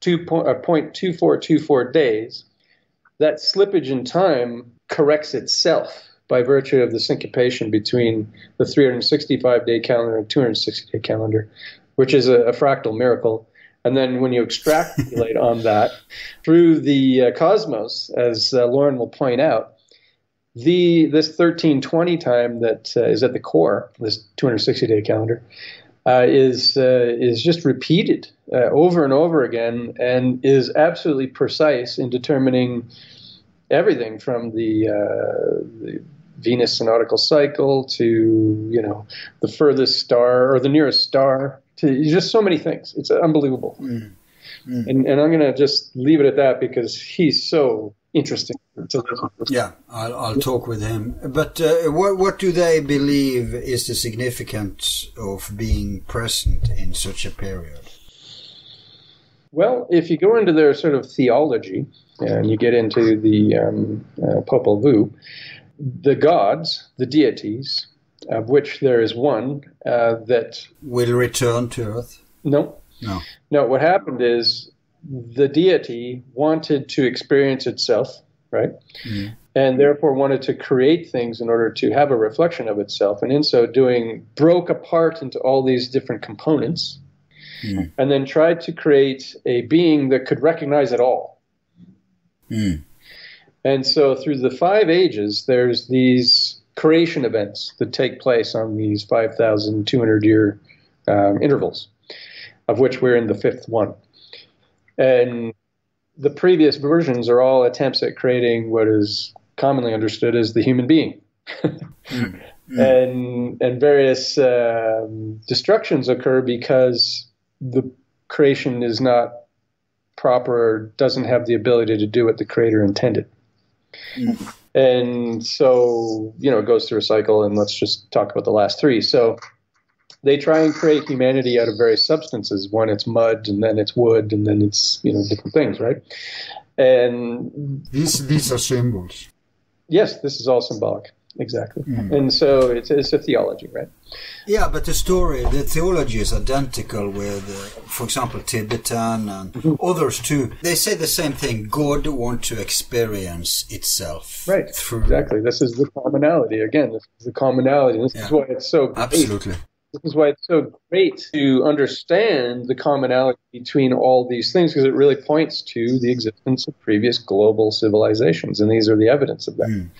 two point, uh, 0.2424 days. That slippage in time corrects itself by virtue of the syncopation between the 365 day calendar and 260 day calendar, which is a, a fractal miracle. And then when you extrapolate on that through the uh, cosmos, as uh, Lauren will point out, the this 1320 time that uh, is at the core, this 260 day calendar, is uh, is just repeated uh, over and over again, and is absolutely precise in determining everything from the, uh, the Venus synodical cycle to you know the furthest star or the nearest star to just so many things. It's unbelievable. Mm. Mm. And, and I'm going to just leave it at that because he's so interesting. Yeah, I'll, I'll talk with him. But uh, what, what do they believe is the significance of being present in such a period? Well, if you go into their sort of theology and you get into the um, uh, Popol Vuh, the gods, the deities, of which there is one uh, that will return to Earth. No, no, no. What happened is the deity wanted to experience itself, right? Mm. And therefore wanted to create things in order to have a reflection of itself. And in so doing, broke apart into all these different components mm. and then tried to create a being that could recognize it all. Mm. And so through the five ages, there's these creation events that take place on these 5,200 year um, intervals, of which we're in the fifth one. And the previous versions are all attempts at creating what is commonly understood as the human being. mm. And and various um, destructions occur because the creation is not proper, doesn't have the ability to do what the creator intended. Mm. And so, you know, it goes through a cycle, and let's just talk about the last three. So, they try and create humanity out of various substances. One, it's mud, and then it's wood, and then it's you know different things, right? And these these are symbols. Yes, this is all symbolic, exactly. Mm. And so it's, it's a theology, right? Yeah, but the story, the theology is identical with, uh, for example, Tibetan and mm-hmm. others too. They say the same thing. God wants to experience itself. Right. Through exactly. This is the commonality. Again, this is the commonality. This yeah. is why it's so absolutely. This is why it's so great to understand the commonality between all these things because it really points to the existence of previous global civilizations, and these are the evidence of that. Mm.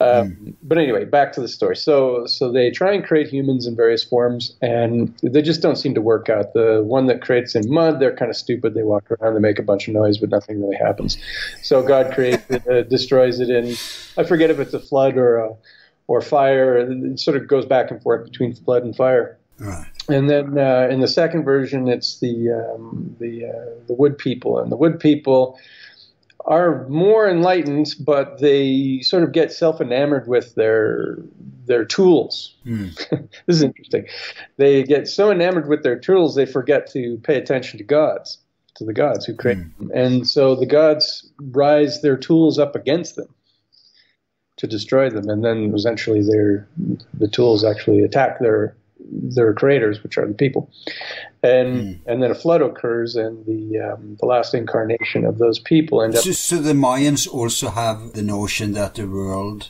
Um, mm. But anyway, back to the story. So, so they try and create humans in various forms, and they just don't seem to work out. The one that creates in mud, they're kind of stupid. They walk around, they make a bunch of noise, but nothing really happens. So God creates it, uh, destroys it, and I forget if it's a flood or a or fire. It sort of goes back and forth between flood and fire. Right. And then uh, in the second version, it's the um, the uh, the wood people, and the wood people are more enlightened, but they sort of get self enamored with their their tools. Mm. this is interesting. They get so enamored with their tools, they forget to pay attention to gods, to the gods who create mm. them, and so the gods rise their tools up against them to destroy them, and then eventually their the tools actually attack their their creators, which are the people. And mm. and then a flood occurs, and the um, the last incarnation of those people end up. So, so the Mayans also have the notion that the world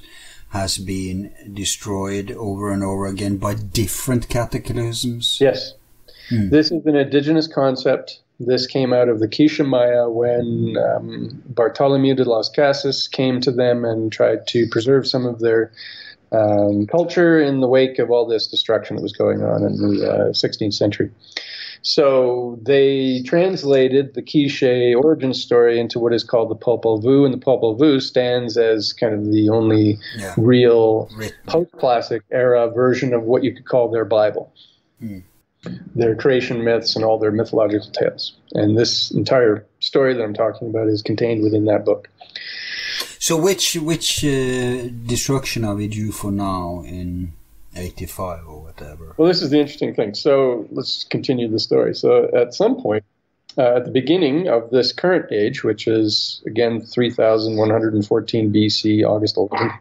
has been destroyed over and over again by different cataclysms. Yes, mm. this is an indigenous concept. This came out of the Quiché Maya when um, Bartolomé de las Casas came to them and tried to preserve some of their um, culture in the wake of all this destruction that was going on in the uh, 16th century. So they translated the Quiché origin story into what is called the Popol Vuh, and the Popol Vuh stands as kind of the only yeah. real post-classic era version of what you could call their Bible. Hmm. Their creation myths and all their mythological tales. And this entire story that I'm talking about is contained within that book. So which which uh, destruction are we due for now in 85 or whatever? Well, this is the interesting thing. So let's continue the story. So at some point, uh, at the beginning of this current age, which is again 3114 BC, August 11th,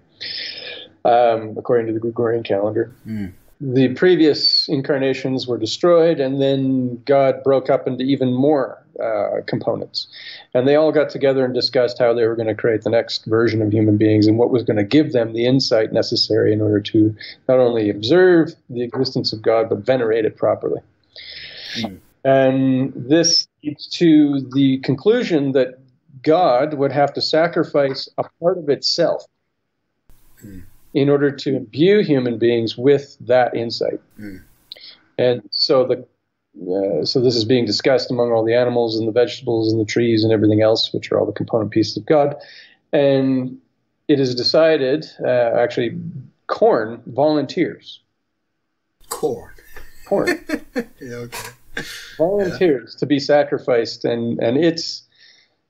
um, according to the Gregorian calendar. Mm. The previous incarnations were destroyed, and then God broke up into even more uh, components. And they all got together and discussed how they were going to create the next version of human beings and what was going to give them the insight necessary in order to not only observe the existence of God, but venerate it properly. Mm. And this leads to the conclusion that God would have to sacrifice a part of itself in order to imbue human beings with that insight. And so the uh, so this is being discussed among all the animals and the vegetables and the trees and everything else, which are all the component pieces of God. And it is decided, uh, actually, corn volunteers. Corn. Corn Yeah, okay. volunteers to be sacrificed, and and its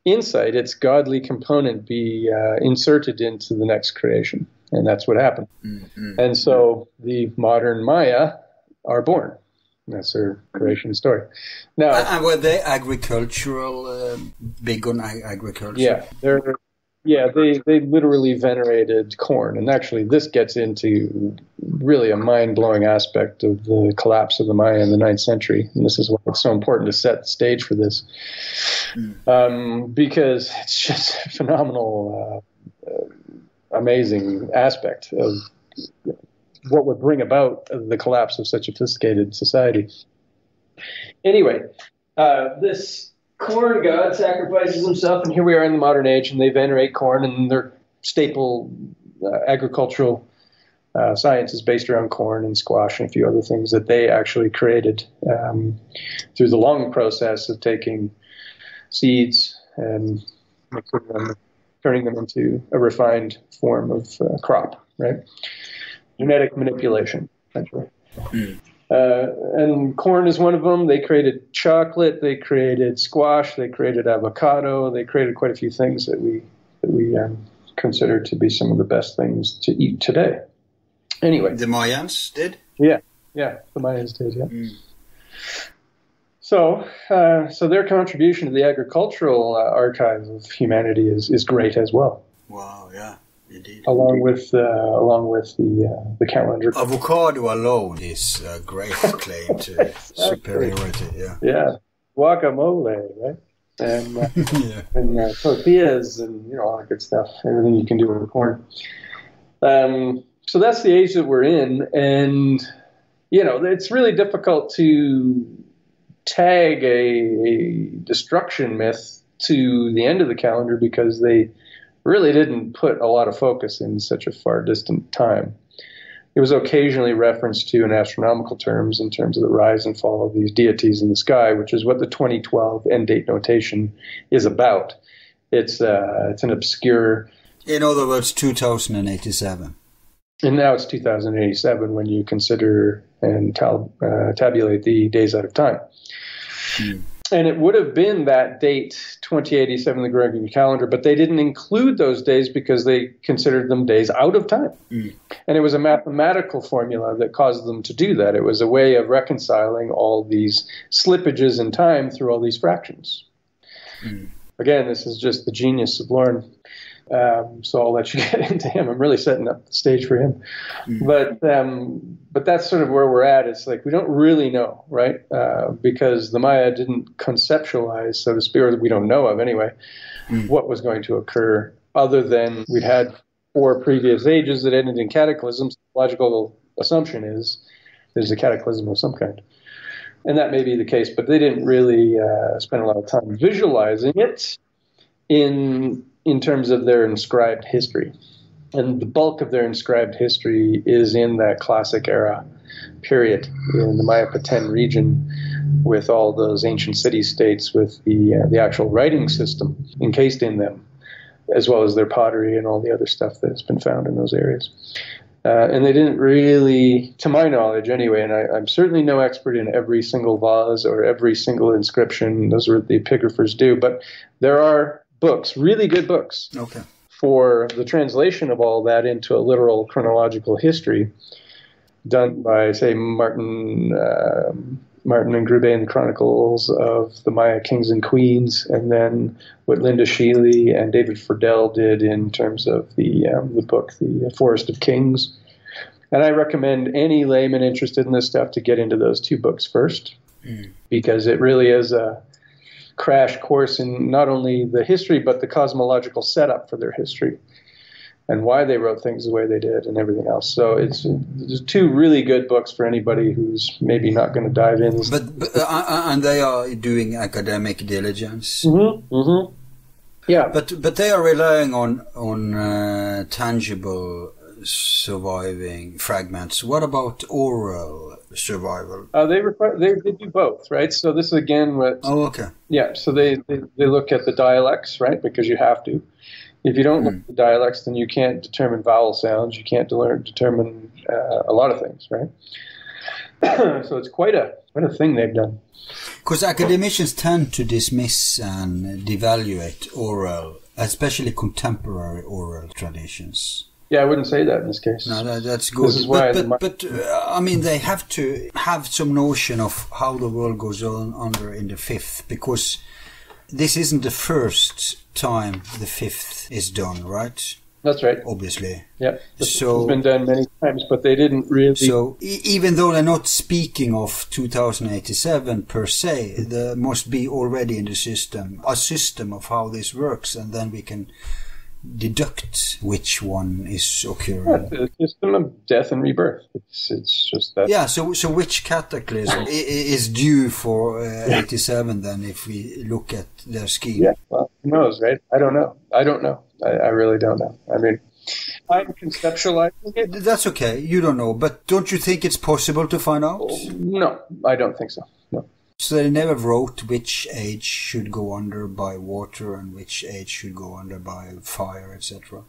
insight, its godly component, be uh, inserted into the next creation, and that's what happened. And so the modern Maya are born. That's their creation story. Now, And, and were they agricultural, uh, big on ag- agriculture? Yeah, they're yeah they they literally venerated corn, and actually this gets into really a mind blowing aspect of the collapse of the Maya in the ninth century, and this is why it's so important to set the stage for this, um, because it's just a phenomenal, uh, uh, amazing aspect of what would bring about the collapse of such a sophisticated society. Anyway, uh, this corn god sacrifices himself, and here we are in the modern age, and they venerate corn, and their staple uh, agricultural uh, science is based around corn and squash and a few other things that they actually created um, through the long process of taking seeds and mixing them, turning them into a refined form of uh, crop, right? Genetic manipulation, essentially. Uh, and corn is one of them. They created chocolate, they created squash, they created avocado, they created quite a few things that we that we um, consider to be some of the best things to eat today. Anyway, The Mayans did? yeah, yeah, the Mayans did, yeah. So, uh, so their contribution to the agricultural uh, archive of humanity is, is great as well, Wow, yeah, indeed. along with uh, along with the uh, the calendar. Avocado alone is a great claim to superiority, yeah. Yeah, guacamole, right? And uh, yeah. and uh, tortillas and you know all that good stuff. Everything you can do with corn. Um, so that's the age that we're in, and you know it's really difficult to tag a, a destruction myth to the end of the calendar because they really didn't put a lot of focus in such a far distant time. It was occasionally referenced to in astronomical terms, in terms of the rise and fall of these deities in the sky, which is what the 2012 end date notation is about. It's uh, it's an obscure, In other words, 2087. and now it's 2087 when you consider and uh, tabulate the days out of time. Hmm. And it would have been that date, 2087, the Gregorian calendar, but they didn't include those days because they considered them days out of time. Hmm. And it was a mathematical formula that caused them to do that. It was a way of reconciling all these slippages in time through all these fractions. Hmm. Again, this is just the genius of Lauren. Um, so I'll let you get into him. I'm really setting up the stage for him. But um, but that's sort of where we're at. It's like we don't really know, right? Uh, because the Maya didn't conceptualize, so to speak, or we don't know of anyway, what was going to occur. Other than we'd had four previous ages that ended in cataclysms. Logical assumption is there's a cataclysm of some kind. And that may be the case, but they didn't really uh, spend a lot of time visualizing it in in terms of their inscribed history. And the bulk of their inscribed history is in that classic era period in the Maya Peten region with all those ancient city states with the uh, the actual writing system encased in them, as well as their pottery and all the other stuff that's been found in those areas. Uh, and they didn't really, to my knowledge anyway, and I, I'm certainly no expert in every single vase or every single inscription. Those are what the epigraphers do. But there are books, really good books, Okay. for the translation of all that into a literal chronological history done by, say, Martin um Martin and Grube in the Chronicles of the Maya Kings and Queens, and then what Linda Schele and David Freidel did in terms of the um, the book, The Forest of Kings. And I recommend any layman interested in this stuff to get into those two books first, because it really is a crash course in not only the history but the cosmological setup for their history and why they wrote things the way they did and everything else. So it's there's two really good books for anybody who's maybe not going to dive in. But, but uh, uh, and they are doing academic diligence. Mm-hmm, mm-hmm. Yeah. But but they are relying on on uh, tangible surviving fragments. What about oral survival? Uh, they require they, they do both, right? So this is again what Oh, okay. yeah. So they, they they look at the dialects, right? Because you have to. If you don't look at the dialects, then you can't determine vowel sounds. You can't de- determine uh, a lot of things, right? so it's quite a quite a thing they've done. Because academicians tend to dismiss and devaluate oral, especially contemporary oral traditions. Yeah, I wouldn't say that in this case. No, that, that's good. This is why but but, but uh, I mean, they have to have some notion of how the world goes on under in the fifth, because this isn't the first time the fifth is done, right? That's right. Obviously. Yeah, So- has been done many times, but they didn't really. So e- even though they're not speaking of 2087 per se, there must be already in the system a system of how this works, and then we can deduct which one is Yeah, occurring. the system of death and rebirth. It's it's just that. Yeah, so so which cataclysm is due for uh, 87 then if we look at their scheme? Yeah, well, who knows, right? I don't know. I don't know. I, I really don't know. I mean, I'm conceptualizing it. That's okay, you don't know, but don't you think it's possible to find out? No, I don't think so. So they never wrote which age should go under by water and which age should go under by fire, etc.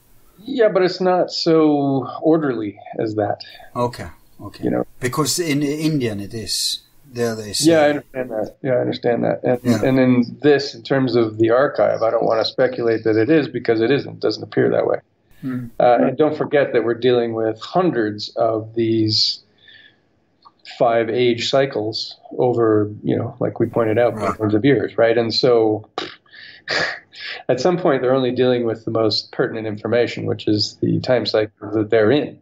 Yeah, but it's not so orderly as that. Okay, okay. You know. because in Indian it is. There they say. Yeah, I understand that. Yeah, I understand that. And, Yeah. and in this, in terms of the archive, I don't want to speculate that it is because it isn't. It doesn't appear that way. Hmm. Uh, and don't forget that we're dealing with hundreds of these five age cycles over, you know, like we pointed out, millions of years, right? And so at some point, they're only dealing with the most pertinent information, which is the time cycle that they're in.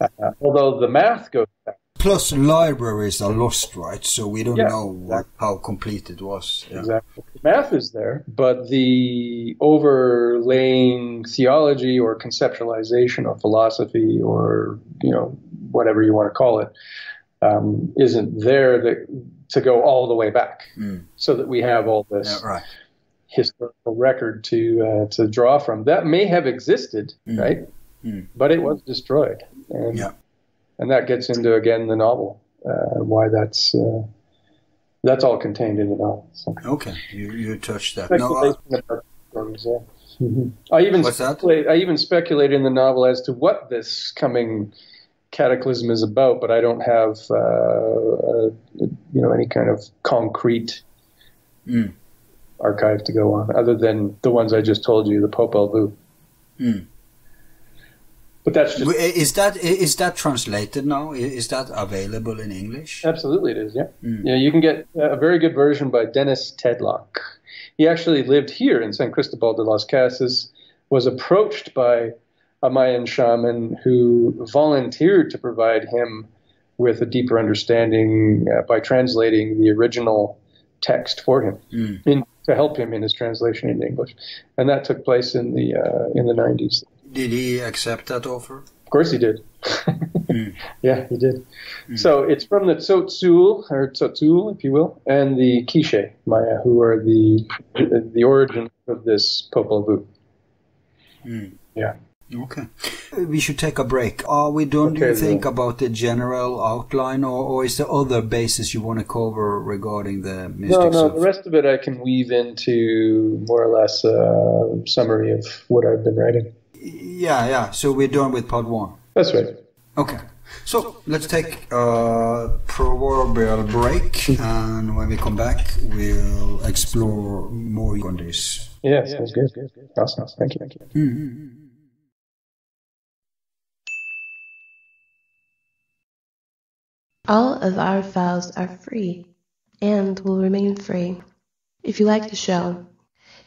Uh, although the math goes back. Plus, libraries are lost, right? So we don't Yeah, know what, how complete it was. Yeah. Exactly. The math is there, but the overlaying theology or conceptualization or philosophy or you know whatever you want to call it um, isn't there that, to go all the way back, Mm. so that we have all this Yeah, right. historical record to uh, to draw from. That may have existed, Mm. right? Mm. But it was destroyed, and Yeah. and that gets into again the novel, uh, why that's. Uh, that's all contained in the novel. So. Okay, you, you touched that. No, uh, Speculation about stories, yeah. Mhm. I even What's that? speculate, I even speculate in the novel as to what this coming cataclysm is about, but I don't have uh, uh, you know any kind of concrete Mm. archive to go on, other than the ones I just told you, the Popol Vuh. Mm. But that's just is that is that translated now? Is that available in English? absolutely it is, yeah. Mm. Yeah, you can get a very good version by Dennis Tedlock. He actually lived here in San Cristobal de las Casas, was approached by a Mayan shaman who volunteered to provide him with a deeper understanding uh, by translating the original text for him Mm. in, to help him in his translation into English. And that took place in the uh, in the 90s. Did he accept that offer? Of course he did. Mm. Yeah, he did. So it's from the Tzotzil, or Tzotzil, if you will, and the Quiche Maya, who are the the origin of this Popol Vuh. Mm. Yeah. Okay. Uh, we should take a break. Are we done, do you think, then. about the general outline, or, or is there other bases you want to cover regarding the No, mystics no, of the rest of it I can weave into more or less a summary of what I've been writing. Yeah, yeah. So we're done with part one. That's right. Okay. So let's take a proverbial break, and when we come back, we'll explore more on this. Yes, Yeah, sounds good. Awesome. Thank you. Thank you. All of our files are free and will remain free. If you like the show,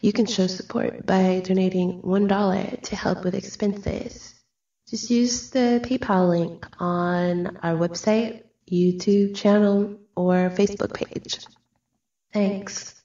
you can show support by donating $1 to help with expenses. Just use the PayPal link on our website, YouTube channel, or Facebook page. Thanks.